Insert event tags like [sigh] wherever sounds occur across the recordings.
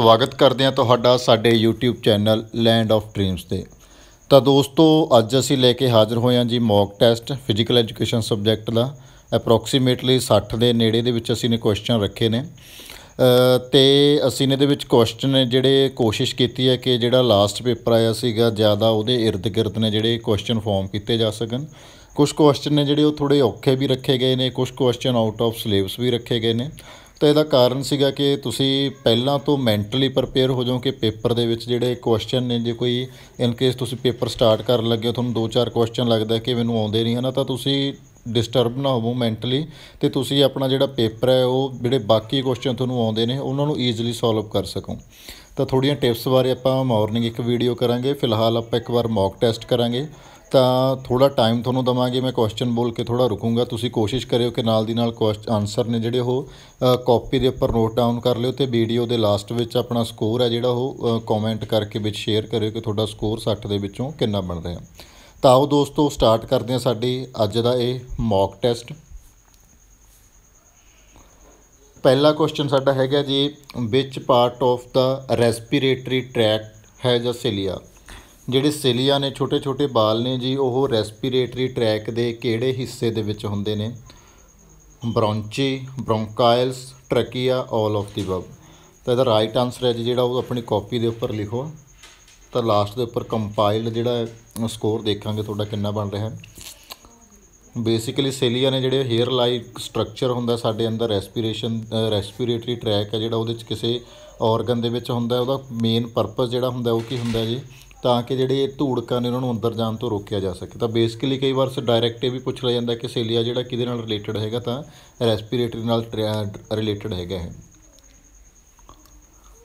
ਸਵਾਗਤ ਕਰਦੇ ਹਾਂ ਤੁਹਾਡਾ ਸਾਡੇ YouTube channel land of dreams ਤੇ। ਤਾਂ ਦੋਸਤੋ ਅੱਜ ਅਸੀਂ ਲੈ ਕੇ ਹਾਜ਼ਰ ਹੋਏ ਹਾਂ ਜੀ mock test physical education subject ਦਾ। ਅਪਰੋਕਸੀਮੇਟਲੀ 60 ਦੇ ਨੇੜੇ ਦੇ ਵਿੱਚ ਅਸੀਂ ਨੇ ਕੁਐਸਚਨ ਰੱਖੇ ਨੇ। ਅ, ਤੇ ਅਸੀਂ ਇਹਦੇ ਵਿੱਚ ਕੁਐਸਚਨ ਜਿਹੜੇ ਕੋਸ਼ਿਸ਼ ਕੀਤੀ ਹੈ ਕਿ ਜਿਹੜਾ ਲਾਸਟ ਪੇਪਰ ਆਇਆ ਸੀਗਾ ਜ਼ਿਆਦਾ ਉਹਦੇ ਇਰਦ ਗਿਰਦ ਨੇ ਜਿਹੜੇ ਕੁਐਸਚਨ ਫਾਰਮ ਕੀਤੇ ਜਾ ਸਕਣ। ਕੁਝ ਕੁਐਸਚਨ ਨੇ ਜਿਹੜੇ ਉਹ ਥੋੜੇ ਔਖੇ ਵੀ ਰੱਖੇ ਗਏ ਨੇ ਕੁਝ ਕੁਐਸਚਨ ਆਊਟ ਆਫ ਸਿਲੇਬਸ ਵੀ ਰੱਖੇ ਗਏ ਨੇ। ਤਾਂ ਇਹਦਾ ਕਾਰਨ ਸੀਗਾ ਕਿ ਤੁਸੀਂ ਪਹਿਲਾਂ ਤੋਂ ਮੈਂਟਲੀ ਪ੍ਰਪੇਅਰ ਹੋ ਜਾਓ ਕਿ ਪੇਪਰ ਦੇ ਵਿੱਚ ਜਿਹੜੇ ਕੁਐਸਚਨ ਨੇ, ਜੇ ਕੋਈ ਇਨ ਕੇਸ ਤੁਸੀਂ ਪੇਪਰ ਸਟਾਰਟ ਕਰਨ ਲੱਗੇ ਹੋ, ਤੁਹਾਨੂੰ ਦੋ ਚਾਰ ਕੁਐਸਚਨ ਲੱਗਦਾ ਕਿ ਮੈਨੂੰ ਆਉਂਦੇ ਨਹੀਂ ਹਨ, ਤਾਂ ਤੁਸੀਂ ਡਿਸਟਰਬ ਨਾ ਹੋਵੋ ਮੈਂਟਲੀ ਤੇ ਤੁਸੀਂ ਆਪਣਾ ਜਿਹੜਾ ਪੇਪਰ ਹੈ, ਉਹ ਜਿਹੜੇ ਬਾਕੀ ਕੁਐਸਚਨ ਤੁਹਾਨੂੰ ਆਉਂਦੇ ਨੇ, ਉਹਨਾਂ ਨੂੰ ਈਜ਼ੀਲੀ ਸੋਲਵ ਕਰ ਸਕੋ। ਤਾਂ ਥੋੜੀਆਂ ਟਿਪਸ ਬਾਰੇ ਆਪਾਂ ਮਾਰਨਿੰਗ ਇੱਕ ਵੀਡੀਓ ਕਰਾਂਗੇ, ਫਿਲਹਾਲ ਆਪਾਂ ਇੱਕ ਵਾਰ ਮੌਕ ਟੈਸਟ ਕਰਾਂਗੇ। ਤਾਂ ਥੋੜਾ ਟਾਈਮ ਤੁਹਾਨੂੰ ਦਵਾਂਗੇ, ਮੈਂ ਕੁਐਸਚਨ ਬੋਲ ਕੇ ਥੋੜਾ ਰੁਕੂੰਗਾ। ਤੁਸੀਂ ਕੋਸ਼ਿਸ਼ ਕਰਿਓ ਕਿ ਨਾਲ ਦੀ ਨਾਲ ਕੁਐਸਚਨ ਆਨਸਰ ਨੇ ਜਿਹੜੇ ਉਹ ਕਾਪੀ ਦੇ ਉੱਪਰ ਨੋਟ ਡਾਊਨ ਕਰ ਲਿਓ ਤੇ ਵੀਡੀਓ ਦੇ ਲਾਸਟ ਵਿੱਚ ਆਪਣਾ ਸਕੋਰ ਹੈ ਜਿਹੜਾ ਉਹ ਕਮੈਂਟ ਕਰਕੇ ਵਿੱਚ ਸ਼ੇਅਰ ਕਰਿਓ ਕਿ ਤੁਹਾਡਾ ਸਕੋਰ 60 ਦੇ ਵਿੱਚੋਂ ਕਿੰਨਾ ਬਣ ਰਿਹਾ ਤਾਂ ਆਓ ਦੋਸਤੋ ਸਟਾਰਟ ਕਰਦੇ ਹਾਂ ਸਾਡੀ ਅੱਜ ਦਾ ਇਹ ਮੌਕ ਟੈਸਟ ਪਹਿਲਾ ਕੁਐਸਚਨ ਸਾਡਾ ਹੈਗਾ ਜੀ ਵਿਚ part of the respiratory tract ਹੈ ਜਾਂ ਸਿਲੀਆ ਜਿਹੜੇ ਸਿਲੀਆ ਨੇ ਛੋਟੇ ਛੋਟੇ ਬਾਲ ਨੇ ਜੀ, ਉਹ ਰੈਸਪੀਰੇਟਰੀ ਟਰੈਕ ਦੇ ਕਿਹੜੇ ਹਿੱਸੇ ਦੇ ਵਿੱਚ ਹੁੰਦੇ ਨੇ? ਬ੍ਰੌਂਚੀ, ਬ੍ਰੌਂਕਾਇਲਸ, ਟ੍ਰੈਕੀਆ ਆਲ ਆਫ ਦੀ ਬਬ ਤਾਂ ਇਹਦਾ ਰਾਈਟ ਆਨਸਰ ਹੈ ਜੀ, ਜਿਹੜਾ ਉਹ ਆਪਣੀ ਕਾਪੀ ਦੇ ਉੱਪਰ ਲਿਖੋ। ਤਾਂ ਲਾਸਟ ਦੇ ਉੱਪਰ ਕੰਪਾਈਲਡ ਜਿਹੜਾ ਸਕੋਰ ਦੇਖਾਂਗੇ ਤੁਹਾਡਾ ਕਿੰਨਾ ਬਣ ਰਿਹਾ ਹੈ। ਬੇਸਿਕਲੀ ਸੇਲੀਆ ਨੇ ਜਿਹੜੇ ਹੇਅਰ ਲਾਈਕ ਸਟਰਕਚਰ ਹੁੰਦਾ ਸਾਡੇ ਅੰਦਰ ਰੈਸਪੀਰੇਸ਼ਨ ਰੈਸਪੀਰੇਟਰੀ ਟਰੈਕ ਹੈ ਜਿਹੜਾ ਉਹਦੇ ਵਿੱਚ ਕਿਸੇ ਆਰਗਨ ਦੇ ਵਿੱਚ ਹੁੰਦਾ, ਉਹਦਾ ਮੇਨ ਪਰਪਸ ਜਿਹੜਾ ਹੁੰਦਾ ਉਹ ਕੀ ਹੁੰਦਾ ਜੀ? ਤਾਂ ਕਿ ਜਿਹੜੇ ਧੂੜਕਾਂ ਨੇ ਉਹਨਾਂ ਨੂੰ ਅੰਦਰ ਜਾਣ ਤੋਂ ਰੋਕਿਆ ਜਾ ਸਕੇ। ਤਾਂ ਬੇਸਿਕਲੀ ਕਈ ਵਾਰ ਡਾਇਰੈਕਟ ਇਹ ਵੀ ਪੁੱਛ ਲਿਆ ਜਾਂਦਾ ਕਿ ਸੇਲੀਆ ਜਿਹੜਾ ਕਿਹਦੇ ਨਾਲ ਰਿਲੇਟਡ ਹੈਗਾ ਤਾਂ ਰੈਸਪੀਰੇਟਰੀ ਨਾਲ ਰਿਲੇਟਡ ਹੈਗਾ ਹੈ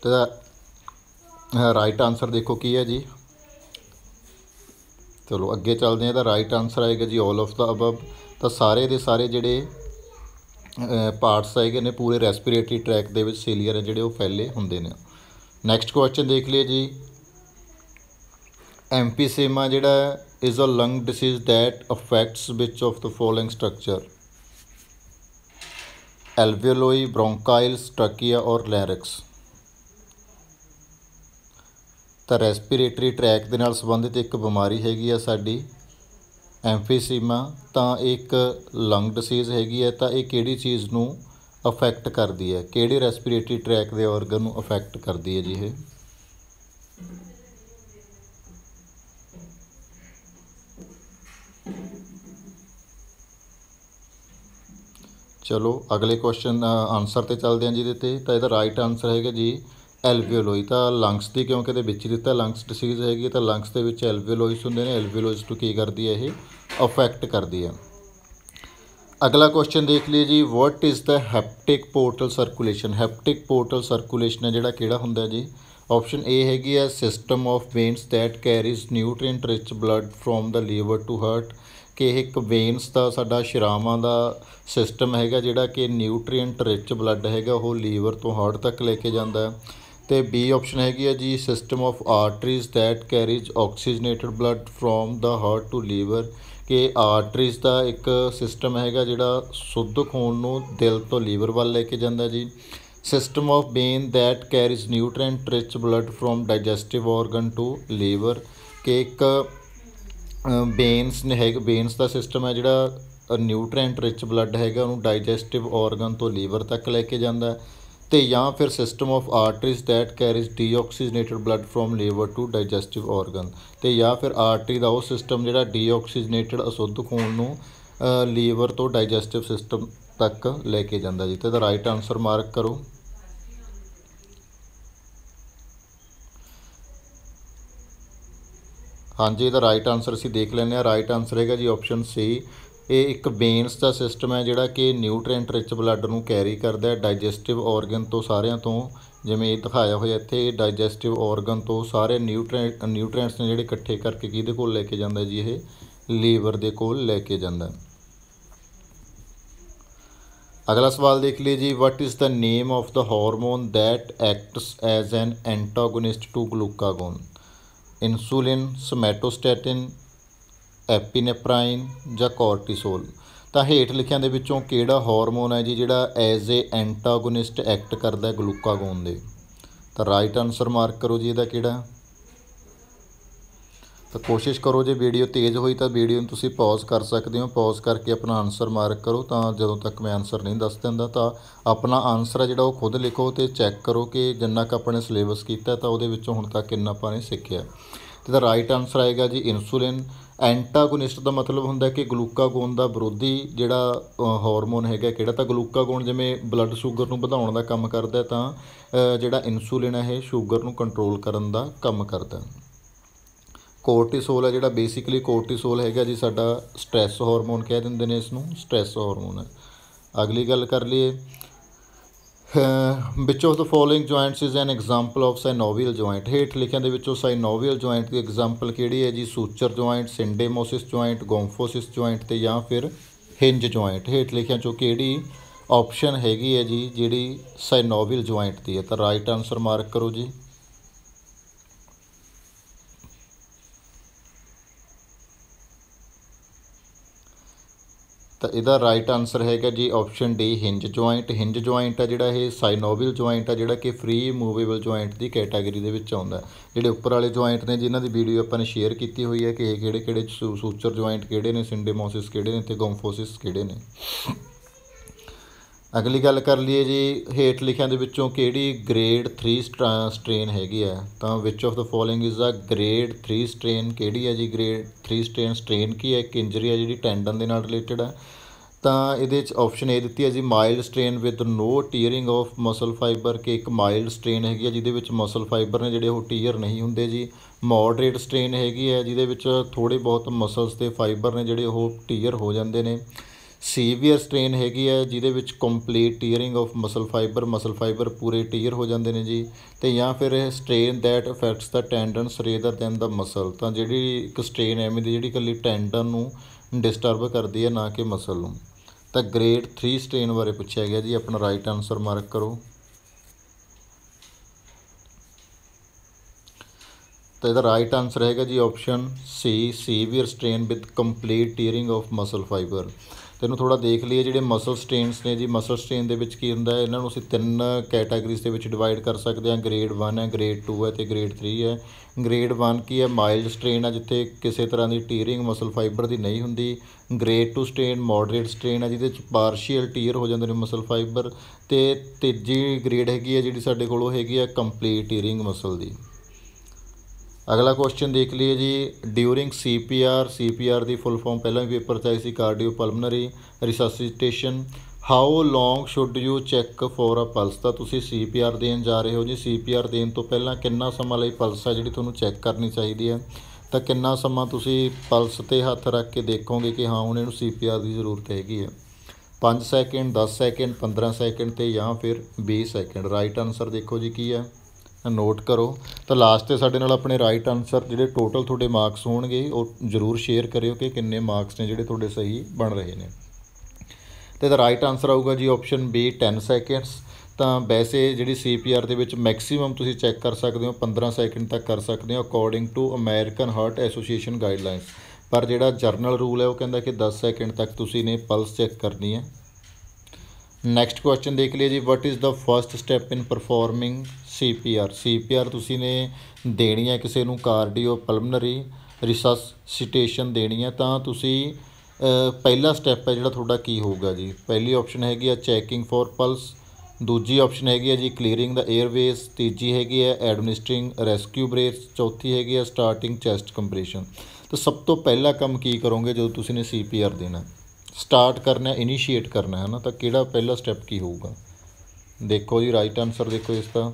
ਤਾਂ ਰਾਈਟ ਆਨਸਰ ਦੇਖੋ ਕੀ ਹੈ ਜੀ। ਚਲੋ ਅੱਗੇ ਚੱਲਦੇ ਹਾਂ ਇਹਦਾ ਰਾਈਟ ਆਨਸਰ ਆਏਗਾ ਜੀ 올 ਆਫ ਦਾ ਅਬਵ ਤਾਂ ਸਾਰੇ ਦੇ ਸਾਰੇ ਜਿਹੜੇ ਪਾਰਟਸ ਹੈਗੇ ਨੇ ਪੂਰੇ ਰੈਸਪੀਰੇਟਰੀ ਟਰੈਕ ਦੇ ਵਿੱਚ ਸੇਲੀਅਰ ਹੈ ਜਿਹੜੇ ਉਹ ਫੈਲੇ ਹੁੰਦੇ ਨੇ। ਨੈਕਸਟ ਕੁਐਸਚਨ ਦੇਖ ਲਈਏ ਜੀ। ਐਮਪੀਸੇਮਾ ਜਿਹੜਾ is a lung disease that affects which of the following structure alveoli bronchioles trachea or larynx ਤਾਂ ਰੈਸਪੀਰੇਟਰੀ ਟਰੈਕ ਦੇ ਨਾਲ ਸੰਬੰਧਿਤ ਇੱਕ ਬਿਮਾਰੀ ਹੈਗੀ ਆ ਸਾਡੀ ਐਮਫੀਸੀਮਾ, ਤਾਂ ਇੱਕ ਲੰਗ ਡਿਸੀਜ਼ ਹੈਗੀ ਹੈ ਤਾਂ ਇਹ ਕਿਹੜੀ ਚੀਜ਼ ਨੂੰ ਅਫੈਕਟ ਕਰਦੀ ਹੈ? ਕਿਹੜੇ ਰੈਸਪੀਰੇਟਰੀ ਟਰੈਕ ਦੇ ਆਰਗਨ ਨੂੰ ਅਫੈਕਟ ਕਰਦੀ ਹੈ ਜੀ ਇਹ? ਚਲੋ, ਅਗਲੇ ਕੁਐਸਚਨ ਆਨਸਰ ਤੇ ਚੱਲਦੇ ਹਾਂ ਜਿਹਦੇ ਤੇ। ਤਾਂ ਇਹਦਾ ਰਾਈਟ ਆਨਸਰ ਹੈਗਾ ਜੀ ਐਲਵੀਓਲੋਈ ਤਾਂ ਲੰਗਸ ਦੀ, ਕਿਉਂਕਿ ਇਹਦੇ ਵਿੱਚ ਦਿੱਤਾ ਲੰਗਸ ਡਿਸੀਜ਼ ਹੈਗੀ ਤਾਂ ਲੰਗਸ ਦੇ ਵਿੱਚ ਐਲਵੀਓਲੋਇਸ ਹੁੰਦੇ ਨੇ। ਐਲਵੀਓਲੋਇਸ ਨੂੰ ਕੀ ਕਰਦੀ ਹੈ ਇਹ? ਅਫੈਕਟ ਕਰਦੀ ਹੈ। ਅਗਲਾ ਕੁਐਸਚਨ ਦੇਖ ਲਈਏ ਜੀ what is the hepatic portal circulation hepatic portal circulation ਹੈ ਜਿਹੜਾ ਕਿਹੜਾ ਹੁੰਦਾ ਜੀ? ਆਪਸ਼ਨ ਏ ਹੈਗੀ ਹੈ system of veins that carries nutrient rich blood from the liver to heart ਕਿ ਇਹ ਇੱਕ ਵੇਨਸ ਦਾ ਸਾਡਾ ਸ਼ਰਾਵਾਂ ਦਾ ਸਿਸਟਮ ਹੈਗਾ ਜਿਹੜਾ ਕਿ ਨਿਊਟ੍ਰੀਐਂਟ ਰਿਚ ਬਲੱਡ ਹੈਗਾ, ਉਹ ਲੀਵਰ ਤੋਂ ਹਾਰਟ ਤੱਕ ਲੈ ਕੇ ਜਾਂਦਾ ਹੈ। ਤੇ ਬੀ ਆਪਸ਼ਨ ਹੈਗੀ ਹੈ ਜੀ system of arteries that carries oxygenated blood from the heart to liver ਕਿ ਆਰਟਰੀਜ਼ ਦਾ ਇੱਕ ਸਿਸਟਮ ਹੈਗਾ ਜਿਹੜਾ ਸ਼ੁੱਧ ਖੂਨ ਨੂੰ ਦਿਲ ਤੋਂ ਲੀਵਰ ਵੱਲ ਲੈ ਕੇ ਜਾਂਦਾ ਜੀ। System of vein that carries nutrient rich blood from digestive organ to liver ਕਿ ਬੇਨਸ ਨੇ ਹੈਗਾ, ਬੇਨਸ ਦਾ ਸਿਸਟਮ ਹੈ ਜਿਹੜਾ ਨਿਊਟ੍ਰੈਂਟ ਰਿਚ ਬਲੱਡ ਹੈਗਾ, ਉਹਨੂੰ ਡਾਈਜੈਸਟਿਵ ਆਰਗਨ ਤੋਂ ਲੀਵਰ ਤੱਕ ਲੈ ਕੇ ਜਾਂਦਾ ਤੇ ਜਾਂ ਫਿਰ system of arteries that carries deoxygenated blood from liver to digestive organ ਤੇ ਜਾਂ ਫਿਰ ਆਰਟਰੀ ਦਾ ਉਹ ਸਿਸਟਮ ਜਿਹੜਾ ਡੀਆਕਸੀਜਨੇਟਡ ਅਸ਼ੁੱਧ ਖੂਨ ਨੂੰ ਲੀਵਰ ਤੋਂ ਡਾਈਜੈਸਟਿਵ ਸਿਸਟਮ ਤੱਕ ਲੈ ਕੇ ਜਾਂਦਾ ਜੀ। ਤੇ ਇਹਦਾ ਰਾਈਟ ਆਨਸਰ ਮਾਰਕ ਕਰੋ। ਹਾਂਜੀ, ਇਹਦਾ ਰਾਈਟ ਆਨਸਰ ਅਸੀਂ ਦੇਖ ਲੈਂਦੇ ਆ ਰਾਈਟ ਆਨਸਰ ਹੈਗਾ ਜੀ ਆਪਸ਼ਨ ਸੀ ਇਹ ਇੱਕ ਬੇਨਸ ਦਾ ਸਿਸਟਮ ਹੈ ਜਿਹੜਾ ਕਿ ਨਿਊਟ੍ਰੀਐਂਟ ਰਿਚ ਬਲੱਡ ਨੂੰ ਕੈਰੀ ਕਰਦਾ ਹੈ ਡਾਈਜੈਸਟਿਵ ਆਰਗਨ ਤੋਂ ਸਾਰਿਆਂ ਤੋਂ। ਜਿਵੇਂ ਇਹ ਦਿਖਾਇਆ ਹੋਇਆ ਇੱਥੇ, ਇਹ ਡਾਈਜੈਸਟਿਵ ਆਰਗਨ ਤੋਂ ਸਾਰੇ ਨਿਊਟ੍ਰੀਐਂਟ ਨਿਊਟ੍ਰੀਐਂਟਸ ਨੇ ਜਿਹੜੇ ਇਕੱਠੇ ਕਰਕੇ ਕਿਹਦੇ ਕੋਲ ਲੈ ਕੇ ਜਾਂਦਾ ਜੀ ਇਹ? ਲੀਵਰ ਦੇ ਕੋਲ ਲੈ ਕੇ ਜਾਂਦਾ। ਅਗਲਾ ਸਵਾਲ ਦੇਖ ਲਈਏ ਜੀ what is the name of the hormone that acts as an antagonist to glucagon insulin, somatostatin epinephrine ਜਾਂ ਕੋਰਟੀਸੋਲ। ਤਾਂ ਹੇਠ ਲਿਖਿਆਂ ਦੇ ਵਿੱਚੋਂ ਕਿਹੜਾ ਹਾਰਮੋਨ ਹੈ ਜੀ ਜਿਹੜਾ ਐਜ਼ ਏ ਐਂਟਾਗੋਨਿਸਟ ਐਕਟ ਕਰਦਾ ਗਲੂਕਾਗੋਨ ਦੇ? ਤਾਂ ਰਾਈਟ ਆਨਸਰ ਮਾਰਕ ਕਰੋ ਜੀ ਇਹਦਾ ਕਿਹੜਾ? ਤਾਂ ਕੋਸ਼ਿਸ਼ ਕਰੋ ਜੇ ਵੀਡੀਓ ਤੇਜ਼ ਹੋਈ ਤਾਂ ਵੀਡੀਓ ਨੂੰ ਤੁਸੀਂ ਪੌਜ਼ ਕਰ ਸਕਦੇ ਹੋ। ਪੌਜ਼ ਕਰਕੇ ਆਪਣਾ ਆਨਸਰ ਮਾਰਕ ਕਰੋ ਤਾਂ ਜਦੋਂ ਤੱਕ ਮੈਂ ਆਨਸਰ ਨਹੀਂ ਦੱਸ ਦਿੰਦਾ ਤਾਂ ਆਪਣਾ ਆਨਸਰ ਹੈ ਜਿਹੜਾ ਉਹ ਖੁਦ ਲਿਖੋ ਤੇ ਚੈੱਕ ਕਰੋ ਕਿ ਜਿੰਨਾ ਕ ਆਪਣੇ ਸਿਲੇਬਸ ਕੀਤਾ ਤਾਂ ਉਹਦੇ ਵਿੱਚੋਂ ਹੁਣ ਤੱਕ ਕਿੰਨਾ ਆਪਾਂ ਨੇ ਸਿੱਖਿਆ। ਤੇ ਦਾ ਰਾਈਟ ਆਨਸਰ ਆਏਗਾ ਜੀ ਇਨਸੂਲਿਨ ਐਂਟਾਗੋਨਿਸਟ ਦਾ ਮਤਲਬ ਹੁੰਦਾ ਕਿ ਗਲੂਕਾਗੋਨ ਦਾ ਵਿਰੋਧੀ ਜਿਹੜਾ ਹਾਰਮੋਨ ਹੈਗਾ ਕਿਹੜਾ, ਤਾਂ ਗਲੂਕਾਗੋਨ ਜਿਵੇਂ ਬਲੱਡ ਸ਼ੂਗਰ ਨੂੰ ਵਧਾਉਣ ਦਾ ਕੰਮ ਕਰਦਾ ਤਾਂ ਜਿਹੜਾ ਇਨਸੂਲਿਨ ਹੈ ਇਹ ਸ਼ੂਗਰ ਨੂੰ ਕੰਟਰੋਲ ਕਰਨ ਦਾ ਕੰਮ ਕਰਦਾ। ਕੋਰਟੀਸੋਲ ਹੈ ਜਿਹੜਾ ਬੇਸਿਕਲੀ ਕੋਰਟੀਸੋਲ ਹੈਗਾ ਜੀ, ਸਾਡਾ ਸਟ੍ਰੈਸ ਹਾਰਮੋਨ ਕਹਿ ਦਿੰਦੇ ਨੇ ਇਸ ਨੂੰ ਸਟ੍ਰੈਸ ਹਾਰਮੋਨ ਹੈ ਅਗਲੀ ਗੱਲ ਕਰ ਲਈਏ। Which of the following joints is an example of synovial joint ਹੇਠ ਲਿਖਿਆਂ ਦੇ ਵਿੱਚੋਂ ਸਾਈਨੋਵੀਅਲ ਜੁਆਇੰਟ ਦੀ ਐਗਜ਼ਾਮਪਲ ਕਿਹੜੀ ਹੈ ਜੀ? Suture joint syndesmosis joint gomphosis joint ਤੇ ਜਾਂ ਫਿਰ ਹਿੰਜ ਜੁਆਇੰਟ ਹੇਠ ਲਿਖਿਆਂ ਚੋਂ ਕਿਹੜੀ ਆਪਸ਼ਨ ਹੈਗੀ ਹੈ ਜੀ, ਜਿਹੜੀ ਸਾਈਨੋਵੀਅਲ ਜੁਆਇੰਟ ਦੀ ਹੈ? ਤਾਂ ਰਾਈਟ ਆਨਸਰ ਮਾਰਕ ਕਰੋ ਜੀ। ਤਾਂ ਇਹਦਾ ਰਾਈਟ ਆਨਸਰ ਹੈਗਾ ਜੀ option D hinge joint hinge joint ਆ ਜਿਹੜਾ ਇਹ ਸਾਈਨੋਵਿਲ ਜੁਆਇੰਟ ਆ ਜਿਹੜਾ ਕਿ ਫ੍ਰੀ ਮੂਵੇਬਲ ਜੁਆਇੰਟ ਦੀ ਕੈਟਾਗਰੀ ਦੇ ਵਿੱਚ ਆਉਂਦਾ। ਜਿਹੜੇ ਉੱਪਰ ਵਾਲੇ ਜੁਆਇੰਟ ਨੇ ਜਿਨ੍ਹਾਂ ਦੀ ਵੀਡੀਓ ਆਪਾਂ ਨੇ ਸ਼ੇਅਰ ਕੀਤੀ ਹੋਈ ਹੈ ਕਿ ਇਹ ਕਿਹੜੇ ਕਿਹੜੇ ਸੂਚਰ ਜੁਆਇੰਟ ਕਿਹੜੇ ਨੇ ਸਿੰਡੇਮੋਸਿਸ ਕਿਹੜੇ ਨੇ ਤੇ ਗੋਮਫੋਸਿਸ ਕਿਹੜੇ ਨੇ। ਅਗਲੀ ਗੱਲ ਕਰ ਲਈਏ ਜੀ, ਹੇਠ ਲਿਖਿਆਂ ਦੇ ਵਿੱਚੋਂ ਕਿਹੜੀ ਗ੍ਰੇਡ 3 ਸਟ੍ਰੇਨ ਹੈਗੀ ਹੈ? ਤਾਂ which of the following is a grade 3 strain ਕਿਹੜੀ ਹੈ ਜੀ ਗ੍ਰੇਡ 3 ਸਟ੍ਰੇਨ ਸਟ੍ਰੇਨ ਕੀ ਹੈ? ਇੱਕ ਇੰਜਰੀ ਹੈ ਜਿਹੜੀ ਟੈਂਡਨ ਦੇ ਨਾਲ ਰਿਲੇਟਡ ਹੈ। ਤਾਂ ਇਹਦੇ ਵਿੱਚ ਆਪਸ਼ਨ ਇਹ ਦਿੱਤੀ ਹੈ ਜੀ mild strain with no tearing of muscle fibre ਕਿ ਇੱਕ ਮਾਈਲਡ ਸਟ੍ਰੇਨ ਹੈਗੀ ਹੈ ਜਿਹਦੇ ਵਿੱਚ ਮਸਲ ਫਾਈਬਰ ਨੇ ਜਿਹੜੇ ਉਹ ਟੀਅਰ ਨਹੀਂ ਹੁੰਦੇ ਜੀ। ਮੋਡਰੇਟ ਸਟ੍ਰੇਨ ਹੈਗੀ ਹੈ ਜਿਹਦੇ ਵਿੱਚ ਥੋੜੇ ਬਹੁਤ ਮਸਲਸ ਤੇ ਫਾਈਬਰ ਨੇ ਜਿਹੜੇ ਉਹ ਟੀਅਰ ਹੋ ਜਾਂਦੇ ਨੇ। ਸੀਵੀਅਰ ਸਟ੍ਰੇਨ ਹੈਗੀ ਹੈ, ਜਿਹਦੇ ਵਿੱਚ complete tearing of muscle fibre muscle fibre ਪੂਰੇ ਟੀਅਰ ਹੋ ਜਾਂਦੇ ਨੇ ਜੀ ਤੇ ਜਾਂ ਫਿਰ strain that affects the tendons rather than the muscle ਤਾਂ ਜਿਹੜੀ ਇੱਕ ਸਟ੍ਰੇਨ ਐਵੇਂ ਦੀ ਜਿਹੜੀ ਇਕੱਲੀ ਟੈਂਡਨ ਨੂੰ ਡਿਸਟਰਬ ਕਰਦੀ ਹੈ, ਨਾ ਕਿ ਮਸਲ ਨੂੰ। ਤਾਂ ਗ੍ਰੇਡ 3 ਸਟ੍ਰੇਨ ਬਾਰੇ ਪੁੱਛਿਆ ਗਿਆ ਜੀ, ਆਪਣਾ ਰਾਈਟ ਆਨਸਰ ਮਾਰਕ ਕਰੋ। ਤਾਂ ਇਹਦਾ ਰਾਈਟ ਆਨਸਰ ਹੈਗਾ ਜੀ option C severe strain with complete tearing of muscle fibre ਤੈਨੂੰ ਥੋੜਾ ਦੇਖ ਲਈਏ ਜਿਹੜੇ ਮਸਲ ਸਟ੍ਰੇਨਸ ਨੇ ਜੀ। ਮਸਲ ਸਟ੍ਰੇਨ ਦੇ ਵਿੱਚ ਕੀ ਹੁੰਦਾ ਹੈ? ਇਹਨਾਂ ਨੂੰ ਅਸੀਂ ਤਿੰਨ ਕੈਟਾਗਰੀਜ਼ ਦੇ ਵਿੱਚ ਡਿਵਾਈਡ ਕਰ ਸਕਦੇ ਹਾਂ। ਗ੍ਰੇਡ 1 ਹੈ ਗ੍ਰੇਡ 2 ਹੈ ਤੇ ਗ੍ਰੇਡ 3 ਹੈ। ਗ੍ਰੇਡ 1 ਕੀ ਹੈ? ਮਾਈਲਡ ਸਟ੍ਰੇਨ ਹੈ ਜਿੱਥੇ ਕਿਸੇ ਤਰ੍ਹਾਂ ਦੀ ਟੀਅਰਿੰਗ ਮਸਲ ਫਾਈਬਰ ਦੀ ਨਹੀਂ ਹੁੰਦੀ। ਗ੍ਰੇਡ 2 ਸਟ੍ਰੇਨ ਮੋਡਰੇਟ ਸਟ੍ਰੇਨ ਹੈ ਜਿਹਦੇ ਵਿੱਚ ਪਾਰਸ਼ੀਅਲ ਟੀਅਰ ਹੋ ਜਾਂਦੇ ਨੇ ਮਸਲ ਫਾਈਬਰ ਤੇ ਤੀਜੀ ਗ੍ਰੇਡ ਹੈਗੀ ਹੈ ਜਿਹੜੀ ਸਾਡੇ ਕੋਲ ਉਹ ਹੈਗੀ ਹੈ ਕੰਪਲੀਟ ਟੀਅਰਿੰਗ ਮਸਲ ਦੀ। ਅਗਲਾ ਕੁਐਸਚਨ ਦੇਖ ਲਈਏ ਜੀ। ਡਿਊਰਿੰਗ ਸੀਪੀਆਰ ਸੀਪੀਆਰ ਦੀ ਫੁੱਲ ਫਾਰਮ ਪਹਿਲਾਂ ਵੀ ਪੇਪਰ 'ਚ ਆਈ ਸੀ cardiopulmonary resuscitation how long should you check for a pulse ਤਾਂ ਤੁਸੀਂ ਸੀਪੀਆਰ ਦੇਣ ਜਾ ਰਹੇ ਹੋ ਜੀ। ਸੀਪੀਆਰ ਦੇਣ ਤੋਂ ਪਹਿਲਾਂ ਕਿੰਨਾ ਸਮਾਂ ਲਈ ਪਲਸ ਆ ਜਿਹੜੀ ਤੁਹਾਨੂੰ ਚੈੱਕ ਕਰਨੀ ਚਾਹੀਦੀ ਹੈ? ਤਾਂ ਕਿੰਨਾ ਸਮਾਂ ਤੁਸੀਂ ਪਲਸ ਤੇ ਹੱਥ ਰੱਖ ਕੇ ਦੇਖੋਗੇ ਕਿ ਹਾਂ, ਹੁਣ ਇਹਨੂੰ ਸੀਪੀਆਰ ਦੀ ਜ਼ਰੂਰਤ ਹੈਗੀ ਹੈ? 5 ਸੈਕਿੰਡ 10 ਸੈਕਿੰਡ 15 ਸੈਕਿੰਡ ਤੇ ਜਾਂ ਫਿਰ 20 ਸੈਕਿੰਡ ਰਾਈਟ ਆਨਸਰ ਦੇਖੋ ਜੀ ਕੀ ਹੈ। ਨੋਟ ਕਰੋ। ਤਾਂ ਲਾਸਟ ਤੇ ਸਾਡੇ ਨਾਲ ਆਪਣੇ ਰਾਈਟ ਆਨਸਰ ਜਿਹੜੇ ਟੋਟਲ ਤੁਹਾਡੇ ਮਾਰਕਸ ਹੋਣਗੇ, ਉਹ ਜ਼ਰੂਰ ਸ਼ੇਅਰ ਕਰਿਓ ਕਿ ਕਿੰਨੇ ਮਾਰਕਸ ਨੇ ਜਿਹੜੇ ਤੁਹਾਡੇ ਸਹੀ ਬਣ ਰਹੇ ਨੇ। ਤੇ ਦਾ ਰਾਈਟ ਆਨਸਰ ਆਊਗਾ ਜੀ ਆਪਸ਼ਨ ਬੀ 10 ਸੈਕਿੰਡਸ ਤਾਂ ਵੈਸੇ ਜਿਹੜੀ ਸੀਪੀਆਰ ਦੇ ਵਿੱਚ ਮੈਕਸਿਮਮ ਤੁਸੀਂ ਚੈੱਕ ਕਰ ਸਕਦੇ ਹੋ 15 ਸੈਕਿੰਡ ਤੱਕ ਕਰ ਸਕਦੇ ਹੋ according to American Heart Association guidelines ਪਰ ਜਿਹੜਾ ਜਰਨਲ ਰੂਲ ਹੈ, ਉਹ ਕਹਿੰਦਾ ਕਿ 10 ਸੈਕਿੰਡ ਤੱਕ ਤੁਸੀਂ ਨੇ ਪਲਸ ਚੈੱਕ ਕਰਨੀ ਹੈ। ਨੈਕਸਟ ਕੁਐਸਚਨ ਦੇਖ ਲਈਏ ਜੀ what is the first step in performing CPR. CPR ਤੁਸੀਂ ਨੇ ਦੇਣੀ ਹੈ ਕਿਸੇ ਨੂੰ ਕਾਰਡੀਓ ਪਲਮਨਰੀ ਰਿਸਸਟੇਸ਼ਨ ਦੇਣੀ ਹੈ ਤਾਂ ਤੁਸੀਂ ਪਹਿਲਾ ਸਟੈਪ ਹੈ ਜਿਹੜਾ ਤੁਹਾਡਾ ਕੀ ਹੋਊਗਾ ਜੀ? ਪਹਿਲੀ ਆਪਸ਼ਨ ਹੈਗੀ ਆ ਚੈਕਿੰਗ ਫॉर ਪਲਸ ਦੂਜੀ ਆਪਸ਼ਨ ਹੈਗੀ ਹੈ ਜੀ ਕਲੀਅਰਿੰਗ ਦਾ 에ਅਰਵੇਜ਼ ਤੀਜੀ ਹੈਗੀ ਹੈ ਐਡਮਿਨਿਸਟਰਿੰਗ ਰੈਸਕਿਊ ਬ੍ਰੇਥ ਚੌਥੀ ਹੈਗੀ ਹੈ ਸਟਾਰਟਿੰਗ ਚੈਸਟ ਕੰਪਰੈਸ਼ਨ ਤਾਂ ਸਭ ਤੋਂ ਪਹਿਲਾ ਕੰਮ ਕੀ ਕਰੋਗੇ ਜਦੋਂ ਤੁਸੀਂ ਨੇ ਸੀਪੀਆਰ ਦੇਣਾ? ਸਟਾਰਟ ਕਰਨਾ ਇਨੀਸ਼ੀਏਟ ਕਰਨਾ ਹੈ ਨਾ? ਤਾਂ ਕਿਹੜਾ ਪਹਿਲਾ ਸਟੈਪ ਕੀ ਹੋਊਗਾ? ਦੇਖੋ ਜੀ ਰਾਈਟ ਆਨਸਰ ਦੇਖੋ ਇਸ ਦਾ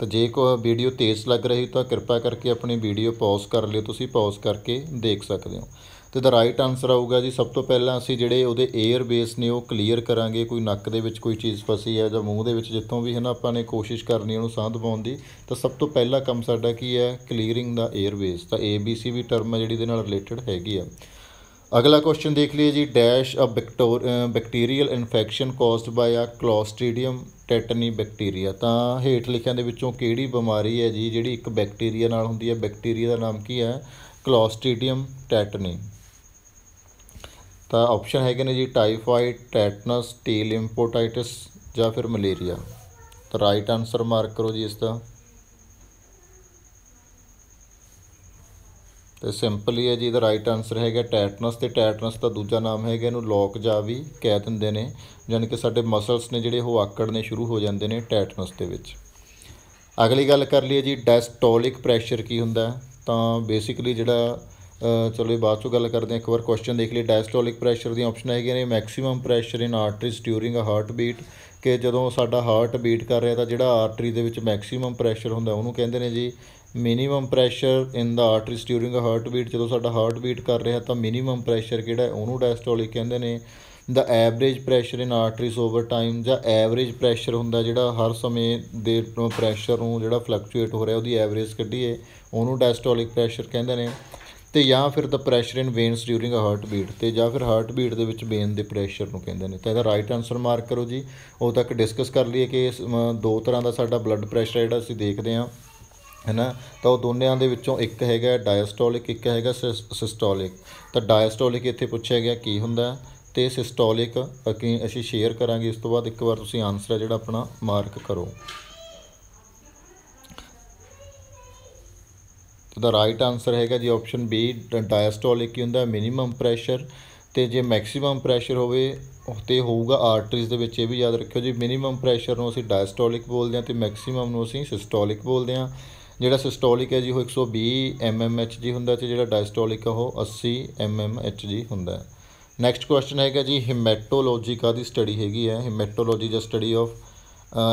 ਤਾਂ ਜੇ ਕੋ ਵੀਡੀਓ ਤੇਜ਼ ਲੱਗ ਰਹੀ, ਤਾਂ ਕਿਰਪਾ ਕਰਕੇ ਆਪਣੀ ਵੀਡੀਓ ਪੌਜ਼ ਕਰ ਲਿਓ, ਤੁਸੀਂ ਪੌਜ਼ ਕਰਕੇ ਦੇਖ ਸਕਦੇ ਹੋ। ਤੇ ਦਾ ਰਾਈਟ ਆਨਸਰ ਆਊਗਾ ਜੀ, ਸਭ ਤੋਂ ਪਹਿਲਾਂ ਅਸੀਂ ਜਿਹੜੇ ਉਹਦੇ 에ਅਰ ਬੇਸ ਨੇ, ਉਹ ਕਲੀਅਰ ਕਰਾਂਗੇ, ਕੋਈ ਨੱਕ ਦੇ ਵਿੱਚ ਕੋਈ ਚੀਜ਼ ਫਸੀ ਹੈ ਜਾਂ ਮੂੰਹ ਦੇ ਵਿੱਚ, ਜਿੱਥੋਂ ਵੀ ਹੈ ਨਾ ਆਪਾਂ ਨੇ ਕੋਸ਼ਿਸ਼ ਕਰਨੀ ਉਹਨੂੰ ਸਾਹ ਦਬਾਉਣ ਦੀ, ਤਾਂ ਸਭ ਤੋਂ ਪਹਿਲਾ ਕੰਮ ਸਾਡਾ ਕੀ ਹੈ? ਕਲੀਅਰਿੰਗ ਦਾ 에ਅਰ ਬੇਸ ਤਾਂ ਏਬੀਸੀ ਵੀ ਟਰਮ ਹੈ ਜਿਹੜੀ ਦੇ ਨਾਲ ਰਿਲੇਟਡ ਹੈਗੀ ਆ। ਅਗਲਾ ਕੁਐਸਚਨ ਦੇਖ ਲਈਏ ਜੀ dash a bacterial infection caused by a clostridium tetani bacteria ਤਾਂ ਹੇਠ ਲਿਖਿਆਂ ਦੇ ਵਿੱਚੋਂ ਕਿਹੜੀ ਬਿਮਾਰੀ ਹੈ ਜੀ, ਜਿਹੜੀ ਇੱਕ ਬੈਕਟੀਰੀਆ ਨਾਲ ਹੁੰਦੀ ਹੈ? ਬੈਕਟੀਰੀਆ ਦਾ ਨਾਮ ਕੀ ਹੈ? ਕਲੋਸਟ੍ਰੀਡੀਅਮ ਟੈਟਨੀ ਤਾਂ ਆਪਸ਼ਨ ਹੈਗੇ ਨੇ ਜੀ ਟਾਈਫਾਈਡ ਟੈਟਨਸ ਟੀਲ ਲਿੰਫੋਟਾਈਟਸ ਜਾਂ ਫਿਰ ਮਲੇਰੀਆ ਤਾਂ ਰਾਈਟ ਆਨਸਰ ਮਾਰਕ ਕਰੋ ਜੀ ਇਸ ਦਾ। ਤੇ ਸਿੰਪਲੀ ਹੈ ਜੀ, ਇਹਦਾ ਰਾਈਟ ਆਨਸਰ ਹੈਗਾ ਟੈਟਨਸ ਤੇ ਟੈਟਨਸ ਦਾ ਦੂਜਾ ਨਾਮ ਹੈਗਾ ਇਹਨੂੰ ਲੋਕ ਜਾ ਵੀ ਕਹਿ ਦਿੰਦੇ ਨੇ, ਯਾਨੀ ਕਿ ਸਾਡੇ ਮਸਲਸ ਨੇ ਜਿਹੜੇ ਉਹ ਆਕੜਨੇ ਸ਼ੁਰੂ ਹੋ ਜਾਂਦੇ ਨੇ ਟੈਟਨਸ ਦੇ ਵਿੱਚ। ਅਗਲੀ ਗੱਲ ਕਰ ਲਈਏ ਜੀ ਡੈਸਟੋਲਿਕ ਪ੍ਰੈਸ਼ਰ ਕੀ ਹੁੰਦਾ? ਤਾਂ ਬੇਸਿਕਲੀ ਜਿਹੜਾ ਚਲੋ ਇਹ ਬਾਅਦ ਚੋਂ ਗੱਲ ਕਰਦੇ ਹਾਂ, ਇੱਕ ਵਾਰ ਕੁਐਸਚਨ ਦੇਖ ਲਈ ਡਾਇਸਟੋਲਿਕ ਪ੍ਰੈਸ਼ਰ ਦੀਆਂ ਆਪਸ਼ਨ ਹੈਗੀਆਂ ਨੇ maximum pressure in arteries during a heartbeat ਕਿ ਜਦੋਂ ਸਾਡਾ ਹਾਰਟ ਬੀਟ ਕਰ ਰਿਹਾ ਤਾਂ ਜਿਹੜਾ ਆਰਟਰੀ ਦੇ ਵਿੱਚ ਮੈਕਸਿਮਮ ਪ੍ਰੈਸ਼ਰ ਹੁੰਦਾ, ਉਹਨੂੰ ਕਹਿੰਦੇ ਨੇ ਜੀ minimum pressure in the arteries during a heartbeat ਜਦੋਂ ਸਾਡਾ ਹਾਰਟ ਬੀਟ ਕਰ ਰਿਹਾ ਤਾਂ ਮਿਨੀਮਮ ਪ੍ਰੈਸ਼ਰ ਕਿਹੜਾ ਉਹਨੂੰ ਡਾਇਸਟੋਲਿਕ ਕਹਿੰਦੇ ਨੇ। The average pressure in arteries over time ਜਾਂ ਐਵਰੇਜ ਪ੍ਰੈਸ਼ਰ ਹੁੰਦਾ ਜਿਹੜਾ ਹਰ ਸਮੇਂ ਦੇ ਪ੍ਰੈਸ਼ਰ ਨੂੰ ਜਿਹੜਾ ਫਲਕਚੁਏਟ ਹੋ ਰਿਹਾ, ਉਹਦੀ ਐਵਰੇਜ ਕੱਢੀਏ, ਉਹਨੂੰ ਡਾਇਸਟੋਲਿਕ ਪ੍ਰੈਸ਼ਰ ਕਹਿੰਦੇ ਨੇ। ਤੇ ਜਾਂ ਫਿਰ the pressure in veins during a heartbeat ਤੇ ਜਾਂ ਫਿਰ ਹਾਰਟ ਬੀਟ ਦੇ ਵਿੱਚ ਵੇਨ ਦੇ ਪ੍ਰੈਸ਼ਰ ਨੂੰ ਕਹਿੰਦੇ ਨੇ। ਤਾਂ ਇਹਦਾ ਰਾਈਟ ਆਨਸਰ ਮਾਰਕ ਕਰੋ ਜੀ। ਉਹ ਤੱਕ ਡਿਸਕਸ ਕਰ ਲਈਏ ਕਿ ਇਸ ਦੋ ਤਰ੍ਹਾਂ ਦਾ ਸਾਡਾ ਬਲੱਡ ਪ੍ਰੈਸ਼ਰ ਜਿਹੜਾ ਅਸੀਂ ਦੇਖਦੇ ਹਾਂ। ਹੈਨਾ? ਤਾਂ ਉਹ ਦੋਨਿਆਂ ਦੇ ਵਿੱਚੋਂ ਇੱਕ ਹੈਗਾ ਡਾਇਸਟੋਲਿਕ ਇੱਕ ਹੈਗਾ ਸਿਸਟੋਲਿਕ ਤਾਂ ਡਾਇਸਟੋਲਿਕ ਇੱਥੇ ਪੁੱਛਿਆ ਗਿਆ ਕੀ ਹੁੰਦਾ? ਤੇ ਸਿਸਟੋਲਿਕ ਅਸੀਂ ਸ਼ੇਅਰ ਕਰਾਂਗੇ ਇਸ ਤੋਂ ਬਾਅਦ ਇੱਕ ਵਾਰ ਤੁਸੀਂ ਆਨਸਰ ਹੈ ਜਿਹੜਾ ਆਪਣਾ ਮਾਰਕ ਕਰੋ। ਦਾ ਰਾਈਟ ਆਨਸਰ ਹੈਗਾ ਜੀ ਆਪਸ਼ਨ ਬੀ ਡਾਇਸਟੋਲਿਕ ਕੀ ਹੁੰਦਾ? ਮਿਨੀਮਮ ਪ੍ਰੈਸ਼ਰ ਤੇ ਜੇ ਮੈਕਸਿਮਮ ਪ੍ਰੈਸ਼ਰ ਹੋਵੇ, ਤੇ ਹੋਊਗਾ ਆਰਟਰੀਜ਼ ਦੇ ਵਿੱਚ, ਇਹ ਵੀ ਯਾਦ ਰੱਖਿਓ ਜੀ ਮਿਨੀਮਮ ਪ੍ਰੈਸ਼ਰ ਨੂੰ ਅਸੀਂ ਡਾਇਸਟੋਲਿਕ ਬੋਲਦੇ ਹਾਂ ਤੇ ਮੈਕਸਿਮਮ ਨੂੰ ਅਸੀਂ ਸਿਸਟੋਲਿਕ ਬੋਲਦੇ ਹਾਂ। ਜਿਹੜਾ ਸਿਸਟੋਲਿਕ ਹੈ ਜੀ, ਉਹ 120 mmHg ਹੁੰਦਾ ਤੇ ਜਿਹੜਾ ਡਾਇਸਟੋਲਿਕ MMH ਹੈ ਉਹ 80 mmHg ਹੁੰਦਾ ਨੈਕਸਟ ਕੁਐਸਚਨ ਹੈਗਾ ਜੀ ਹੀਮੈਟੋਲੋਜੀ ਕਾਦੀ ਸਟੱਡੀ ਹੈਗੀ ਹੈ? Haematology the study of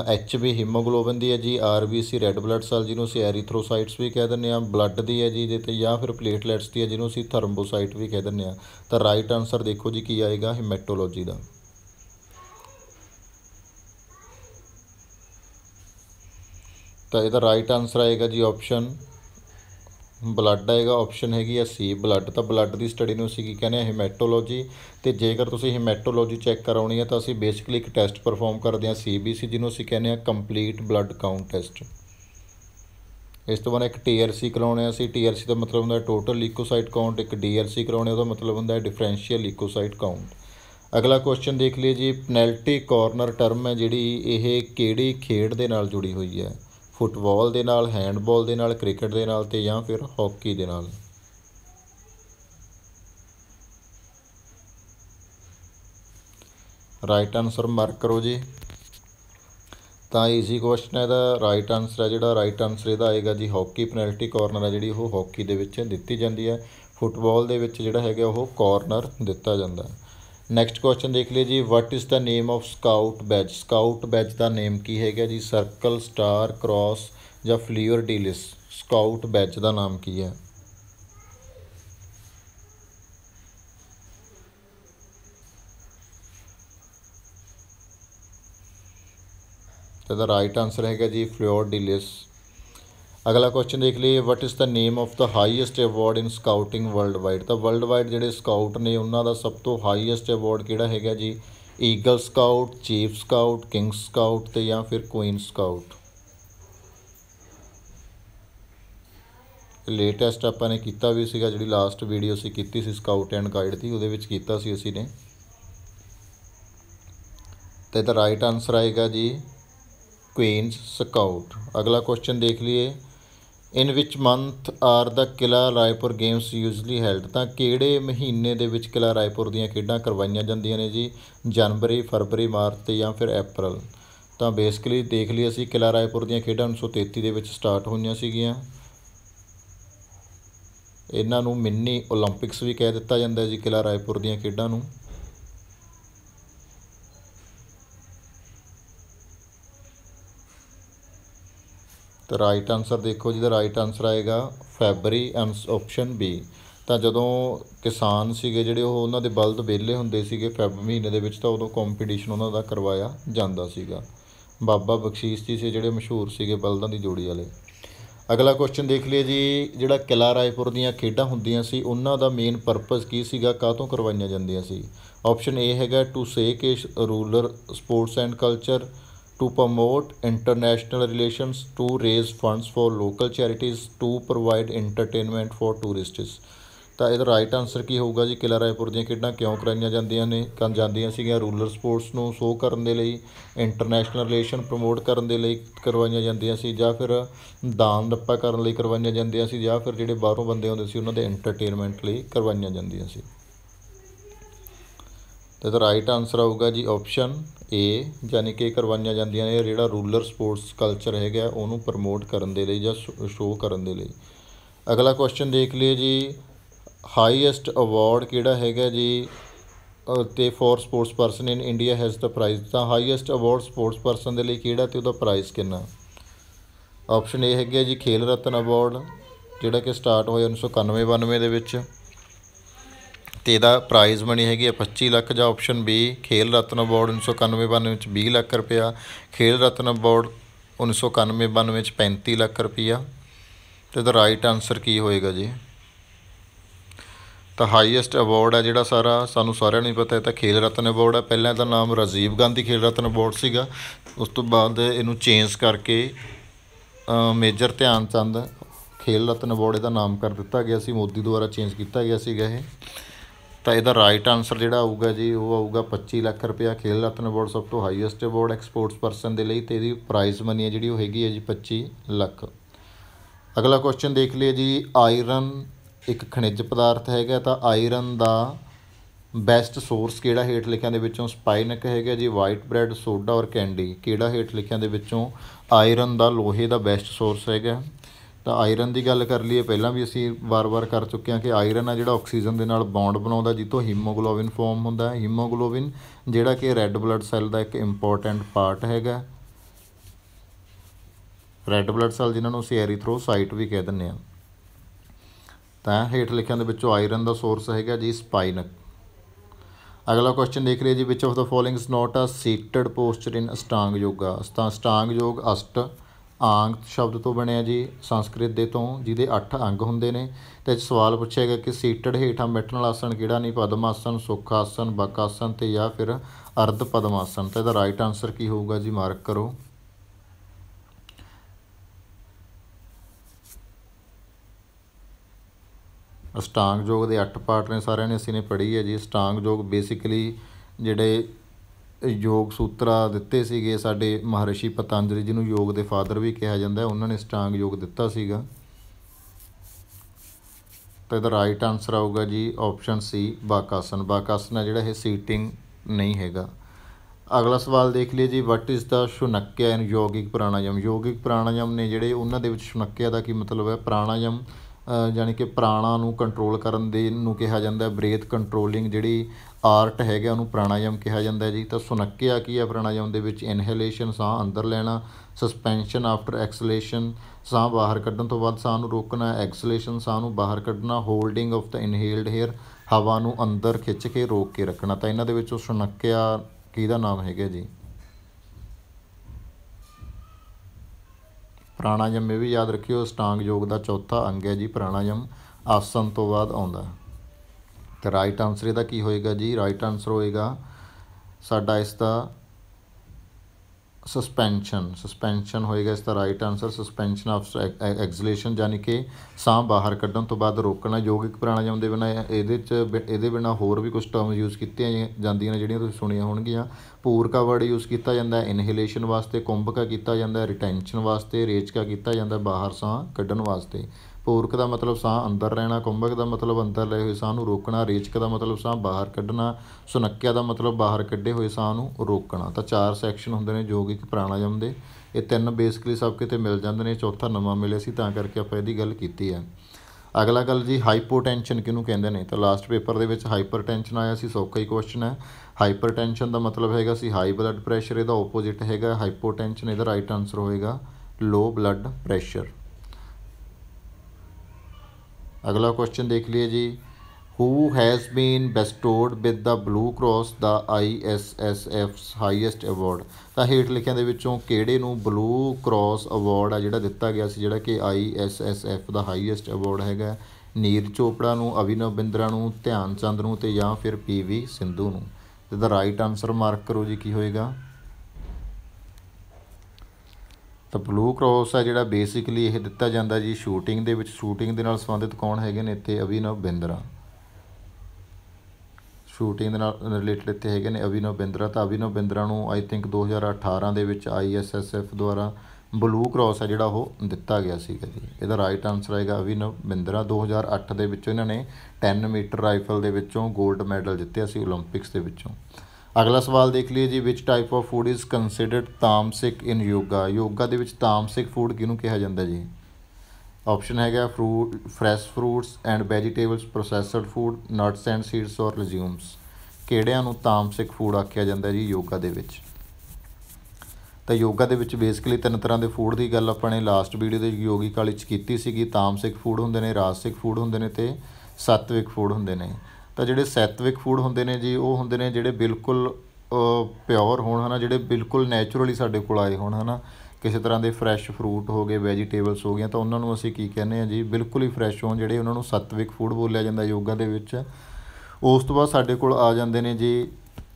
H B haemoglobin ਦੀ ਹੈ ਜੀ R B C red blood cell ਜਿਹਨੂੰ ਅਸੀਂ ਐਰੀਥਰੋਸਾਈਟਸ ਵੀ ਕਹਿ ਦਿੰਦੇ ਆ ਬਲੱਡ ਦੀ ਹੈ ਜੀ ਇਹਦੇ ਤੇ, ਜਾਂ ਫਿਰ ਪਲੇਟਲੈਟਸ ਦੀ ਹੈ ਜਿਹਨੂੰ ਅਸੀਂ ਥਰਮਬੋਸਾਈਟ ਵੀ ਕਹਿ ਦਿੰਦੇ ਆ ਤਾਂ ਰਾਈਟ ਆਨਸਰ ਦੇਖੋ ਜੀ, ਕੀ ਆਏਗਾ? ਹਿਮੈਟੋਲੋਜੀ ਦਾ। ਤਾਂ ਇਹਦਾ ਰਾਈਟ ਆਨਸਰ ਆਏਗਾ ਜੀ ਆਪਸ਼ਨ ਬਲੱਡ ਆਏਗਾ ਆਪਸ਼ਨ ਹੈਗੀ ਆ ਸੀ ਬਲੱਡ ਤਾਂ ਬਲੱਡ ਦੀ ਸਟੱਡੀ ਨੂੰ ਅਸੀਂ ਕੀ ਕਹਿੰਦੇ ਆ ਹੀਮੈਟੋਲੋਜੀ ਤੇ ਜੇਕਰ ਤੁਸੀਂ ਹੀਮੈਟੋਲੋਜੀ ਚੈੱਕ ਕਰਾਉਣੀ ਹੈ ਤਾਂ ਅਸੀਂ ਬੇਸਿਕਲੀ ਇੱਕ ਟੈਸਟ ਪਰਫਾਰਮ ਕਰਦੇ ਹਾਂ ਸੀਬੀਸੀ ਜਿਹਨੂੰ ਅਸੀਂ ਕਹਿੰਦੇ ਆ ਕੰਪਲੀਟ ਬਲੱਡ ਕਾਊਂਟ ਟੈਸਟ ਇਸ ਤੋਂ ਬਾਅਦ ਇੱਕ ਟੀਆਰਸੀ ਕਰਾਉਣੇ ਆ ਅਸੀਂ। ਟੀਆਰਸੀ ਦਾ ਮਤਲਬ ਹੁੰਦਾ ਟੋਟਲ ਲਿਕੋਸਾਈਟ ਕਾਊਂਟ ਇੱਕ ਡੀਆਰਸੀ ਕਰਾਉਣੇ ਉਹਦਾ ਮਤਲਬ ਹੁੰਦਾ ਡਿਫਰੈਂਸ਼ੀਅਲ ਲਿਕੋਸਾਈਟ ਕਾਊਂਟ ਅਗਲਾ ਕੁਐਸਚਨ ਦੇਖ ਲਈਏ ਜੀ ਪੈਨਲਟੀ ਕਾਰਨਰ ਟਰਮ ਹੈ ਜਿਹੜੀ, ਇਹ ਕਿਹੜੀ ਖੇਡ ਦੇ ਨਾਲ ਜੁੜੀ ਹੋਈ ਹੈ? ਫੁੱਟਬਾਲ ਦੇ ਨਾਲ, ਹੈਂਡਬਾਲ ਦੇ ਨਾਲ, ਕ੍ਰਿਕਟ ਦੇ ਨਾਲ ਅਤੇ ਜਾਂ ਫਿਰ ਹਾਕੀ ਦੇ ਨਾਲ। ਰਾਈਟ ਆਨਸਰ ਮਾਰਕ ਕਰੋ ਜੀ। ਤਾਂ ਈਜ਼ੀ ਕੁਐਸਚਨ ਹੈ ਦਾ ਰਾਈਟ ਆਨਸਰ ਹੈ ਜਿਹੜਾ ਰਾਈਟ ਆਨਸਰ ਇਹਦਾ ਆਏਗਾ ਜੀ। ਹਾਕੀ ਪੈਨਲਟੀ ਕਾਰਨਰ ਹੈ ਜਿਹੜੀ, ਉਹ ਹਾਕੀ ਦੇ ਵਿੱਚ ਦਿੱਤੀ ਜਾਂਦੀ ਹੈ। ਫੁੱਟਬਾਲ ਦੇ ਵਿੱਚ ਜਿਹੜਾ ਹੈਗਾ, ਉਹ ਕਾਰਨਰ ਦਿੱਤਾ ਜਾਂਦਾ ਹੈ। ਨੈਕਸਟ ਕੁਐਸਚਨ ਦੇਖ ਲਈਏ ਜੀ what is the name of scout badge scout badge the name ਕੀ ਹੈਗਾ ਜੀ ਸਰਕਲ ਸਟਾਰ ਕ੍ਰਾਸ ਜਾਂ ਫਲੀਅਰ ਡੀਲਿਸ ਸਕਾਊਟ ਬੈਚ ਦਾ ਨਾਮ ਕੀ ਹੈ ਤੇ ਦਾ ਰਾਈਟ ਆਨਸਰ ਹੈਗਾ ਜੀ ਫਲੀਅਰ ਡੀਲਿਸ ਅਗਲਾ ਕੁਐਸਚਨ ਦੇਖ ਲਈਏ what is the name of the highest award in scouting worldwide ਤਾਂ ਵਰਲਡ ਵਾਈਡ ਜਿਹੜੇ ਸਕਾਊਟ ਨੇ, ਉਹਨਾਂ ਦਾ ਸਭ ਤੋਂ ਹਾਈਐਸਟ ਅਵਾਰਡ ਕਿਹੜਾ ਹੈਗਾ ਜੀ? Eagle scout chief scout king scout ਤੇ ਜਾਂ ਫਿਰ ਕੁਈਨ ਸਕਾਊਟ ਲੇਟੈਸਟ ਆਪਾਂ ਨੇ ਕੀਤਾ ਵੀ ਸੀਗਾ, ਜਿਹੜੀ ਲਾਸਟ ਵੀਡੀਓ ਸੀ ਕੀਤੀ ਸੀ ਸਕਾਊਟ ਐਂਡ ਗਾਈਡ ਦੀ, ਉਹਦੇ ਵਿੱਚ ਕੀਤਾ ਸੀ ਅਸੀਂ ਨੇ। ਤੇ ਦਾ ਰਾਈਟ ਆਨਸਰ ਆਏਗਾ ਜੀ ਕੁਈਨਸ ਸਕਾਊਟ ਅਗਲਾ ਕੁਐਸਚਨ ਦੇਖ ਲਈਏ ਇਨ ਵਿੱਚ ਮੰਥ ਆਰ ਦਾ ਕਿਲਾ ਰਾਏਪੁਰ ਗੇਮਸ ਯੂਜ਼ਲੀ ਹੈਲਡ। ਤਾਂ ਕਿਹੜੇ ਮਹੀਨੇ ਦੇ ਵਿੱਚ ਕਿਲਾ ਰਾਏਪੁਰ ਦੀਆਂ ਖੇਡਾਂ ਕਰਵਾਈਆਂ ਜਾਂਦੀਆਂ ਨੇ ਜੀ? ਜਨਵਰੀ, ਫਰਵਰੀ, ਮਾਰਚ ਤੇ ਜਾਂ ਫਿਰ ਅਪ੍ਰੈਲ। ਤਾਂ ਬੇਸਿਕਲੀ ਦੇਖ ਲਈ ਅਸੀਂ ਕਿਲਾ ਰਾਏਪੁਰ ਦੀਆਂ ਖੇਡਾਂ 1933 ਦੇ ਵਿੱਚ ਸਟਾਰਟ ਹੋਈਆਂ ਸੀਗੀਆਂ। ਇਹਨਾਂ ਨੂੰ ਮਿੰਨੀ 올림픽ਸ ਵੀ ਕਹਿ ਦਿੱਤਾ ਜਾਂਦਾ ਜੀ ਕਿਲਾ ਰਾਏਪੁਰ ਦੀਆਂ ਖੇਡਾਂ ਨੂੰ। ਤਾਂ ਰਾਈਟ ਆਨਸਰ ਦੇਖੋ ਜਿਹਦਾ ਰਾਈਟ ਆਨਸਰ ਆਏਗਾ ਫੈਬਰੀ ਆਪਸ਼ਨ ਬੀ ਤਾਂ ਜਦੋਂ ਕਿਸਾਨ ਸੀਗੇ ਜਿਹੜੇ ਉਹ ਉਹਨਾਂ ਦੇ ਬਲਦ ਵਿਹਲੇ ਹੁੰਦੇ ਸੀਗੇ ਫੈਬ ਮਹੀਨੇ ਦੇ ਵਿੱਚ ਤਾਂ ਉਦੋਂ ਕੰਪੀਟੀਸ਼ਨ ਉਹਨਾਂ ਦਾ ਕਰਵਾਇਆ ਜਾਂਦਾ ਸੀਗਾ। ਬਾਬਾ ਬਖਸ਼ੀਸ਼ ਜੀ ਸੀ ਜਿਹੜੇ ਮਸ਼ਹੂਰ ਸੀਗੇ ਬਲਦਾਂ ਦੀ ਜੋੜੀ ਵਾਲੇ। ਅਗਲਾ ਕੁਐਸਚਨ ਦੇਖ ਲਈਏ ਜੀ, ਜਿਹੜਾ ਕਿਲਾ ਰਾਏਪੁਰ ਦੀਆਂ ਖੇਡਾਂ ਹੁੰਦੀਆਂ ਸੀ, ਉਹਨਾਂ ਦਾ ਮੇਨ ਪਰਪਸ ਕੀ ਸੀਗਾ, ਕਾਹਤੋਂ ਕਰਵਾਈਆਂ ਜਾਂਦੀਆਂ ਸੀ? ਆਪਸ਼ਨ ਏ ਹੈਗਾ to seek K rural sports and culture to promote international relations to raise funds for local charities to provide entertainment for tourists ਤਾਂ ਇਹਦਾ ਰਾਈਟ ਆਨਸਰ ਕੀ ਹੋਊਗਾ ਜੀ? ਕਿਲਾ ਰਾਏਪੁਰ ਦੀਆਂ ਖੇਡਾਂ ਕਿਉਂ ਕਰਾਈਆਂ ਜਾਂਦੀਆਂ ਨੇ? ਕੰ ਜਾਂਦੀਆਂ ਸੀਗੀਆਂ ਰੂਰਲ ਸਪੋਰਟਸ ਨੂੰ ਸ਼ੋਅ ਕਰਨ ਦੇ ਲਈ ਇੰਟਰਨੈਸ਼ਨਲ ਰਿਲੇਸ਼ਨ ਪ੍ਰਮੋਟ ਕਰਨ ਦੇ ਲਈ ਕਰਵਾਈਆਂ ਜਾਂਦੀਆਂ ਸੀ, ਜਾਂ ਫਿਰ ਦਾਨ ਰੱਪਾ ਕਰਨ ਲਈ ਕਰਵਾਈਆਂ ਜਾਂਦੀਆਂ ਸੀ, ਜਾਂ ਫਿਰ ਜਿਹੜੇ ਬਾਹਰੋਂ ਬੰਦੇ ਆਉਂਦੇ ਸੀ ਉਹਨਾਂ ਦੇ ਐਂਟਰਟੇਨਮੈਂਟ ਲਈ ਕਰਵਾਈਆਂ ਜਾਂਦੀਆਂ ਸੀ। ਤੇ ਇਹਦਾ ਰਾਈਟ ਆਨਸਰ ਆਊਗਾ ਜੀ ਆਪਸ਼ਨ ਏ ਯਾਨੀ ਕਿ ਕਰਵਾਈਆਂ ਜਾਂਦੀਆਂ ਨੇ ਜਿਹੜਾ ਰੂਰਲ ਸਪੋਰਟਸ ਕਲਚਰ ਹੈਗਾ, ਉਹਨੂੰ ਪ੍ਰਮੋਟ ਕਰਨ ਦੇ ਲਈ ਜਾਂ ਸ਼ੋਅ ਕਰਨ ਦੇ ਲਈ। ਅਗਲਾ ਕੁਐਸਚਨ ਦੇਖ ਲਈਏ ਜੀ। ਹਾਈਐਸਟ ਅਵਾਰਡ ਕਿਹੜਾ ਹੈਗਾ ਜੀ? ਤੇ for sports person in India has the prize ਤਾਂ ਹਾਈਐਸਟ ਅਵਾਰਡ ਸਪੋਰਟਸ ਪਰਸਨ ਦੇ ਲਈ ਕਿਹੜਾ ਤੇ ਉਹਦਾ ਪ੍ਰਾਈਜ਼ ਕਿੰਨਾ? ਆਪਸ਼ਨ ਏ ਹੈਗਾ ਜੀ, ਖੇਲ ਰਤਨ ਅਵਾਰਡ ਜਿਹੜਾ ਕਿ ਸਟਾਰਟ ਹੋਇਆ 1991 92 ਦੇ ਵਿੱਚ। ਤੇ ਇਹਦਾ ਪ੍ਰਾਈਜ਼ ਮਨੀ ਹੈਗੀ ਹੈ 25 ਲੱਖ ਜਾਂ option B Khel Ratna award 1991 92 ਵਿੱਚ 20 ਲੱਖ ਰੁਪਇਆ, ਖੇਲ ਰਤਨ ਅਵਾਰਡ 1991 92 ਵਿੱਚ 35 ਲੱਖ ਰੁਪਇਆ। ਤੇ ਇਹਦਾ ਰਾਈਟ ਆਨਸਰ ਕੀ ਹੋਏਗਾ ਜੀ? ਤਾਂ ਹਾਈਐਸਟ ਅਵਾਰਡ ਹੈ ਜਿਹੜਾ ਸਾਰਾ, ਸਾਨੂੰ ਸਾਰਿਆਂ ਨੂੰ ਪਤਾ ਹੈ ਤਾਂ ਖੇਲ ਰਤਨ ਅਵਾਰਡ ਹੈ ਪਹਿਲਾਂ ਇਹਦਾ ਨਾਮ ਰਾਜੀਵ ਗਾਂਧੀ ਖੇਲ ਰਤਨ ਅਵਾਰਡ ਸੀਗਾ। ਉਸ ਤੋਂ ਬਾਅਦ ਇਹਨੂੰ ਚੇਂਜ ਕਰਕੇ ਮੇਜਰ ਧਿਆਨ ਚੰਦ ਖੇਲ ਰਤਨ ਅਵਾਰਡ ਇਹਦਾ ਨਾਮ ਕਰ ਦਿੱਤਾ ਗਿਆ ਸੀ, ਮੋਦੀ ਦੁਆਰਾ ਚੇਂਜ ਕੀਤਾ ਗਿਆ ਸੀਗਾ ਇਹ। ਤਾਂ ਇਹਦਾ ਰਾਈਟ ਆਨਸਰ ਜਿਹੜਾ ਆਊਗਾ ਜੀ, ਉਹ ਆਊਗਾ 25 ਲੱਖ ਰੁਪਇਆ ਖੇਲ ਰਤਨ ਅਵਾਰਡ ਸਭ ਤੋਂ ਹਾਈਐਸਟ ਅਵਾਰਡ ਐਕਸਪੋਰਟਸ ਪਰਸਨ ਦੇ ਲਈ ਤੇ ਇਹਦੀ ਪ੍ਰਾਈਜ਼ ਮਨੀ ਹੈ ਜਿਹੜੀ ਉਹ ਹੈਗੀ ਹੈ ਜੀ 25 ਲੱਖ। ਅਗਲਾ ਕੁਐਸਚਨ ਦੇਖ ਲਈਏ ਜੀ ਆਇਰਨ ਇੱਕ ਖਣਿਜ ਪਦਾਰਥ ਹੈਗਾ ਤਾਂ ਆਇਰਨ ਦਾ ਬੈਸਟ ਸੋਰਸ ਕਿਹੜਾ ਹੇਠ ਲਿਖਿਆਂ ਦੇ ਵਿੱਚੋਂ ਸਪਾਈਨਕ ਹੈਗਾ ਜੀ white bread soda or candy ਕਿਹੜਾ ਹੇਠ ਲਿਖਿਆਂ ਦੇ ਵਿੱਚੋਂ ਆਇਰਨ ਦਾ ਲੋਹੇ ਦਾ ਬੈਸਟ ਸੋਰਸ ਹੈਗਾ? ਤਾਂ ਆਇਰਨ ਦੀ ਗੱਲ ਕਰ ਲਈਏ, ਪਹਿਲਾਂ ਵੀ ਅਸੀਂ ਵਾਰ-ਵਾਰ ਕਰ ਚੁੱਕੇ ਹਾਂ ਕਿ ਆਇਰਨ ਆ ਜਿਹੜਾ ਆਕਸੀਜਨ ਦੇ ਨਾਲ ਬੌਂਡ ਬਣਾਉਂਦਾ, ਜਿੱਥੋਂ ਹੀਮੋਗਲੋਬਿਨ ਫਾਰਮ ਹੁੰਦਾ ਹੈ। ਹੀਮੋਗਲੋਬਿਨ ਜਿਹੜਾ ਕਿ ਰੈੱਡ ਬਲੱਡ ਸੈੱਲ ਦਾ ਇੱਕ ਇੰਪੋਰਟੈਂਟ ਪਾਰਟ ਹੈਗਾ। ਰੈੱਡ ਬਲੱਡ ਸੈੱਲ ਜਿਨ੍ਹਾਂ ਨੂੰ ਅਸੀਂ ਐਰੀਥਰੋਸਾਈਟ ਵੀ ਕਹਿ ਦਿੰਦੇ ਹਾਂ। ਤਾਂ ਹੇਠ ਲਿਖਿਆਂ ਦੇ ਵਿੱਚੋਂ ਆਇਰਨ ਦਾ ਸੋਰਸ ਹੈਗਾ ਜੀ ਸਪਾਈਨਕ ਅਗਲਾ ਕੁਐਸਚਨ ਦੇਖ ਰਹੇ ਜੀ which of the following is not a seated posture in Ashtanga yoga? ਤਾਂ ਅਸ਼ਟਾਂਗ ਯੋਗ ਅਸ਼ਟ ਆਂਗ ਸ਼ਬਦ ਤੋਂ ਬਣਿਆ ਜੀ, ਸੰਸਕ੍ਰਿਤ ਦੇ ਤੋਂ, ਜਿਹਦੇ 8 ਅੰਗ ਹੁੰਦੇ ਨੇ। ਤੇ ਸਵਾਲ ਪੁੱਛਿਆ ਗਿਆ ਕਿ ਸੀਟਡ ਹੇਠਾਂ ਬੈਠਣ ਵਾਲਾ ਆਸਣ ਕਿਹੜਾ? ਨਹੀਂ, ਪਦਮ ਆਸਣ, ਸੁਖ ਆਸਣ, ਬਕ ਆਸਨ ਤੇ ਜਾਂ ਫਿਰ ਅਰਧ ਪਦਮ ਆਸਣ। ਤਾਂ ਇਹਦਾ ਰਾਈਟ ਆਨਸਰ ਕੀ ਹੋਊਗਾ ਜੀ? ਮਾਰਕ ਕਰੋ। ਅਸ਼ਟਾਂਗ ਯੋਗ ਦੇ 8 ਪਾਰਟ ਨੇ ਸਾਰਿਆਂ ਨੇ ਅਸੀਂ ਨੇ ਪੜ੍ਹੀ ਹੈ ਜੀ। ਅਸ਼ਟਾਂਗ ਯੋਗ ਬੇਸਿਕਲੀ ਜਿਹੜੇ ਯੋਗ ਸੂਤਰਾ ਦਿੱਤੇ ਸੀਗੇ ਸਾਡੇ ਮਹਰਸ਼ੀ ਪਤੰਜਲੀ ਜਿਹਨੂੰ ਯੋਗ ਦੇ ਫਾਦਰ ਵੀ ਕਿਹਾ ਜਾਂਦਾ ਉਹਨਾਂ ਨੇ ਸਟਾਂਗ ਯੋਗ ਦਿੱਤਾ ਸੀਗਾ। ਤਾਂ ਇਹਦਾ ਰਾਈਟ ਆਨਸਰ ਆਊਗਾ ਜੀ ਆਪਸ਼ਨ ਸੀ ਬਾਕਾਸਨ। ਬਾਕਾਸਨ ਹੈ ਜਿਹੜਾ ਇਹ ਸੀਟਿੰਗ ਨਹੀਂ ਹੈਗਾ। ਅਗਲਾ ਸਵਾਲ ਦੇਖ ਲਈਏ ਜੀ ਵਟ ਇਜ਼ ਦਾ ਸ਼ੁਨਕਿਆ ਇਨ ਯੋਗਿਕ ਪ੍ਰਾਣਾਯਮ? ਯੋਗਿਕ ਪ੍ਰਾਣਾਯਮ ਨੇ ਜਿਹੜੇ ਉਹਨਾਂ ਦੇ ਵਿੱਚ ਸ਼ੁਨਕਿਆ ਦਾ ਕੀ ਮਤਲਬ ਹੈ? ਪ੍ਰਾਣਾਯਮ ਜਾਣੀ ਕਿ ਪ੍ਰਾਣਾ ਨੂੰ ਕੰਟਰੋਲ ਕਰਨ ਦੇ ਨੂੰ ਕਿਹਾ ਜਾਂਦਾ ਬ੍ਰੇਥ ਕੰਟਰੋਲਿੰਗ ਜਿਹੜੀ ਆਰਟ ਹੈਗਾ ਉਹਨੂੰ ਪ੍ਰਾਣਾਯਮ ਕਿਹਾ ਜਾਂਦਾ ਜੀ। ਤਾਂ ਸੁਨੱਕਿਆ ਕੀ ਹੈ ਪ੍ਰਾਣਾਯਮ ਦੇ ਵਿੱਚ? ਇਨਹੇਲੇਸ਼ਨ ਸਾਹ ਅੰਦਰ ਲੈਣਾ ਸਸਪੈਂਸ਼ਨ ਆਫਟਰ ਐਕਸਲੇਸ਼ਨ ਸਾਹ ਬਾਹਰ ਕੱਢਣ ਤੋਂ ਬਾਅਦ ਸਾਹ ਨੂੰ ਰੋਕਣਾ ਐਕਸਲੇਸ਼ਨ ਸਾਹ ਨੂੰ ਬਾਹਰ ਕੱਢਣਾ holding of the inhaled air ਹਵਾ ਨੂੰ ਅੰਦਰ ਖਿੱਚ ਕੇ ਰੋਕ ਕੇ ਰੱਖਣਾ। ਤਾਂ ਇਹਨਾਂ ਦੇ ਵਿੱਚੋਂ ਸੁਨੱਕਿਆ ਕਿਹਦਾ ਨਾਮ ਹੈਗਾ ਜੀ? ਪ੍ਰਾਣਾਯਮ, ਇਹ ਵੀ ਯਾਦ ਰੱਖਿਓ ਸਟਾਂਗ ਯੋਗ ਦਾ ਚੌਥਾ ਅੰਗ ਹੈ ਜੀ, ਪ੍ਰਾਣਾਯਮ। ਆਸਨ ਤੋਂ ਬਾਅਦ ਆਉਂਦਾ ਤੇ ਰਾਈਟ ਆਨਸਰ ਇਹਦਾ ਕੀ ਹੋਏਗਾ ਜੀ? ਰਾਈਟ ਆਨਸਰ ਹੋਏਗਾ, ਸਾਡਾ ਇਸ ਦਾ ਸਸਪੈਂਸ਼ਨ ਸਸਪੈਂਸ਼ਨ ਹੋਏਗਾ ਇਸ ਦਾ right answer suspension of exhalation ਯਾਨੀ ਕਿ ਸਾਹ ਬਾਹਰ ਕੱਢਣ ਤੋਂ ਬਾਅਦ ਰੋਕਣਾ ਯੋਗਿਕ ਪ੍ਰਾਣਾਯਾਮ ਦੇ ਬਿਨਾ, ਇਹਦੇ ਚ, ਇਹਦੇ ਬਿਨਾ ਹੋਰ ਵੀ ਕੁਝ ਟਰਮ ਯੂਜ਼ ਕੀਤੀਆਂ ਜਾਂਦੀਆਂ ਨੇ, ਜਿਹੜੀਆਂ ਤੁਸੀਂ ਸੁਣੀਆਂ ਹੋਣਗੀਆਂ। ਪੂਰਕਾ ਵਰਡ ਯੂਜ਼ ਕੀਤਾ ਜਾਂਦਾ ਹੈ ਇਨਹੇਲੇਸ਼ਨ ਵਾਸਤੇ, ਕੁੰਭਕਾ ਕੀਤਾ ਜਾਂਦਾ ਹੈ ਰਿਟੈਂਸ਼ਨ ਵਾਸਤੇ, ਰੇਚਕਾ ਕੀਤਾ ਜਾਂਦਾ ਬਾਹਰ ਸਾਹ ਕੱਢਣ ਵਾਸਤੇ। ਪੂਰਕ ਦਾ ਮਤਲਬ ਸਾਹ ਅੰਦਰ ਰਹਿਣਾ, ਕੁੰਭਕ ਦਾ ਮਤਲਬ ਅੰਦਰ ਲਏ ਹੋਏ ਸਾਹ ਨੂੰ ਰੋਕਣਾ, ਰੇਚਕ ਦਾ ਮਤਲਬ ਸਾਹ ਬਾਹਰ ਕੱਢਣਾ ਸੁਨੱਕਿਆ ਦਾ ਮਤਲਬ ਬਾਹਰ ਕੱਢੇ ਹੋਏ ਸਾਹ ਨੂੰ ਰੋਕਣਾ। ਤਾਂ ਚਾਰ ਸੈਕਸ਼ਨ ਹੁੰਦੇ ਨੇ ਯੋਗਿਕ ਪ੍ਰਾਣਾਯਾਮ ਦੇ। ਇਹ ਤਿੰਨ ਬੇਸਿਕਲੀ ਸਭ ਕਿਤੇ ਮਿਲ ਜਾਂਦੇ ਨੇ, ਚੌਥਾ ਨਵਾਂ ਮਿਲਿਆ ਸੀ, ਤਾਂ ਕਰਕੇ ਆਪਾਂ ਇਹਦੀ ਗੱਲ ਕੀਤੀ ਹੈ। ਅਗਲਾ ਗੱਲ ਜੀ ਹਾਈਪੋਟੈਂਸ਼ਨ ਕਿਹਨੂੰ ਕਹਿੰਦੇ ਨੇ? ਤਾਂ ਲਾਸਟ ਪੇਪਰ ਦੇ ਵਿੱਚ ਹਾਈਪਰਟੈਂਸ਼ਨ ਆਇਆ ਸੀ, ਸੌਖਾ ਹੀ ਕੁਐਸਚਨ ਹੈ। ਹਾਈਪਰਟੈਂਸ਼ਨ ਦਾ ਮਤਲਬ ਹੈਗਾ ਸੀ ਹਾਈ ਬਲੱਡ ਪ੍ਰੈਸ਼ਰ ਇਹਦਾ ਆਪੋਜ਼ਿਟ ਹੈਗਾ ਹਾਈਪੋਟੈਂਸ਼ਨ ਇਹਦਾ ਰਾਈਟ ਆਨਸਰ ਹੋਏਗਾ ਲੋ ਬਲੱਡ ਪ੍ਰੈਸ਼ਰ ਅਗਲਾ ਕੁਐਸਚਨ ਦੇਖ ਲਈਏ ਜੀ। Who has been bestowed with the blue cross the ISSF's highest award ਤਾਂ ਹੇਠ ਲਿਖਿਆਂ ਦੇ ਵਿੱਚੋਂ ਕਿਹੜੇ ਨੂੰ ਬਲੂ ਕ੍ਰਾਸ ਅਵਾਰਡ ਆ ਜਿਹੜਾ ਦਿੱਤਾ ਗਿਆ ਸੀ, ਜਿਹੜਾ ਕਿ ਆਈਐਸਐਸਐਫ ਦਾ ਹਾਈਐਸਟ ਅਵਾਰਡ ਹੈਗਾ? ਨੀਰ ਚੋਪੜਾ ਨੂੰ, ਅਭਿਨਵ ਬਿੰਦਰਾ ਨੂੰ, ਧਿਆਨ ਚੰਦ ਨੂੰ ਤੇ ਜਾਂ ਫਿਰ ਪੀਵੀ ਸਿੰਧੂ ਨੂੰ। ਤੇ ਰਾਈਟ ਆਨਸਰ ਮਾਰਕ ਕਰੋ ਜੀ ਕੀ ਹੋਏਗਾ। ਤਾਂ ਬਲੂ ਕ੍ਰਾਸ ਹੈ ਜਿਹੜਾ ਬੇਸਿਕਲੀ ਇਹ ਦਿੱਤਾ ਜਾਂਦਾ ਜੀ ਸ਼ੂਟਿੰਗ ਦੇ ਵਿੱਚ। ਸ਼ੂਟਿੰਗ ਦੇ ਨਾਲ ਸੰਬੰਧਿਤ ਕੌਣ ਹੈਗੇ ਨੇ ਇੱਥੇ? ਅਭਿਨਵ ਬਿੰਦਰਾ। ਸ਼ੂਟਿੰਗ ਦੇ ਨਾਲ ਰਿਲੇਟਡ ਇੱਥੇ ਹੈਗੇ ਨੇ ਅਭਿਨਵ ਬਿੰਦਰਾ। ਤਾਂ ਅਭਿਨਵ ਬਿੰਦਰਾ ਨੂੰ ਆਈ ਥਿੰਕ 2018 ਦੇ ਵਿੱਚ ਆਈਐਸਐਸਐਫ ਦੁਆਰਾ ਬਲੂ ਕ੍ਰਾਸ ਆ ਜਿਹੜਾ ਉਹ ਦਿੱਤਾ ਗਿਆ ਸੀਗਾ ਜੀ। ਇਹਦਾ ਰਾਈਟ ਆਨਸਰ ਆਏਗਾ ਅਭਿਨਵ ਬਿੰਦਰਾ। 2008 ਦੇ ਵਿੱਚੋਂ ਇਹਨਾਂ ਨੇ 10 ਮੀਟਰ ਰਾਈਫਲ ਦੇ ਵਿੱਚੋਂ 골ਡ ਮੈਡਲ ਜਿੱਤਿਆ ਸੀ 올림픽ਸ ਦੇ ਵਿੱਚੋਂ। ਅਗਲਾ ਸਵਾਲ ਦੇਖ ਲਈਏ ਜੀ which type of food is considered tamasic in yoga? Yoga ਦੇ ਵਿੱਚ ਤਾਮਸਿਕ ਫੂਡ ਕਿਹਨੂੰ ਕਿਹਾ ਜਾਂਦਾ ਜੀ? ਆਪਸ਼ਨ ਹੈਗਾ fruit fresh fruits and vegetables processed food nuts and seeds or legumes ਕਿਹੜਿਆਂ ਨੂੰ ਤਾਮਸਿਕ ਫੂਡ ਆਖਿਆ ਜਾਂਦਾ ਜੀ ਯੋਗਾ ਦੇ ਵਿੱਚ? ਤਾਂ ਯੋਗਾ ਦੇ ਵਿੱਚ ਬੇਸਿਕਲੀ ਤਿੰਨ ਤਰ੍ਹਾਂ ਦੇ ਫੂਡ ਦੀ ਗੱਲ ਆਪਾਂ ਨੇ। ਲਾਸਟ ਵੀਡੀਓ ਦੇ ਯੋਗੀ ਕਾਲੀ ਚ ਕੀਤੀ ਸੀਗੀ। ਤਾਮਸਿਕ ਫੂਡ ਹੁੰਦੇ ਨੇ, ਰਾਜਸਿਕ ਫੂਡ ਹੁੰਦੇ ਨੇ ਤੇ ਸਾਤਵਿਕ ਫੂਡ ਹੁੰਦੇ ਨੇ। ਤਾਂ ਜਿਹੜੇ ਸਾਤਵਿਕ ਫੂਡ ਹੁੰਦੇ ਨੇ ਜੀ, ਉਹ ਹੁੰਦੇ ਨੇ ਜਿਹੜੇ ਬਿਲਕੁਲ ਪਿਓਰ ਹੋਣ ਹਨਾ, ਜਿਹੜੇ ਬਿਲਕੁਲ ਨੇਚਰਲੀ ਸਾਡੇ ਕੋਲ ਆਏ ਹੋਣ ਹਨਾ। ਕਿਸੇ ਤਰ੍ਹਾਂ ਦੇ ਫਰੈਸ਼ ਫਰੂਟ ਹੋ ਗਏ ਵੈਜੀਟੇਬਲਸ ਹੋ ਗਈਆਂ, ਤਾਂ ਉਹਨਾਂ ਨੂੰ ਅਸੀਂ ਕੀ ਕਹਿੰਦੇ ਆ ਜੀ, ਬਿਲਕੁਲ ਹੀ ਫਰੈਸ਼ ਹੋਣ ਜਿਹੜੇ ਉਹਨਾਂ ਨੂੰ ਸਤਵਿਕ ਫੂਡ ਬੋਲਿਆ ਜਾਂਦਾ ਯੋਗਾ ਦੇ ਵਿੱਚ। ਉਸ ਤੋਂ ਬਾਅਦ ਸਾਡੇ ਕੋਲ ਆ ਜਾਂਦੇ ਨੇ ਜੀ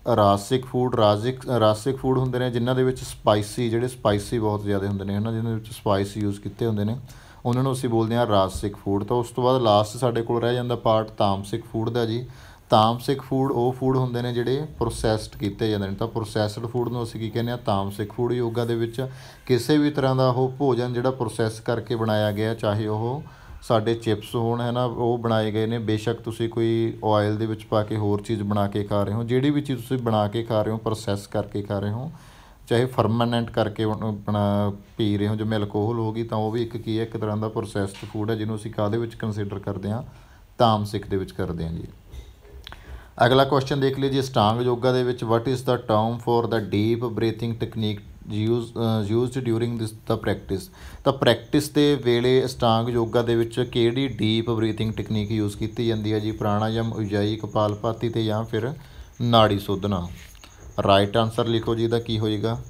ਰਾਸਿਕ ਫੂਡ ਰਾਸਿਕ ਰਾਸਿਕ ਫੂਡ ਹੁੰਦੇ ਨੇ ਜਿਨ੍ਹਾਂ ਦੇ ਵਿੱਚ ਸਪਾਈਸੀ ਜਿਹੜੇ ਸਪਾਈਸੀ ਬਹੁਤ ਜ਼ਿਆਦਾ ਹੁੰਦੇ ਨੇ, ਹਨਾ, ਜਿਹਨਾਂ ਵਿੱਚ ਸਪਾਈਸ ਯੂਜ਼ ਕੀਤੇ ਹੁੰਦੇ ਨੇ, ਉਹਨਾਂ ਨੂੰ ਅਸੀਂ ਬੋਲਦੇ ਹਾਂ ਰਾਸਿਕ ਫੂਡ ਤਾਂ ਉਸ ਤੋਂ ਬਾਅਦ ਲਾਸਟ ਸਾਡੇ ਕੋਲ ਰਹਿ ਜਾਂਦਾ ਪਾਰਟ ਤਾਮਸਿਕ ਫੂਡ ਦਾ ਜੀ। ਤਾਮਸਿਕ ਫੂਡ ਉਹ ਫੂਡ ਹੁੰਦੇ ਨੇ ਜਿਹੜੇ ਪ੍ਰੋਸੈਸਡ ਕੀਤੇ ਜਾਂਦੇ ਨੇ। ਤਾਂ ਪ੍ਰੋਸੈਸਡ ਫੂਡ ਨੂੰ ਅਸੀਂ ਕੀ ਕਹਿੰਦੇ ਆ ਤਾਮਸਿਕ ਫੂਡ ਯੋਗਾ ਦੇ ਵਿੱਚ ਕਿਸੇ ਵੀ ਤਰ੍ਹਾਂ ਦਾ ਉਹ ਭੋਜਨ ਜਿਹੜਾ ਪ੍ਰੋਸੈਸ ਕਰਕੇ ਬਣਾਇਆ ਗਿਆ, ਚਾਹੇ ਉਹ ਸਾਡੇ ਚਿਪਸ ਹੋਣ, ਹੈ ਨਾ, ਉਹ ਬਣਾਏ ਗਏ ਨੇ। ਬੇਸ਼ੱਕ ਤੁਸੀਂ ਕੋਈ ਆਇਲ ਦੇ ਵਿੱਚ ਪਾ ਕੇ ਹੋਰ ਚੀਜ਼ ਬਣਾ ਕੇ ਖਾ ਰਹੇ ਹੋ। ਜਿਹੜੀ ਵੀ ਚੀਜ਼ ਤੁਸੀਂ ਬਣਾ ਕੇ ਖਾ ਰਹੇ ਹੋ ਪ੍ਰੋਸੈਸ ਕਰਕੇ ਖਾ ਰਹੇ ਹੋ, ਚਾਹੇ ਫਰਮਾਨੈਂਟ ਕਰਕੇ ਬਣਾ ਪੀ ਰਹੇ ਹੋ ਜਿਵੇਂ ਅਲਕੋਹਲ ਹੋ ਗਈ ਤਾਂ ਉਹ ਵੀ ਇੱਕ ਕੀ ਹੈ, ਇੱਕ ਤਰ੍ਹਾਂ ਦਾ ਪ੍ਰੋਸੈਸਡ ਫੂਡ ਹੈ, ਜਿਹਨੂੰ ਅਸੀਂ ਕਾਦੇ ਵਿੱਚ ਕੰਸੀਡਰ ਕਰਦੇ ਹਾਂ? ਤਾਮਸਿਕ ਦੇ ਵਿੱਚ ਕਰਦੇ ਹਾਂ ਜੀ। ਅਗਲਾ ਕੁਐਸਚਨ ਦੇਖ ਲਈਏ ਸਟਾਂਗ ਯੋਗਾ ਦੇ ਵਿੱਚ what is the term for the deep breathing technique use used during this the practice ਤਾਂ ਪ੍ਰੈਕਟਿਸ ਦੇ ਵੇਲੇ ਸਟਾਂਗ ਯੋਗਾ ਦੇ ਵਿੱਚ ਕਿਹੜੀ ਡੀਪ ਬਰੀਥਿੰਗ ਟੈਕਨੀਕ ਯੂਜ਼ ਕੀਤੀ ਜਾਂਦੀ ਹੈ ਜੀ? ਪ੍ਰਾਣਾਯਮ ਉਜਾਈ ਕਪਾਲਪਾਤੀ ਤੇ ਜਾਂ ਫਿਰ ਨਾੜੀ ਸੋਧਨਾ ਰਾਈਟ ਆਨਸਰ ਲਿਖੋ ਜੀ, ਇਹਦਾ ਕੀ ਹੋਏਗਾ?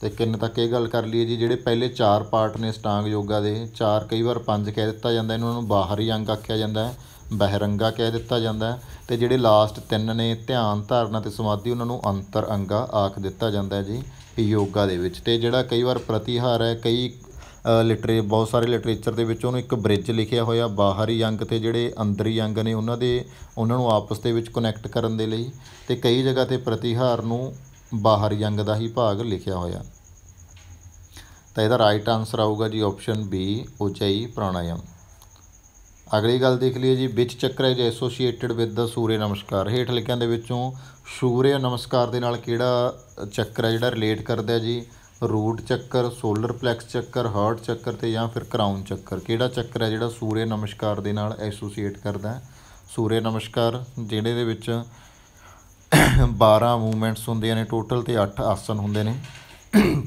ਤੇ ਕਿੰਨੇ ਤੱਕ ਇਹ ਗੱਲ ਕਰ ਲਈਏ ਜੀ, ਜਿਹੜੇ ਪਹਿਲੇ ਚਾਰ ਪਾਰਟ ਨੇ ਸਟਾਂਗ ਯੋਗਾ ਦੇ, ਚਾਰ ਕਈ ਵਾਰ ਪੰਜ ਕਹਿ ਦਿੱਤਾ ਜਾਂਦਾ, ਇਹਨਾਂ ਨੂੰ ਬਾਹਰੀ ਅੰਗ ਆਖਿਆ ਜਾਂਦਾ ਹੈ। ਬਹਿਰੰਗਾ ਕਹਿ ਦਿੱਤਾ ਜਾਂਦਾ ਹੈ ਤੇ ਜਿਹੜੇ ਲਾਸਟ ਤਿੰਨ ਨੇ ਧਿਆਨ ਧਾਰਨਾ ਤੇ ਸਮਾਧੀ, ਉਹਨਾਂ ਨੂੰ ਅੰਤਰ ਅੰਗਾ ਆਖ ਦਿੱਤਾ ਜਾਂਦਾ ਹੈ ਜੀ ਯੋਗਾ ਦੇ ਵਿੱਚ। ਤੇ ਜਿਹੜਾ ਕਈ ਵਾਰ ਪ੍ਰਤੀਹਾਰ ਹੈ, ਕਈ ਲਿਟਰੇ ਬਹੁਤ ਸਾਰੇ ਲਿਟਰੇਚਰ ਦੇ ਵਿੱਚ ਉਹਨੂੰ ਇੱਕ ਬ੍ਰਿਜ ਲਿਖਿਆ ਹੋਇਆ, ਬਾਹਰੀ ਅੰਗ ਤੇ ਜਿਹੜੇ ਅੰਦਰੀ ਅੰਗ ਨੇ, ਉਹਨਾਂ ਦੇ, ਉਹਨਾਂ ਨੂੰ ਆਪਸ ਦੇ ਵਿੱਚ ਕਨੈਕਟ ਕਰਨ ਦੇ ਲਈ ਤੇ ਕਈ ਜਗ੍ਹਾ ਤੇ ਪ੍ਰਤੀਹਾਰ ਨੂੰ ਬਾਹਰੀ ਅੰਗ ਦਾ ਹੀ ਭਾਗ ਲਿਖਿਆ ਹੋਇਆ। ਤਾਂ ਇਹਦਾ ਰਾਈਟ ਆਨਸਰ ਆਊਗਾ ਜੀ ਆਪਸ਼ਨ ਬੀ ਉਚਾਈ ਪ੍ਰਾਣਾਯਾਮ। ਅਗਲੀ ਗੱਲ ਦੇਖ ਲਈਏ ਜੀ, ਵਿੱਚ ਚੱਕਰ ਹੈ ਜੇ ਐਸੋਸੀਏਟਡ ਵਿਦ ਦਾ ਸੂਰਯ ਨਮਸਕਾਰ। ਹੇਠ ਲਿਖਿਆਂ ਦੇ ਵਿੱਚੋਂ ਸੂਰਯ ਨਮਸਕਾਰ ਦੇ ਨਾਲ ਕਿਹੜਾ ਚੱਕਰ ਹੈ ਜਿਹੜਾ ਰਿਲੇਟ ਕਰਦਾ ਹੈ ਜੀ? ਰੂਟ ਚੱਕਰ ਸੋਲਰ ਪਲੈਕਸ ਚੱਕਰ ਹਾਰਟ ਚੱਕਰ ਤੇ ਜਾਂ ਫਿਰ ਕਰਾਊਨ ਚੱਕਰ। ਕਿਹੜਾ ਚੱਕਰ ਹੈ ਜਿਹੜਾ ਸੂਰਯ ਨਮਸਕਾਰ ਦੇ ਨਾਲ ਐਸੋਸੀਏਟ ਕਰਦਾ ਹੈ? ਸੂਰਯ ਨਮਸਕਾਰ ਜਿਹੜੇ ਦੇ ਵਿੱਚ 12 ਮੂਵਮੈਂਟਸ ਹੁੰਦੀਆਂ ਨੇ ਟੋਟਲ ਤੇ 8 ਆਸਨ ਹੁੰਦੇ ਨੇ।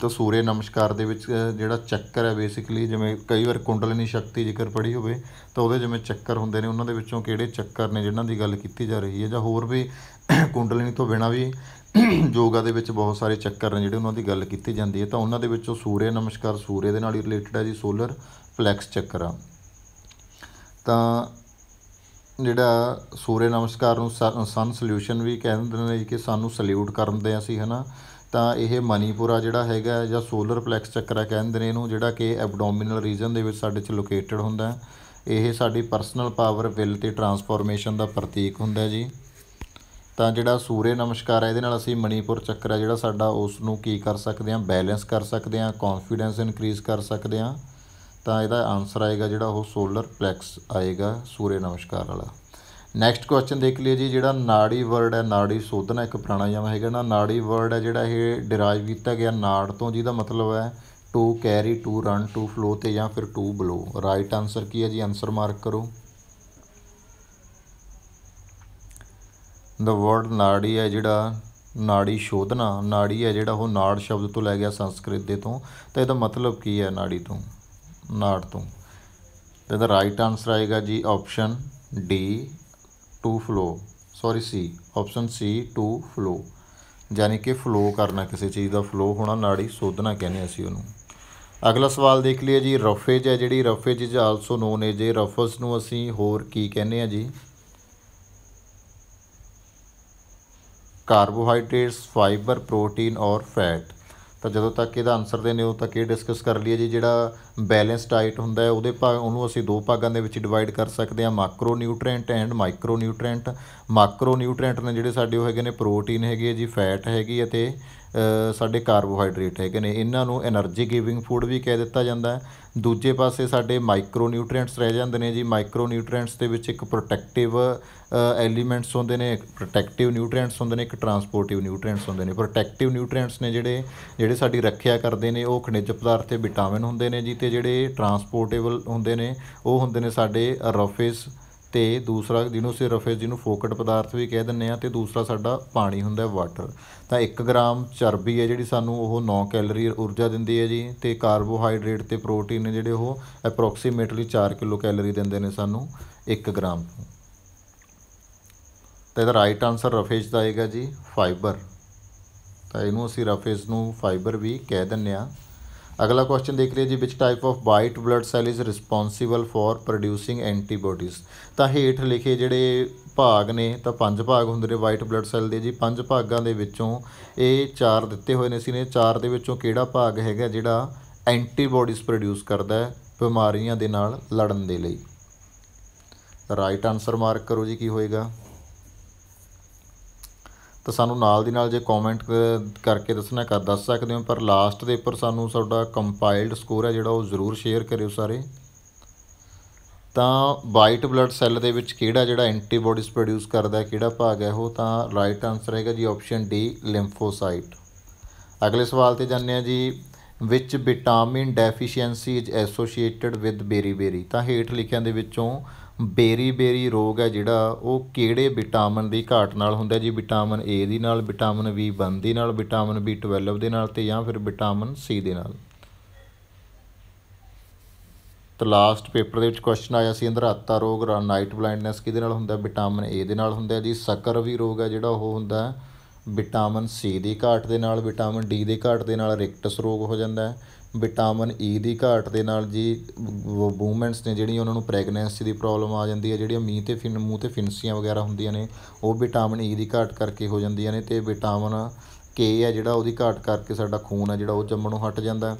ਤਾਂ ਸੂਰਯ ਨਮਸਕਾਰ ਦੇ ਵਿੱਚ ਜਿਹੜਾ ਚੱਕਰ ਹੈ ਬੇਸਿਕਲੀ ਜਿਵੇਂ ਕਈ ਵਾਰ ਕੁੰਡਲਨੀ ਸ਼ਕਤੀ ਜ਼ਿਕਰ ਪੜੀ ਹੋਵੇ, ਤਾਂ ਉਹਦੇ ਜਿਵੇਂ ਚੱਕਰ ਹੁੰਦੇ ਨੇ, ਉਹਨਾਂ ਦੇ ਵਿੱਚੋਂ ਕਿਹੜੇ ਚੱਕਰ ਨੇ ਜਿਨ੍ਹਾਂ ਦੀ ਗੱਲ ਕੀਤੀ ਜਾ ਰਹੀ ਹੈ? ਜਾਂ ਹੋਰ ਵੀ [coughs] ਕੁੰਡਲਨੀ ਤੋਂ ਬਿਨਾ ਵੀ [coughs] ਯੋਗਾ ਦੇ ਵਿੱਚ ਬਹੁਤ ਸਾਰੇ ਚੱਕਰ ਨੇ ਜਿਹੜੇ ਉਹਨਾਂ ਦੀ ਗੱਲ ਕੀਤੀ ਜਾਂਦੀ ਹੈ, ਤਾਂ ਉਹਨਾਂ ਦੇ ਵਿੱਚੋਂ ਸੂਰਯ ਨਮਸਕਾਰ ਸੂਰਯ ਦੇ ਨਾਲ ਹੀ ਰਿਲੇਟਡ ਹੈ ਜੀ ਸੋਲਰ ਫਲੈਕਸ ਚੱਕਰ। ਆ ਤਾਂ ਜਿਹੜਾ ਸੂਰਯ ਨਮਸਕਾਰ ਨੂੰ ਸਨ ਸੋਲਿਊਸ਼ਨ ਵੀ ਕਹਿੰਦੇ ਨੇ ਕਿ ਸਾਨੂੰ ਸਲੂਟ ਕਰਦੇ ਅਸੀਂ, ਹਨਾ? ਤਾਂ ਇਹ ਮਨੀਪੁਰਾ ਜਿਹੜਾ ਹੈਗਾ ਜਾਂ ਸੋਲਰ ਪਲੈਕਸ ਚੱਕਰਾ ਕਹਿੰਦੇ ਨੇ ਇਹਨੂੰ, ਜਿਹੜਾ ਕਿ ਐਬਡੋਮੀਨਲ ਰੀਜਨ ਦੇ ਵਿੱਚ ਸਾਡੇ 'ਚ ਲੋਕੇਟਡ ਹੁੰਦਾ ਇਹ ਸਾਡੀ ਪਰਸਨਲ ਪਾਵਰ ਵਿਲ ਤੇ ਟਰਾਂਸਫੋਰਮੇਸ਼ਨ ਦਾ ਪ੍ਰਤੀਕ ਹੁੰਦਾ ਜੀ। ਤਾਂ ਜਿਹੜਾ ਸੂਰਯ ਨਮਸਕਾਰ ਹੈ, ਇਹਦੇ ਨਾਲ ਅਸੀਂ ਮਨੀਪੁਰ ਚੱਕਰ ਹੈ ਜਿਹੜਾ ਸਾਡਾ ਉਸ ਨੂੰ ਕੀ ਕਰ ਸਕਦੇ ਹਾਂ? ਬੈਲੈਂਸ ਕਰ ਸਕਦੇ ਹਾਂ ਕੌਨਫੀਡੈਂਸ ਇਨਕਰੀਜ਼ ਕਰ ਸਕਦੇ ਹਾਂ। ਤਾਂ ਇਹਦਾ ਆਨਸਰ ਆਏਗਾ ਜਿਹੜਾ ਉਹ ਸੋਲਰ ਪਲੈਕਸ ਆਏਗਾ, ਸੂਰਯ ਨਮਸਕਾਰ ਵਾਲਾ। ਨੈਕਸਟ ਕੁਐਸਚਨ ਦੇਖ ਲਈਏ ਜੀ, ਜਿਹੜਾ ਨਾੜੀ ਵਰਡ ਹੈ, ਨਾੜੀ ਸੋਧਨਾ ਇੱਕ ਪ੍ਰਾਣਾਯਾਮ ਹੈਗਾ ਨਾ। ਨਾੜੀ ਵਰਡ ਹੈ ਜਿਹੜਾ ਇਹ ਡਿਰਾਈਵ ਕੀਤਾ ਗਿਆ ਨਾੜ ਤੋਂ, ਜਿਹਦਾ ਮਤਲਬ ਹੈ to carry to run to flow ਤੇ ਜਾਂ ਫਿਰ ਟੂ ਬਲੋ ਰਾਈਟ ਆਨਸਰ ਕੀ ਹੈ ਜੀ? ਆਨਸਰ ਮਾਰਕ ਕਰੋ। ਦਾ ਵਰਡ ਨਾੜੀ ਹੈ ਜਿਹੜਾ ਨਾੜੀ ਸ਼ੋਧਨਾ ਨਾੜੀ ਹੈ ਜਿਹੜਾ ਉਹ ਨਾੜ ਸ਼ਬਦ ਤੋਂ ਲੈ ਗਿਆ ਸੰਸਕ੍ਰਿਤ ਦੇ ਤੋਂ। ਤਾਂ ਇਹਦਾ ਮਤਲਬ ਕੀ ਹੈ ਨਾੜੀ ਤੋਂ? ਨਾੜ ਤੋਂ। ਤੇ ਇਹਦਾ ਰਾਈਟ ਆਨਸਰ ਆਏਗਾ ਜੀ option D to flow sorry C option C to flow ਯਾਨੀ ਕਿ ਫਲੋ ਕਰਨਾ ਕਿਸੇ ਚੀਜ਼ ਦਾ ਫਲੋ ਹੋਣਾ, ਨਾੜੀ ਸੋਧਣਾ ਕਹਿੰਦੇ ਅਸੀਂ ਉਹਨੂੰ। ਅਗਲਾ ਸਵਾਲ ਦੇਖ ਲਈਏ ਜੀ ਰਫੇਜ ਹੈ ਜਿਹੜੀ roughage is also known as ਇਹ ਰਫਸ ਨੂੰ ਅਸੀਂ ਹੋਰ ਕੀ ਕਹਿੰਦੇ ਆ ਜੀ? Carbohydrates fibre protein or fat ਤਾਂ ਜਦੋਂ ਤੱਕ ਇਹਦਾ ਆਨਸਰ ਦੇ ਨੇ ਉਹ ਤੱਕ ਇਹ ਡਿਸਕਸ ਕਰ ਲਈਏ ਜੀ, ਜਿਹੜਾ ਬੈਲੈਂਸ ਡਾਈਟ ਹੁੰਦਾ ਹੈ, ਉਹਦੇ ਭਾਗ, ਉਹਨੂੰ ਅਸੀਂ ਦੋ ਭਾਗਾਂ ਦੇ ਵਿੱਚ ਡਿਵਾਈਡ ਕਰ ਸਕਦੇ ਹਾਂ macronutrient and micronutrient macronutrient ਨੇ ਜਿਹੜੇ ਸਾਡੇ ਉਹ ਹੈਗੇ ਨੇ ਪ੍ਰੋਟੀਨ ਹੈਗੇ ਹੈ ਜੀ ਫੈਟ ਹੈਗੀ ਅਤੇ ਸਾਡੇ ਕਾਰਬੋਹਾਈਡਰੇਟ ਹੈਗੇ ਨੇ। ਇਹਨਾਂ ਨੂੰ એનર્ਜੀ ਗਿਵਿੰਗ ਫੂਡ ਵੀ ਕਹਿ ਦਿੱਤਾ ਜਾਂਦਾ ਹੈ। ਦੂਜੇ ਪਾਸੇ ਸਾਡੇ ਮਾਈਕਰੋ ਨਿਊਟ੍ਰੀਐਂਟਸ ਰਹਿ ਜਾਂਦੇ ਨੇ ਜੀ। ਮਾਈਕਰੋ ਨਿਊਟ੍ਰੀਐਂਟਸ ਦੇ ਵਿੱਚ ਇੱਕ ਪ੍ਰੋਟੈਕਟਿਵ ਐਲੀਮੈਂਟਸ ਹੁੰਦੇ ਨੇ ਪ੍ਰੋਟੈਕਟਿਵ ਨਿਊਟ੍ਰੀਐਂਟਸ ਹੁੰਦੇ ਨੇ, ਇੱਕ ਟਰਾਂਸਪੋਰਟਿਵ ਨਿਊਟ੍ਰੀਐਂਟਸ ਹੁੰਦੇ ਨੇ। ਪ੍ਰੋਟੈਕਟਿਵ ਨਿਊਟ੍ਰੀਐਂਟਸ ਨੇ ਜਿਹੜੇ ਜਿਹੜੇ ਸਾਡੀ ਰੱਖਿਆ ਕਰਦੇ ਨੇ, ਉਹ ਖਣਿਜ ਪਦਾਰਥ ਤੇ ਵਿਟਾਮਿਨ ਹੁੰਦੇ ਨੇ ਜੀ ਤੇ ਜਿਹੜੇ ਟਰਾਂਸਪੋਰਟੇਬਲ ਹੁੰਦੇ ਨੇ, ਉਹ ਹੁੰਦੇ ਨੇ ਸਾਡੇ ਰਫੇਸ ਤੇ ਦੂਸਰਾ ਜਿਹਨੂੰ ਅਸੀਂ ਰਫੇਸ ਜਿਹਨੂੰ ਫੋਕਟ ਪਦਾਰਥ ਵੀ ਕਹਿ ਦਿੰਦੇ ਆ ਤੇ ਦੂਸਰਾ ਸਾਡਾ ਪਾਣੀ ਹੁੰਦਾ ਵਾਟਰ ਤਾਂ 1 ਗ੍ਰਾਮ ਚਰਬੀ ਹੈ ਜਿਹੜੀ ਸਾਨੂੰ ਉਹ 9 ਕੈਲਰੀ ਊਰਜਾ ਦਿੰਦੀ ਹੈ ਜੀ ਤੇ ਕਾਰਬੋਹਾਈਡਰੇਟ ਤੇ ਪ੍ਰੋਟੀਨ ਨੇ ਜਿਹੜੇ ਉਹ ਅਪਰੋਕਸੀਮੇਟਲੀ 4 ਕਿਲੋ ਕੈਲਰੀ ਦਿੰਦੇ ਨੇ ਸਾਨੂੰ 1 ਗ੍ਰਾਮ ਤੋਂ। ਤਾਂ ਇਹਦਾ ਰਾਈਟ ਆਨਸਰ ਰਫੇਜ ਦਾ ਆਏਗਾ ਜੀ ਫਾਈਬਰ ਤਾਂ ਇਹਨੂੰ ਅਸੀਂ ਰਫੇਜ ਨੂੰ ਫਾਈਬਰ ਵੀ ਕਹਿ ਦਿੰਦੇ ਆ ਅਗਲਾ ਕੁਐਸਚਨ ਦੇਖ ਲਈਏ ਜੀ which type of white blood cell is responsible for producing antibodies ਤਾਂ ਹੇਠ ਲਿਖੇ ਜਿਹੜੇ ਭਾਗ ਨੇ, ਤਾਂ ਪੰਜ ਭਾਗ ਹੁੰਦੇ ਨੇ ਵਾਈਟ ਬਲੱਡ ਸੈਲ ਦੇ ਜੀ। ਪੰਜ ਭਾਗਾਂ ਦੇ ਵਿੱਚੋਂ ਇਹ ਚਾਰ ਦਿੱਤੇ ਹੋਏ ਨੇ ਸੀ ਨੇ। ਚਾਰ ਦੇ ਵਿੱਚੋਂ ਕਿਹੜਾ ਭਾਗ ਹੈਗਾ ਜਿਹੜਾ ਐਂਟੀਬਾਡੀਜ਼ ਪ੍ਰੋਡਿਊਸ ਕਰਦਾ ਹੈ ਬਿਮਾਰੀਆਂ ਦੇ ਨਾਲ ਲੜਨ ਦੇ ਲਈ? ਰਾਈਟ ਆਨਸਰ ਮਾਰਕ ਕਰੋ ਜੀ, ਕੀ ਹੋਏਗਾ? ਤਾਂ ਸਾਨੂੰ ਨਾਲ ਦੀ ਨਾਲ ਜੇ ਕਮੈਂਟ ਕਰਕੇ ਦੱਸਣਾ, ਕਰ ਦੱਸ ਸਕਦੇ ਹੋ, ਪਰ ਲਾਸਟ ਦੇ ਉੱਪਰ ਸਾਨੂੰ ਸਾਡਾ ਕੰਪਾਈਲਡ ਸਕੋਰ ਹੈ ਜਿਹੜਾ ਉਹ ਜ਼ਰੂਰ ਸ਼ੇਅਰ ਕਰਿਓ ਸਾਰੇ। ਤਾਂ ਵਾਈਟ ਬਲੱਡ ਸੈੱਲ ਦੇ ਵਿੱਚ ਕਿਹੜਾ ਜਿਹੜਾ ਐਂਟੀਬਾਡੀਜ਼ ਪ੍ਰੋਡਿਊਸ ਕਰਦਾ ਕਿਹੜਾ ਭਾਗ ਹੈ ਉਹ, ਤਾਂ ਰਾਈਟ ਆਨਸਰ ਹੈਗਾ ਜੀ ਆਪਸ਼ਨ ਡੀ ਲਿੰਫੋਸਾਈਟ ਅਗਲੇ ਸਵਾਲ ਤੇ ਜਾਂਦੇ ਆ ਜੀ which vitamin deficiency is associated with beriberi ਤਾਂ ਹੇਠ ਲਿਖਿਆਂ ਦੇ ਵਿੱਚੋਂ ਬੇਰੀਬੇਰੀ ਰੋਗ ਹੈ ਜਿਹੜਾ, ਉਹ ਕਿਹੜੇ ਵਿਟਾਮਿਨ ਦੀ ਘਾਟ ਨਾਲ ਹੁੰਦਾ ਜੀ, ਵਿਟਾਮਿਨ ਏ ਦੀ ਨਾਲ, ਵਿਟਾਮਿਨ B1 ਦੀ ਨਾਲ, ਵਿਟਾਮਿਨ B12 ਦੇ ਨਾਲ ਤੇ ਜਾਂ ਫਿਰ ਵਿਟਾਮਿਨ ਸੀ ਦੇ ਨਾਲ? ਤਾਂ ਲਾਸਟ ਪੇਪਰ ਦੇ ਵਿੱਚ ਕੁਐਸਚਨ ਆਇਆ ਸੀ, ਅੰਧਰਾਤਾ ਰੋਗ ਨਾਈਟ ਬਲਾਈਂਡਨੈਸ ਕਿਹਦੇ ਨਾਲ ਹੁੰਦਾ ਵਿਟਾਮਿਨ ਏ ਦੇ ਨਾਲ ਹੁੰਦਾ ਜੀ। ਸਕਰਵੀ ਰੋਗ ਹੈ ਜਿਹੜਾ, ਉਹ ਹੁੰਦਾ ਵਿਟਾਮਿਨ ਸੀ ਦੀ ਘਾਟ ਦੇ ਨਾਲ, ਵਿਟਾਮਿਨ ਡੀ ਦੇ ਘਾਟ ਦੇ ਨਾਲ, ਰਿਕਟਸ ਰੋਗ ਹੋ ਜਾਂਦਾ ਹੈ। ਵਿਟਾਮਿਨ ਈ ਦੀ ਘਾਟ ਦੇ ਨਾਲ ਜੀ ਵੂਮੈਨਸ ਨੇ ਜਿਹੜੀਆਂ ਉਹਨਾਂ ਨੂੰ ਪ੍ਰੈਗਨੈਂਸੀ ਦੀ ਪ੍ਰੋਬਲਮ ਆ ਜਾਂਦੀ ਹੈ, ਜਿਹੜੀਆਂ ਮੀਂਹ ਤੇ ਫਿਨ, ਮੂੰਹ ਤੇ ਫਿੰਸੀਆਂ ਵਗੈਰਾ ਹੁੰਦੀਆਂ ਨੇ, ਉਹ ਵਿਟਾਮਿਨ ਈ ਦੀ ਘਾਟ ਕਰਕੇ ਹੋ ਜਾਂਦੀਆਂ ਨੇ ਤੇ ਵਿਟਾਮਿਨ ਕੇ ਹੈ ਜਿਹੜਾ ਉਹਦੀ ਘਾਟ ਕਰਕੇ ਸਾਡਾ ਖੂਨ ਹੈ ਜਿਹੜਾ ਉਹ ਜੰਮਣੋਂ ਹਟ ਜਾਂਦਾ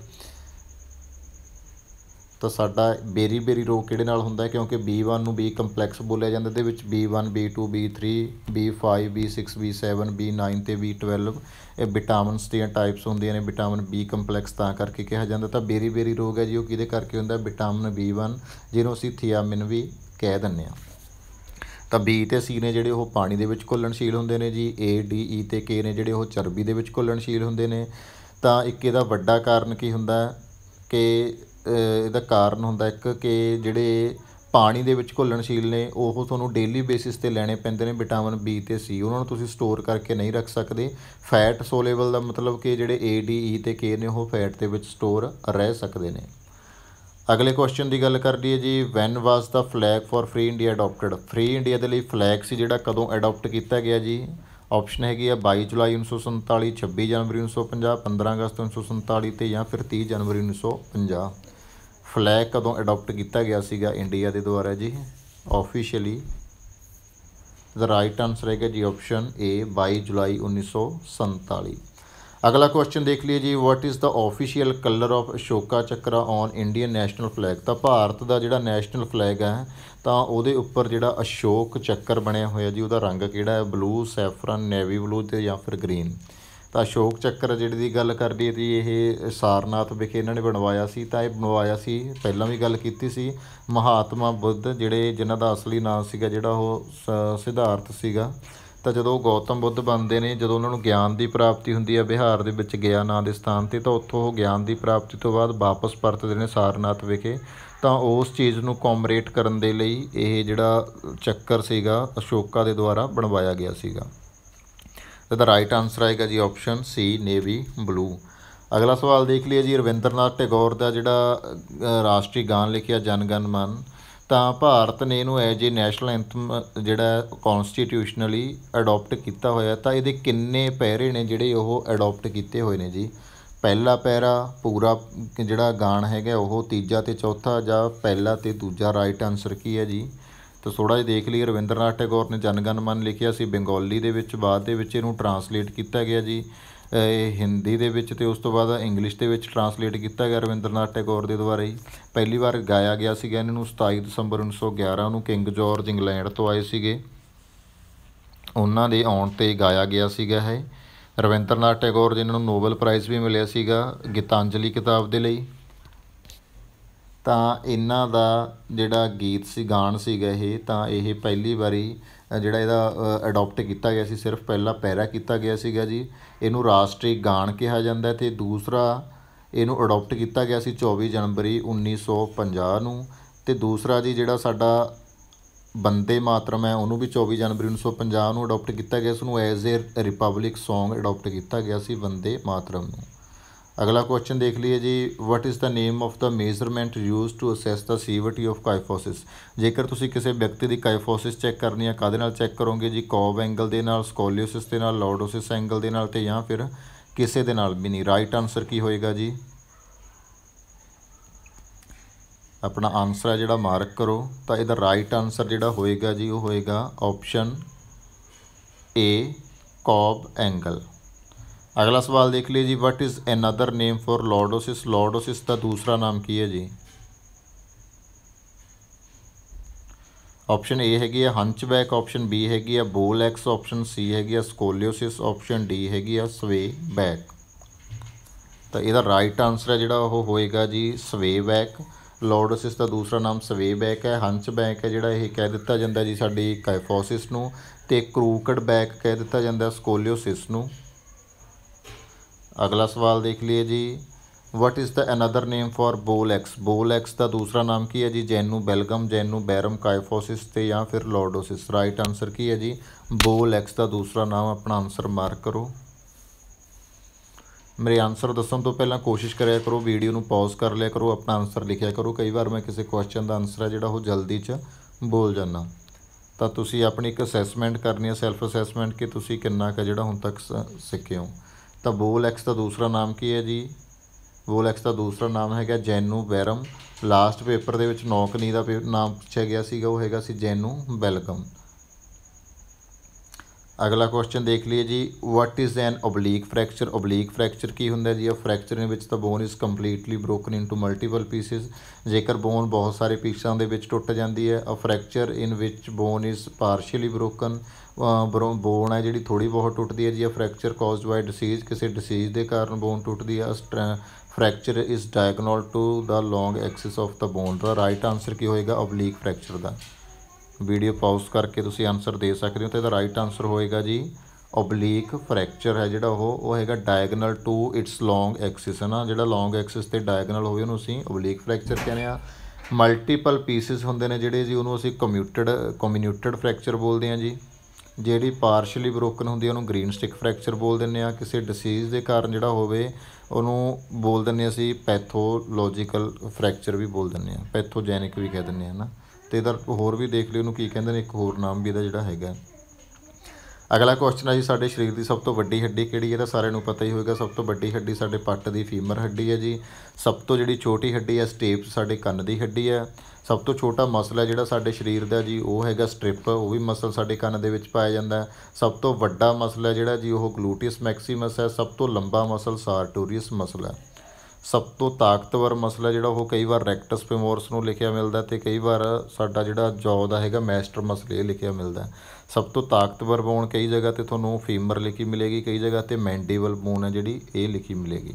ਤਾਂ ਸਾਡਾ ਬੇਰੀ ਬੇਰੀ ਰੋਗ ਕਿਹੜੇ ਨਾਲ ਹੁੰਦਾ ਹੈ? ਕਿਉਂਕਿ B1 ਨੂੰ B ਕੰਪਲੈਕਸ ਬੋਲਿਆ ਜਾਂਦਾ, ਇਹਦੇ ਵਿੱਚ B1 B2 B3 B5 B6 B7 B9 ਤੇ B12 ਇਹ ਵਿਟਾਮਿਨਸ ਦੀਆਂ ਟਾਈਪਸ ਹੁੰਦੀਆਂ ਨੇ ਵਿਟਾਮਿਨ B ਕੰਪਲੈਕਸ ਤਾਂ ਕਰਕੇ ਕਿਹਾ ਜਾਂਦਾ। ਤਾਂ ਬੇਰੀ ਬੇਰੀ ਰੋਗ ਹੈ ਜੀ, ਉਹ ਕਿਹਦੇ ਕਰਕੇ ਹੁੰਦਾ? ਵਿਟਾਮਿਨ B1 ਜਿਹਨੂੰ ਅਸੀਂ ਥੀਆਮਿਨ ਵੀ ਕਹਿ ਦਿੰਦੇ ਆ ਤਾਂ B ਤੇ C ਨੇ ਜਿਹੜੇ ਉਹ ਪਾਣੀ ਦੇ ਵਿੱਚ ਘੁਲਣਸ਼ੀਲ ਹੁੰਦੇ ਨੇ ਜੀ, A, D E ਤੇ K ਨੇ ਜਿਹੜੇ ਉਹ ਚਰਬੀ ਦੇ ਵਿੱਚ ਘੁਲਣਸ਼ੀਲ ਹੁੰਦੇ ਨੇ। ਤਾਂ ਇੱਕ ਇਹਦਾ ਵੱਡਾ ਕਾਰਨ ਕੀ ਹੁੰਦਾ ਕਿ ਇਹਦਾ ਕਾਰਨ ਹੁੰਦਾ ਇੱਕ ਕਿ ਜਿਹੜੇ ਪਾਣੀ ਦੇ ਵਿੱਚ ਘੁਲਣਸ਼ੀਲ ਨੇ, ਉਹ ਤੁਹਾਨੂੰ ਡੇਲੀ ਬੇਸਿਸ ਤੇ ਲੈਣੇ ਪੈਂਦੇ ਨੇ ਵਿਟਾਮਿਨ ਬੀ ਤੇ ਸੀ ਉਹਨਾਂ ਨੂੰ ਤੁਸੀਂ ਸਟੋਰ ਕਰਕੇ ਨਹੀਂ ਰੱਖ ਸਕਦੇ। ਫੈਟ ਸੋਲੇਬਲ ਦਾ ਮਤਲਬ ਕਿ ਜਿਹੜੇ ਏ ਡੀ ਈ ਤੇ ਕੇ ਨੇ, ਉਹ ਫੈਟ ਦੇ ਵਿੱਚ ਸਟੋਰ ਰਹਿ ਸਕਦੇ ਨੇ। ਅਗਲੇ ਕੁਐਸਚਨ ਦੀ ਗੱਲ ਕਰ ਲਈਏ ਜੀ when was the flag for free India adopted free India ਦੇ ਲਈ ਫਲੈਗ ਸੀ ਜਿਹੜਾ ਕਦੋਂ ਅਡਾਪਟ ਕੀਤਾ ਗਿਆ ਜੀ? ਆਪਸ਼ਨ ਹੈਗੀ ਆ 22 ਜੁਲਾਈ 1947 26 ਜਨਵਰੀ 1950 15 ਅਗਸਤ 1947 ਤੇ ਜਾਂ ਫਿਰ 30 ਜਨਵਰੀ 1950 ਫਲੈਗ ਕਦੋਂ ਅਡਾਪਟ ਕੀਤਾ ਗਿਆ ਸੀਗਾ ਇੰਡੀਆ ਦੇ ਦੁਆਰਾ ਜੀ? ਆਫੀਸ਼ੀਅਲੀ ਦਾ ਰਾਈਟ ਆਨਸਰ ਹੈਗਾ ਜੀ ਆਪਸ਼ਨ ਏ 22 ਜੁਲਾਈ 1947 ਅਗਲਾ ਕੁਐਸਚਨ ਦੇਖ ਲਈਏ ਜੀ what is the official colour of Ashoka Chakra on Indian national flag ਤਾਂ ਭਾਰਤ ਦਾ ਜਿਹੜਾ ਨੈਸ਼ਨਲ ਫਲੈਗ ਹੈ, ਤਾਂ ਉਹਦੇ ਉੱਪਰ ਜਿਹੜਾ ਅਸ਼ੋਕ ਚੱਕਰ ਬਣਿਆ ਹੋਇਆ ਜੀ, ਉਹਦਾ ਰੰਗ ਕਿਹੜਾ ਹੈ? ਬਲੂ ਸੈਫਰਨ ਨੇਵੀ ਬਲੂ ਤੇ ਜਾਂ ਫਿਰ ਗ੍ਰੀਨ ਤਾਂ ਅਸ਼ੋਕ ਚੱਕਰ ਜਿਹੜੀ ਦੀ ਗੱਲ ਕਰ ਲਈਏ ਜੀ, ਇਹ ਸਾਰਨਾਥ ਵਿਖੇ ਇਹਨਾਂ ਨੇ ਬਣਵਾਇਆ ਸੀ, ਤਾਂ ਇਹ ਬਣਵਾਇਆ ਸੀ, ਪਹਿਲਾਂ ਵੀ ਗੱਲ ਕੀਤੀ ਸੀ, ਮਹਾਤਮਾ ਬੁੱਧ ਜਿਹੜੇ ਜਿਨ੍ਹਾਂ ਦਾ ਅਸਲੀ ਨਾਮ ਸੀਗਾ ਜਿਹੜਾ ਉਹ ਸ- ਸਿਧਾਰਥ ਸੀਗਾ। ਤਾਂ ਜਦੋਂ ਉਹ ਗੌਤਮ ਬੁੱਧ ਬਣਦੇ ਨੇ, ਜਦੋਂ ਉਹਨਾਂ ਨੂੰ ਗਿਆਨ ਦੀ ਪ੍ਰਾਪਤੀ ਹੁੰਦੀ ਹੈ, ਬਿਹਾਰ ਦੇ ਵਿੱਚ ਗਿਆ ਨਾਂ ਦੇ ਸਥਾਨ ਤੇ, ਤਾਂ ਉੱਥੋਂ ਉਹ ਗਿਆਨ ਦੀ ਪ੍ਰਾਪਤੀ ਤੋਂ ਬਾਅਦ ਵਾਪਸ ਪਰਤਦੇ ਨੇ ਸਾਰਨਾਥ ਵਿਖੇ। ਤਾਂ ਉਸ ਚੀਜ਼ ਨੂੰ ਕਮਰੇਟ ਕਰਨ ਦੇ ਲਈ ਇਹ ਜਿਹੜਾ ਚੱਕਰ ਸੀਗਾ, ਅਸ਼ੋਕਾ ਦੇ ਦੁਆਰਾ ਬਣਵਾਇਆ ਗਿਆ ਸੀਗਾ। ਇਹਦਾ ਰਾਈਟ ਆਨਸਰ ਆਏਗਾ ਜੀ ਆਪਸ਼ਨ ਸੀ ਨੇਵੀ ਬਲੂ ਅਗਲਾ ਸਵਾਲ ਦੇਖ ਲਈਏ ਜੀ, ਰਵਿੰਦਰਨਾਥ ਟੈਗੋਰ ਦਾ ਜਿਹੜਾ ਰਾਸ਼ਟਰੀ ਗਾਨ ਲਿਖਿਆ, ਜਨ ਗਣ ਮਨ, ਤਾਂ ਭਾਰਤ ਨੇ ਇਹਨੂੰ ਐਜ ਏ ਨੈਸ਼ਨਲ ਐਂਥਮ ਜਿਹੜਾ ਕਨਸਟੀਟਿਊਸ਼ਨਲੀ ਅਡਾਪਟ ਕੀਤਾ ਹੋਇਆ, ਤਾਂ ਇਹਦੇ ਕਿੰਨੇ ਪੈਰੇ ਨੇ ਜਿਹੜੇ ਉਹ ਅਡਾਪਟ ਕੀਤੇ ਹੋਏ ਨੇ ਜੀ? ਪਹਿਲਾ ਪੈਰਾ ਪੂਰਾ, ਜਿਹੜਾ ਗਾਣ ਹੈਗਾ, ਉਹ ਤੀਜਾ ਤੇ ਚੌਥਾ, ਜਾਂ ਪਹਿਲਾ ਤੇ ਦੂਜਾ ਰਾਈਟ ਆਨਸਰ ਕੀ ਹੈ ਜੀ? ਤਾਂ ਥੋੜਾ ਜਿਹਾ ਦੇਖ ਲਈਏ, ਰਵਿੰਦਰਨਾਥ ਟੈਗੋਰ ਨੇ ਜਨਗਣ ਮਨ ਲਿਖਿਆ ਸੀ, ਬੰਗਾਲੀ ਦੇ ਵਿੱਚ, ਬਾਅਦ ਦੇ ਵਿੱਚ ਇਹਨੂੰ ਟਰਾਂਸਲੇਟ ਕੀਤਾ ਗਿਆ ਜੀ। ਇਹ ਹਿੰਦੀ ਦੇ ਵਿੱਚ ਤੇ ਉਸ ਤੋਂ ਬਾਅਦ ਇੰਗਲਿਸ਼ ਦੇ ਵਿੱਚ ਟਰਾਂਸਲੇਟ ਕੀਤਾ ਗਿਆ ਰਵਿੰਦਰਨਾਥ ਟੈਗੋਰ ਦੇ ਦੁਆਰਾ ਹੀ। ਪਹਿਲੀ ਵਾਰ ਗਾਇਆ ਗਿਆ ਸੀਗਾ ਇਹਨਾਂ ਨੂੰ 27 ਦਸੰਬਰ 1911 ਨੂੰ ਕਿੰਗ ਜਾਰਜ ਇੰਗਲੈਂਡ ਤੋਂ ਆਏ ਸੀਗੇ। ਉਹਨਾਂ ਦੇ ਆਉਣ ਤੇ ਗਾਇਆ ਗਿਆ ਸੀਗਾ ਇਹ। ਰਵਿੰਦਰਨਾਥ ਟੈਗੋਰ ਜਿਨ੍ਹਾਂ ਨੂੰ ਨੋਬਲ ਪ੍ਰਾਈਜ਼ ਵੀ ਮਿਲਿਆ ਸੀਗਾ, ਗੀਤਾਂਜਲੀ ਕਿਤਾਬ ਦੇ ਲਈ। ਤਾਂ ਇਹਨਾਂ ਦਾ ਜਿਹੜਾ ਗੀਤ ਸੀ, ਗਾਣ ਸੀਗਾ ਇਹ, ਤਾਂ ਇਹ ਪਹਿਲੀ ਵਾਰੀ ਜਿਹੜਾ ਇਹਦਾ ਅਡਾਪਟ ਕੀਤਾ ਗਿਆ ਸੀ, ਸਿਰਫ ਪਹਿਲਾ ਪੈਰਾ ਕੀਤਾ ਗਿਆ ਸੀਗਾ ਜੀ। ਇਹਨੂੰ ਰਾਸ਼ਟਰੀ ਗਾਣ ਕਿਹਾ ਜਾਂਦਾ ਹੈ ਤੇ ਦੂਸਰਾ ਇਹਨੂੰ ਅਡਾਪਟ ਕੀਤਾ ਗਿਆ ਸੀ 24 ਜਨਵਰੀ 1950 ਨੂੰ। ਤੇ ਦੂਸਰਾ ਜੀ, ਜਿਹੜਾ ਸਾਡਾ ਬੰਦੇ ਮਾਤਰਮ ਹੈ, ਉਹਨੂੰ ਵੀ 24 ਜਨਵਰੀ 1950 ਨੂੰ ਅਡਾਪਟ ਕੀਤਾ ਗਿਆ ਸੀ। ਉਹਨੂੰ as a republic Song adopt ਕੀਤਾ ਗਿਆ ਸੀ, ਬੰਦੇ ਮਾਤਰਮ ਨੂੰ। ਅਗਲਾ ਕੁਐਸਚਨ ਦੇਖ ਲਈਏ ਜੀ what is the name of the measurement used to assess the CVT of kyphosis ਜੇਕਰ ਤੁਸੀਂ ਕਿਸੇ ਵਿਅਕਤੀ ਦੀ ਕਾਈਫੋਸਿਸ ਚੈੱਕ ਕਰਨੀ ਹੈ ਕਾਦੇ ਨਾਲ ਚੈੱਕ ਕਰੋਗੇ ਜੀ? ਕੋਬ ਐਂਗਲ ਦੇ ਨਾਲ ਸਕੋਲੀਓਸਿਸ ਦੇ ਨਾਲ ਲੌਰਡੋਸਿਸ ਐਂਗਲ ਦੇ ਨਾਲ ਤੇ ਜਾਂ ਫਿਰ ਕਿਸੇ ਦੇ ਨਾਲ ਵੀ ਨਹੀਂ? ਰਾਈਟ ਆਨਸਰ ਕੀ ਹੋਏਗਾ ਜੀ? ਆਪਣਾ ਆਨਸਰ ਹੈ ਜਿਹੜਾ ਮਾਰਕ ਕਰੋ, ਤਾਂ ਇਹਦਾ ਰਾਈਟ ਆਨਸਰ ਜਿਹੜਾ ਹੋਏਗਾ ਜੀ, ਉਹ ਹੋਏਗਾ ਆਪਸ਼ਨ ਏ ਕੋਬ ਐਂਗਲ ਅਗਲਾ ਸਵਾਲ ਦੇਖ ਲਈਏ ਜੀ what is another name for lordosis lordosis ਦਾ ਦੂਸਰਾ ਨਾਮ ਕੀ ਹੈ ਜੀ? ਆਪਸ਼ਨ ਏ ਹੈਗੀ ਆ ਹੰਚਬੈਕ ਆਪਸ਼ਨ ਬੀ ਹੈਗੀ ਆ ਬੋਲੈਕਸ ਆਪਸ਼ਨ ਸੀ ਹੈਗੀ ਆ ਸਕੋਲੀਓਸਿਸ ਆਪਸ਼ਨ ਡੀ ਹੈਗੀ ਆ ਸਵੇ ਬੈਕ ਤਾਂ ਇਹਦਾ ਰਾਈਟ ਆਨਸਰ ਹੈ ਜਿਹੜਾ ਉਹ ਹੋਏਗਾ ਜੀ ਸਵੇ ਬੈਕ ਲੌਰਡੋਸਿਸ ਦਾ ਦੂਸਰਾ ਨਾਮ ਸਵੇ ਬੈਕ ਹੈ ਹੰਚ ਬੈਕ ਹੈ ਜਿਹੜਾ ਇਹ ਕਹਿ ਦਿੱਤਾ ਜਾਂਦਾ ਜੀ ਸਾਡੀ ਕਾਈਫੋਸਿਸ ਨੂੰ, ਤੇ ਕਰੂਕਡ ਬੈਕ ਕਹਿ ਦਿੱਤਾ ਜਾਂਦਾ ਸਕੋਲੀਓਸਿਸ ਨੂੰ। ਅਗਲਾ ਸਵਾਲ ਦੇਖ ਲਈਏ ਜੀ। What is the another name for pollex pollex ਦਾ ਦੂਸਰਾ ਨਾਮ ਕੀ ਹੈ ਜੀ? ਜੈਨੂ ਬੈਲਗਮ ਜੈਨੂ ਬੈਰਮ ਕਾਈਫੋਸਿਸ ਤੇ ਜਾਂ ਫਿਰ ਲੋਰਡੋਸਿਸ ਰਾਈਟ ਆਨਸਰ ਕੀ ਹੈ ਜੀ? ਬੋਲੈਕਸ ਦਾ ਦੂਸਰਾ ਨਾਮ ਆਪਣਾ ਆਨਸਰ ਮਾਰਕ ਕਰੋ। ਮੇਰੇ ਆਨਸਰ ਦੱਸਣ ਤੋਂ ਪਹਿਲਾਂ ਕੋਸ਼ਿਸ਼ ਕਰਿਆ ਕਰੋ ਵੀਡੀਓ ਨੂੰ ਪੌਜ਼ ਕਰ ਲਿਆ ਕਰੋ, ਆਪਣਾ ਆਨਸਰ ਲਿਖਿਆ ਕਰੋ। ਕਈ ਵਾਰ ਮੈਂ ਕਿਸੇ ਕੁਐਸਚਨ ਦਾ ਆਨਸਰ ਹੈ ਜਿਹੜਾ ਉਹ ਜਲਦੀ 'ਚ ਬੋਲ ਜਾਂਦਾ। ਤਾਂ ਤੁਸੀਂ ਆਪਣੀ ਇੱਕ ਅਸੈਸਮੈਂਟ ਕਰਨੀ ਹੈ ਸੈਲਫ ਅਸੈਸਮੈਂਟ ਕਿ ਤੁਸੀਂ ਕਿੰਨਾ ਕੁ ਜਿਹੜਾ ਹੁਣ ਤੱਕ ਸ- ਸਿੱਖੇ ਹੋ। ਤਾਂ ਬੋਲੈਕਸ ਦਾ ਦੂਸਰਾ ਨਾਮ ਕੀ ਹੈ ਜੀ? ਬੋਲੈਕਸ ਦਾ ਦੂਸਰਾ ਨਾਮ ਹੈਗਾ ਜੈਨੂ ਬੈਰਮ। ਲਾਸਟ ਪੇਪਰ ਦੇ ਵਿੱਚ ਨੌਕਨੀ ਦਾ ਪੇ- ਨਾਮ ਪੁੱਛਿਆ ਗਿਆ ਸੀਗਾ, ਉਹ ਹੈਗਾ ਸੀ ਜੈਨੂ ਬੈਲਗਮ। ਅਗਲਾ ਕੁਐਸਚਨ ਦੇਖ ਲਈਏ ਜੀ what is an oblique fracture oblique fracture ਕੀ ਹੁੰਦਾ ਜੀ? ਆ ਫ੍ਰੈਕਚਰ ਦੇ ਵਿੱਚ ਤਾਂ bone is completely broken into multiple pieces ਜੇਕਰ ਬੋਨ ਬਹੁਤ ਸਾਰੇ ਪੀਸਾਂ ਦੇ ਵਿੱਚ ਟੁੱਟ ਜਾਂਦੀ ਹੈ ਅ ਫ੍ਰੈਕਚਰ ਇਨ ਵਿੱਚ bone is partially broken bone ਹੈ ਜਿਹੜੀ ਥੋੜੀ ਬਹੁਤ ਟੁੱਟਦੀ ਹੈ ਜੀ a fracture caused by disease ਕਿਸੇ ਡਿਸੀਜ਼ ਦੇ ਕਾਰਨ ਬੋਨ ਟੁੱਟਦੀ ਹੈ। Fracture is diagonal to the long axis of the bone the right answer ਕੀ ਹੋਏਗਾ? ਓਬਲੀਕ ਫ੍ਰੈਕਚਰ ਦਾ। ਵੀਡੀਓ ਪਾਜ਼ ਕਰਕੇ ਤੁਸੀਂ ਆਨਸਰ ਦੇ ਸਕਦੇ ਹੋ ਤੇ ਇਹਦਾ ਰਾਈਟ ਆਨਸਰ ਹੋਏਗਾ ਜੀ ਓਬਲੀਕ ਫ੍ਰੈਕਚਰ ਹੈ ਜਿਹੜਾ ਉਹ ਉਹ ਹੈਗਾ diagonal to its long axis ਹੈ ਨਾ? ਜਿਹੜਾ ਲੌਂਗ ਐਕਸਿਸ ਤੇ ਡਾਇਗਨਲ ਹੋਵੇ ਉਹਨੂੰ ਅਸੀਂ ਓਬਲੀਕ ਫ੍ਰੈਕਚਰ ਕਹਿੰਦੇ ਆ ਮਲਟੀਪਲ ਪੀਸਿਸ ਹੁੰਦੇ ਨੇ ਜਿਹੜੇ ਜੀ, ਉਹਨੂੰ ਅਸੀਂ ਕਮਿਊਟਡ ਕਮਿਊਟਡ ਫ੍ਰੈਕਚਰ ਬੋਲਦੇ ਆ ਜੀ। ਜਿਹੜੀ ਪਾਰਸ਼ਲੀ ਬ੍ਰੋਕਨ ਹੁੰਦੀ ਹੈ ਉਹਨੂੰ ਗ੍ਰੀਨ ਸਟਿਕ ਫ੍ਰੈਕਚਰ ਬੋਲ ਦਿੰਦੇ ਆ। ਕਿਸੇ ਡਿਸੀਜ਼ ਦੇ ਕਾਰਨ ਜਿਹੜਾ ਹੋਵੇ, ਉਹਨੂੰ ਬੋਲ ਦਿੰਦੇ ਅਸੀਂ ਪੈਥੋਲੋਜੀਕਲ ਫ੍ਰੈਕਚਰ ਵੀ ਬੋਲ ਦਿੰਦੇ ਆ। ਪੈਥੋਜੈਨਿਕ ਵੀ ਕਹਿ ਦਿੰਦੇ ਆ ਨਾ ਤੇ ਇਹਦਾ ਹੋਰ ਵੀ ਦੇਖ ਲਿਓ, ਉਹਨੂੰ ਕੀ ਕਹਿੰਦੇ ਨੇ, ਇੱਕ ਹੋਰ ਨਾਮ ਵੀ ਇਹਦਾ ਜਿਹੜਾ ਹੈਗਾ। ਅਗਲਾ ਕੁਐਸਚਨ ਹੈ ਜੀ, ਸਾਡੇ ਸਰੀਰ ਦੀ ਸਭ ਤੋਂ ਵੱਡੀ ਹੱਡੀ ਕਿਹੜੀ ਹੈ ਤਾਂ ਸਾਰਿਆਂ ਨੂੰ ਪਤਾ ਹੀ ਹੋਵੇਗਾ ਸਭ ਤੋਂ ਵੱਡੀ ਹੱਡੀ ਸਾਡੇ ਪੱਟ ਦੀ ਫੀਮਰ ਹੱਡੀ ਹੈ ਜੀ। ਸਭ ਤੋਂ ਜਿਹੜੀ ਛੋਟੀ ਹੱਡੀ ਹੈ ਸਟੇਪਸ ਸਾਡੇ ਕੰਨ ਦੀ ਹੱਡੀ ਹੈ ਸਭ ਤੋਂ ਛੋਟਾ ਮਸਲ ਹੈ ਜਿਹੜਾ ਸਾਡੇ ਸਰੀਰ ਦਾ ਜੀ, ਉਹ ਹੈਗਾ ਸਟ੍ਰਿਪ, ਉਹ ਵੀ ਮਸਲ ਸਾਡੇ ਕੰਨ ਦੇ ਵਿੱਚ ਪਾਇਆ ਜਾਂਦਾ ਸਭ ਤੋਂ ਵੱਡਾ ਮਸਲ ਹੈ ਜਿਹੜਾ ਜੀ, ਉਹ ਗਲੂਟੀਅਸ ਮੈਕਸੀਮਸ ਹੈ। ਸਭ ਤੋਂ ਲੰਬਾ ਮਸਲ ਸਾਰਟੋਰੀਅਸ ਮਸਲ ਹੈ। ਸਭ ਤੋਂ ਤਾਕਤਵਰ ਮਸਲਾ ਜਿਹੜਾ, ਉਹ ਕਈ ਵਾਰ ਰੈਕਟਸ ਫੀਮੋਰਸ ਨੂੰ ਲਿਖਿਆ ਮਿਲਦਾ ਤੇ ਕਈ ਵਾਰ ਸਾਡਾ ਜਿਹੜਾ ਜੌ ਦਾ ਹੈਗਾ ਮੈਸਟਰ ਮਸਲ ਇਹ ਲਿਖਿਆ ਮਿਲਦਾ ਸਭ ਤੋਂ ਤਾਕਤਵਰ ਬੋਨ ਕਈ ਜਗ੍ਹਾ ਤੇ ਤੁਹਾਨੂੰ ਫੀਮਰ ਲਿਖੀ ਮਿਲੇਗੀ, ਕਈ ਜਗ੍ਹਾ ਤੇ ਮੈਂਡੀਬਲ ਬੋਨ ਹੈ ਜਿਹੜੀ, ਇਹ ਲਿਖੀ ਮਿਲੇਗੀ।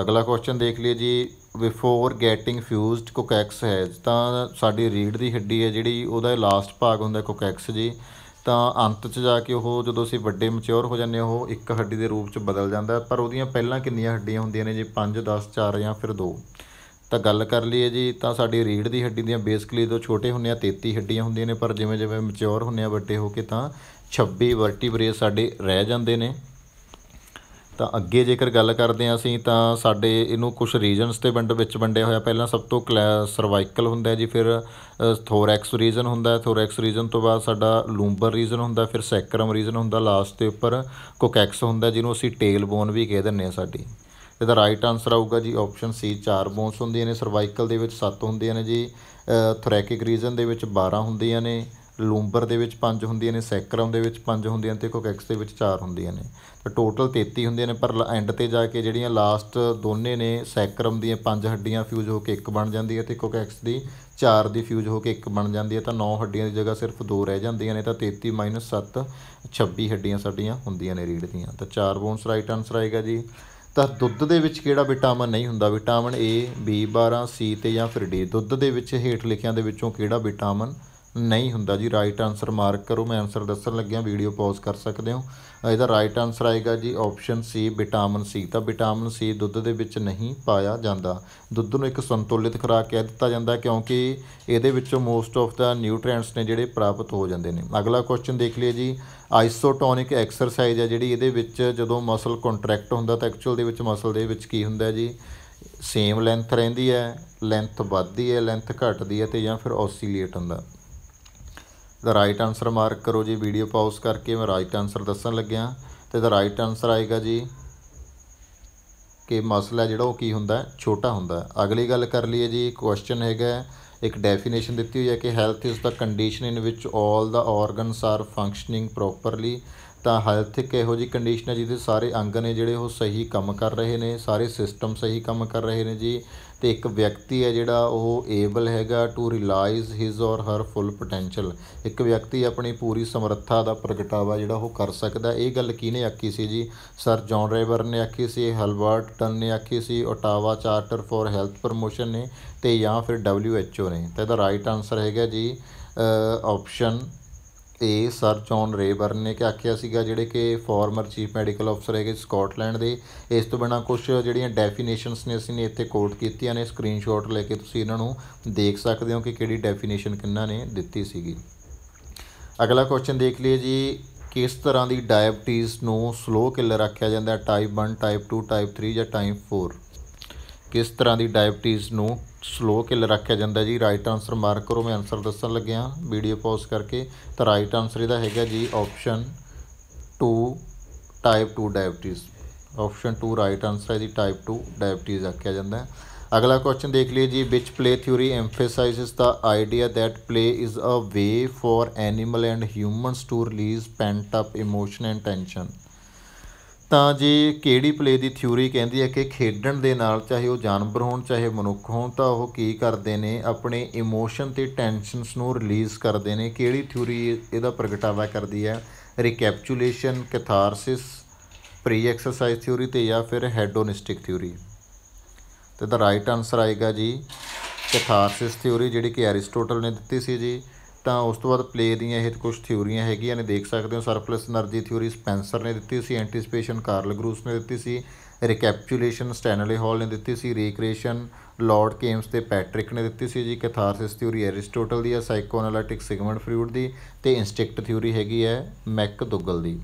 ਅਗਲਾ ਕੁਐਸਚਨ ਦੇਖ ਲਈਏ ਜੀ। ਬਿਫੋਰ ਗੈਟਿੰਗ ਫਿਊਜ਼ਡ ਕੋਕੈਕਸ ਹੈ, ਤਾਂ ਸਾਡੀ ਰੀੜ ਦੀ ਹੱਡੀ ਹੈ ਜਿਹੜੀ, ਉਹਦਾ ਲਾਸਟ ਭਾਗ ਹੁੰਦਾ ਕੋਕੈਕਸ ਜੀ। ਤਾਂ ਅੰਤ 'ਚ ਜਾ ਕੇ ਉਹ ਜਦੋਂ ਅਸੀਂ ਵੱਡੇ ਮੈਚੁਰ ਹੋ ਜਾਂਦੇ ਹਾਂ, ਉਹ ਇੱਕ ਹੱਡੀ ਦੇ ਰੂਪ 'ਚ ਬਦਲ ਜਾਂਦਾ ਪਰ ਉਹਦੀਆਂ ਪਹਿਲਾਂ ਕਿੰਨੀਆਂ ਹੱਡੀਆਂ ਹੁੰਦੀਆਂ ਨੇ ਜੀ? 5 10 4 ਜਾਂ ਫਿਰ 2 ਤਾਂ ਗੱਲ ਕਰ ਲਈਏ ਜੀ, ਤਾਂ ਸਾਡੀ ਰੀੜ ਦੀ ਹੱਡੀ ਦੀਆਂ ਬੇਸਿਕਲੀ ਜਦੋਂ ਛੋਟੇ ਹੁੰਦੇ ਆ 33 ਹੱਡੀਆਂ ਹੁੰਦੀਆਂ ਨੇ, ਪਰ ਜਿਵੇਂ ਜਿਵੇਂ ਮੈਚੁਰ ਹੁੰਦੇ ਆ ਵੱਡੇ ਹੋ ਕੇ, ਤਾਂ 26 ਵਰਟੀਬਰੇ ਸਾਡੇ ਰਹਿ ਜਾਂਦੇ ਨੇ। ਤਾਂ ਅੱਗੇ ਜੇਕਰ ਗੱਲ ਕਰਦੇ ਹਾਂ ਅਸੀਂ, ਤਾਂ ਸਾਡੇ ਇਹਨੂੰ ਕੁਝ ਰੀਜਨਸ ਤੇ ਵੰਡ, ਵਿੱਚ ਵੰਡਿਆ ਹੋਇਆ। ਪਹਿਲਾਂ ਸਭ ਤੋਂ ਸਰਵਾਈਕਲ ਹੁੰਦਾ ਜੀ, ਫਿਰ ਥੋਰੈਕਸ ਰੀਜਨ ਹੁੰਦਾ ਥੋਰੈਕਸ ਰੀਜਨ ਤੋਂ ਬਾਅਦ ਸਾਡਾ ਲੂੰਬਰ ਰੀਜਨ ਹੁੰਦਾ, ਫਿਰ ਸੈਕਰਮ ਰੀਜਨ ਹੁੰਦਾ ਲਾਸਟ ਦੇ ਉੱਪਰ ਕੋਕੈਕਸ ਹੁੰਦਾ, ਜਿਹਨੂੰ ਅਸੀਂ ਟੇਲ ਬੋਨ ਵੀ ਕਹਿ ਦਿੰਦੇ ਹਾਂ ਸਾਡੀ। ਇਹਦਾ ਰਾਈਟ ਆਨਸਰ ਆਊਗਾ ਜੀ ਆਪਸ਼ਨ ਸੀ ਚਾਰ ਬੋਨਸ ਹੁੰਦੀਆਂ ਨੇ। ਸਰਵਾਈਕਲ ਦੇ ਵਿੱਚ 7 ਹੁੰਦੀਆਂ ਨੇ ਜੀ ਥੋਰੈਕਿਕ ਰੀਜਨ ਦੇ ਵਿੱਚ 12 ਹੁੰਦੀਆਂ ਨੇ। ਲੂੰਬਰ ਦੇ ਵਿੱਚ ਪੰਜ ਹੁੰਦੀਆਂ ਨੇ, ਸੈਕਰਮ ਦੇ ਵਿੱਚ ਪੰਜ ਹੁੰਦੀਆਂ ਨੇ ਤੇ ਕੋਕੈਕਸ ਦੇ ਵਿੱਚ ਚਾਰ ਹੁੰਦੀਆਂ ਨੇ। ਤਾਂ ਟੋਟਲ 33 ਹੁੰਦੀਆਂ ਨੇ, ਪਰ ਐਂਡ ਤੇ ਜਾ ਕੇ ਜਿਹੜੀਆਂ ਲਾਸਟ ਦੋਨੇ ਨੇ, ਸੈਕਰਮ ਦੀਆਂ ਪੰਜ ਹੱਡੀਆਂ ਫਿਊਜ਼ ਹੋ ਕੇ ਇੱਕ ਬਣ ਜਾਂਦੀ ਹੈ ਤੇ ਕੋਕੈਕਸ ਦੀ ਚਾਰ ਦੀ ਫਿਊਜ਼ ਹੋ ਕੇ ਇੱਕ ਬਣ ਜਾਂਦੀ ਹੈ। ਤਾਂ 9 ਹੱਡੀਆਂ ਦੀ ਜਗ੍ਹਾ ਸਿਰਫ ਦੋ ਰਹਿ ਜਾਂਦੀਆਂ ਨੇ, ਤਾਂ 33 7 26 ਹੱਡੀਆਂ ਸਾਡੀਆਂ ਹੁੰਦੀਆਂ ਨੇ ਰੀੜ ਦੀਆਂ। ਤਾਂ ਚਾਰ ਬੋਨਸ ਰਾਈਟ ਆਨਸਰ ਆਏਗਾ ਜੀ। ਤਾਂ ਦੁੱਧ ਦੇ ਵਿੱਚ ਕਿਹੜਾ ਵਿਟਾਮਿਨ ਨਹੀਂ ਹੁੰਦਾ? ਵਿਟਾਮਿਨ ਏ B12 C ਤੇ ਜਾਂ ਫਿਰ D ਦੁੱਧ ਦੇ ਵਿੱਚ ਹੇਠ ਲਿਖਿਆਂ ਦੇ ਵਿੱਚੋਂ ਕਿਹੜਾ ਵਿਟਾਮਿਨ ਨਹੀਂ ਹੁੰਦਾ ਜੀ ਰਾਈਟ ਆਨਸਰ ਮਾਰਕ ਕਰੋ, ਮੈਂ ਆਨਸਰ ਦੱਸਣ ਲੱਗਿਆ ਵੀਡੀਓ ਪੌਜ਼ ਕਰ ਸਕਦੇ ਹੋ। ਇਹਦਾ ਰਾਈਟ ਆਨਸਰ ਆਏਗਾ ਜੀ ਆਪਸ਼ਨ ਸੀ ਵਿਟਾਮਿਨ ਸੀ ਤਾਂ ਵਿਟਾਮਿਨ ਸੀ ਦੁੱਧ ਦੇ ਵਿੱਚ ਨਹੀਂ ਪਾਇਆ ਜਾਂਦਾ। ਦੁੱਧ ਨੂੰ ਇੱਕ ਸੰਤੁਲਿਤ ਖੁਰਾਕ ਕਹਿ ਦਿੱਤਾ ਜਾਂਦਾ, ਕਿਉਂਕਿ ਇਹਦੇ ਵਿੱਚੋਂ ਮੋਸਟ ਆਫ ਦਾ ਨਿਊਟ੍ਰੀਐਂਟਸ ਨੇ ਜਿਹੜੇ ਪ੍ਰਾਪਤ ਹੋ ਜਾਂਦੇ ਨੇ। ਅਗਲਾ ਕੁਐਸਚਨ ਦੇਖ ਲਈਏ ਜੀ ਆਈਸੋਟੋਨਿਕ ਐਕਸਰਸਾਈਜ਼ ਹੈ ਜਿਹੜੀ, ਇਹਦੇ ਵਿੱਚ ਜਦੋਂ ਮਸਲ ਕੰਟਰੈਕਟ ਹੁੰਦਾ ਤਾਂ ਐਕਚੁਅਲ ਦੇ ਵਿੱਚ ਮਸਲ ਦੇ ਵਿੱਚ ਕੀ ਹੁੰਦਾ ਜੀ? ਸੇਮ ਲੈਂਥ ਰਹਿੰਦੀ ਹੈ ਲੈਂਥ ਵੱਧਦੀ ਹੈ ਲੈਂਥ ਘਟਦੀ ਹੈ ਤੇ ਜਾਂ ਫਿਰ ਔਸੀਲੇਟ ਹੁੰਦਾ। ਦਾ ਰਾਈਟ ਆਨਸਰ ਮਾਰਕ ਕਰੋ ਜੀ ਵੀਡੀਓ ਪਾਜ਼ ਕਰਕੇ ਮੈਂ ਰਾਈਟ ਆਨਸਰ ਦੱਸਣ ਲੱਗਿਆ। ਤੇ ਦਾ ਰਾਈਟ ਆਨਸਰ ਆਏਗਾ ਜੀ ਕਿ ਮਸਲਾ ਜਿਹੜਾ ਉਹ ਕੀ ਹੁੰਦਾ ਛੋਟਾ ਹੁੰਦਾ ਅਗਲੀ ਗੱਲ ਕਰ ਲਈਏ ਜੀ ਕੁਐਸਚਨ ਹੈਗਾ ਇੱਕ ਡੈਫੀਨੇਸ਼ਨ ਦਿੱਤੀ ਹੋਈ ਹੈ ਕਿ health is the condition in which all the organs are functioning properly ਤਾਂ ਹੈਲਥ ਇੱਕ ਇਹੋ ਜੀ ਕੰਡੀਸ਼ਨ ਹੈ ਜਿਹਦੇ ਸਾਰੇ ਅੰਗ ਨੇ ਜਿਹੜੇ ਉਹ ਸਹੀ ਕੰਮ ਕਰ ਰਹੇ ਨੇ, ਸਾਰੇ ਸਿਸਟਮ ਸਹੀ ਕੰਮ ਕਰ ਰਹੇ ਨੇ ਜੀ। ਤੇ ਇੱਕ ਵਿਅਕਤੀ ਹੈ ਜਿਹੜਾ ਉਹ ਏਬਲ ਹੈਗਾ ਟੂ ਰਿਅਲਾਈਜ਼ ਹਿਸ ਔਰ ਹਰ ਫੁੱਲ ਪੋਟੈਂਸ਼ੀਅਲ ਇੱਕ ਵਿਅਕਤੀ ਆਪਣੀ ਪੂਰੀ ਸਮਰੱਥਾ ਦਾ ਪ੍ਰਗਟਾਵਾ ਜਿਹੜਾ ਉਹ ਕਰ ਸਕਦਾ ਇਹ ਗੱਲ ਕਿਹਨੇ ਆਖੀ ਸੀ ਜੀ? ਸਰ ਜੌਨ ਰੇਵਰ ਨੇ ਆਖੀ ਸੀ ਹਲਬਰਟ ਟਨ ਨੇ ਆਖੀ ਸੀ Ottawa Charter for Health Promotion ਨੇ ਤੇ ਜਾਂ ਫਿਰ ਡਬਲਯੂ ਐਚ ਓ ਨੇ। ਤਾਂ ਇਹਦਾ ਰਾਈਟ ਆਨਸਰ ਹੈਗਾ ਜੀ option A Sir John Rayburn ਨੇ ਕਿ ਆਖਿਆ ਸੀਗਾ ਜਿਹੜੇ ਕਿ ਫਾਰਮਰ ਚੀਫ ਮੈਡੀਕਲ ਅਫਸਰ ਹੈਗੇ ਸਕਾਟਲੈਂਡ ਦੇ। ਇਸ ਤੋਂ ਬਿਨਾ ਕੁਝ ਜਿਹੜੀਆਂ ਡੈਫੀਨੇਸ਼ਨਸ ਨੇ ਅਸੀਂ ਨੇ ਇੱਥੇ ਕੋਟ ਕੀਤੀਆਂ ਨੇ। ਸਕਰੀਨਸ਼ਾਟ ਲੈ ਕੇ ਤੁਸੀਂ ਇਹਨਾਂ ਨੂੰ ਦੇਖ ਸਕਦੇ ਹੋ ਕਿ ਕਿਹੜੀ ਡੈਫੀਨੇਸ਼ਨ ਕਿੰਨਾ ਨੇ ਦਿੱਤੀ ਸੀਗੀ। ਅਗਲਾ ਕੁਐਸਚਨ ਦੇਖ ਲਈਏ ਜੀ, ਕਿਸ ਤਰ੍ਹਾਂ ਦੀ ਡਾਇਬਟੀਜ਼ ਨੂੰ ਸਲੋ ਕਿਲਰ ਆਖਿਆ ਜਾਂਦਾ ਟਾਈਪ 1 ਟਾਈਪ 2 ਟਾਈਪ 3 ਜਾਂ ਟਾਈਪ 4 ਕਿਸ ਤਰ੍ਹਾਂ ਦੀ ਡਾਇਬਟੀਜ਼ ਨੂੰ ਸਲੋ ਕਿਲ ਰੱਖਿਆ ਜਾਂਦਾ ਜੀ ਰਾਈਟ ਆਨਸਰ ਮਾਰਕ ਕਰੋ, ਮੈਂ ਆਨਸਰ ਦੱਸਣ ਲੱਗਿਆ। ਵੀਡੀਓ ਪੌਜ਼ ਕਰਕੇ। ਤਾਂ ਰਾਈਟ ਆਨਸਰ ਇਹਦਾ ਹੈਗਾ ਜੀ option 2 type 2 diabetes option 2 right answer ਹੈ ਜੀ ਟਾਈਪ 2 ਡਾਇਬਟੀਜ਼ ਆਖਿਆ ਜਾਂਦਾ ਅਗਲਾ ਕੁਐਸਚਨ ਦੇਖ ਲਈਏ ਜੀ which play theory emphasises the idea that play is a way for animal and humans to release pent up emotion and tension ਤਾਂ ਜੇ ਕਿਹੜੀ ਪਲੇ ਦੀ ਥਿਊਰੀ ਕਹਿੰਦੀ ਹੈ ਕਿ ਖੇਡਣ ਦੇ ਨਾਲ ਚਾਹੇ ਉਹ ਜਾਨਵਰ ਹੋਣ, ਚਾਹੇ ਮਨੁੱਖ ਹੋਣ, ਤਾਂ ਉਹ ਕੀ ਕਰਦੇ ਨੇ? ਆਪਣੇ ਇਮੋਸ਼ਨ ਤੇ ਟੈਨਸ਼ਨਸ ਨੂੰ ਰਿਲੀਜ਼ ਕਰਦੇ ਨੇ। ਕਿਹੜੀ ਥਿਊਰੀ ਇਹਦਾ ਪ੍ਰਗਟਾਵਾ ਕਰਦੀ ਹੈ? Recapitulation catharsis pre exercise theory ਤੇ ਜਾਂ ਫਿਰ ਹੈਡੋਨਿਸਟਿਕ ਥਿਊਰੀ ਤੇ ਦਾ ਰਾਈਟ ਆਨਸਰ ਆਏਗਾ ਜੀ ਕੈਥਾਰਸਿਸ ਥਿਊਰੀ ਜਿਹੜੀ ਕਿ ਐਰਿਸਟੋਟਲ ਨੇ ਦਿੱਤੀ ਸੀ ਜੀ। ਤਾਂ ਉਸ ਤੋਂ ਬਾਅਦ ਪਲੇ ਦੀਆਂ ਇਹ ਕੁਝ ਥਿਉਰੀਆਂ ਹੈਗੀਆਂ ਨੇ, ਦੇਖ ਸਕਦੇ ਹੋ ਸਰਪਲਸ એનર્ਜੀ ਥਿਊਰੀ ਸਪੈਂਸਰ ਨੇ ਦਿੱਤੀ ਸੀ ਐਂਟੀਸਪੇਸ਼ਨ ਕਾਰਲ ਗਰੂਸ ਨੇ ਦਿੱਤੀ ਸੀ ਰਿਕੈਪਚੂਲੇਸ਼ਨ ਸਟੈਨਲੇ ਹਾਲ ਨੇ ਦਿੱਤੀ ਸੀ ਰੀਕ੍ਰੀਏਸ਼ਨ ਲਾਰਡ ਕੇਮਸ ਤੇ ਪੈਟ੍ਰਿਕ ਨੇ ਦਿੱਤੀ ਸੀ ਜੀ ਕੈਥਾਰਸਿਸ ਥਿਊਰੀ ਐਰਿਸਟੋਟਲ ਦੀ ਹੈ ਸਾਈਕੋਐਨਾਲਿਟਿਕ ਸਿਗਮੰਡ ਫ੍ਰੀਡ ਦੀ ਤੇ ਇਨਸਟਿੰਕਟ ਥਿਊਰੀ ਹੈਗੀ ਹੈ ਮੈਕ ਦੁੱਗਲ ਦੀ।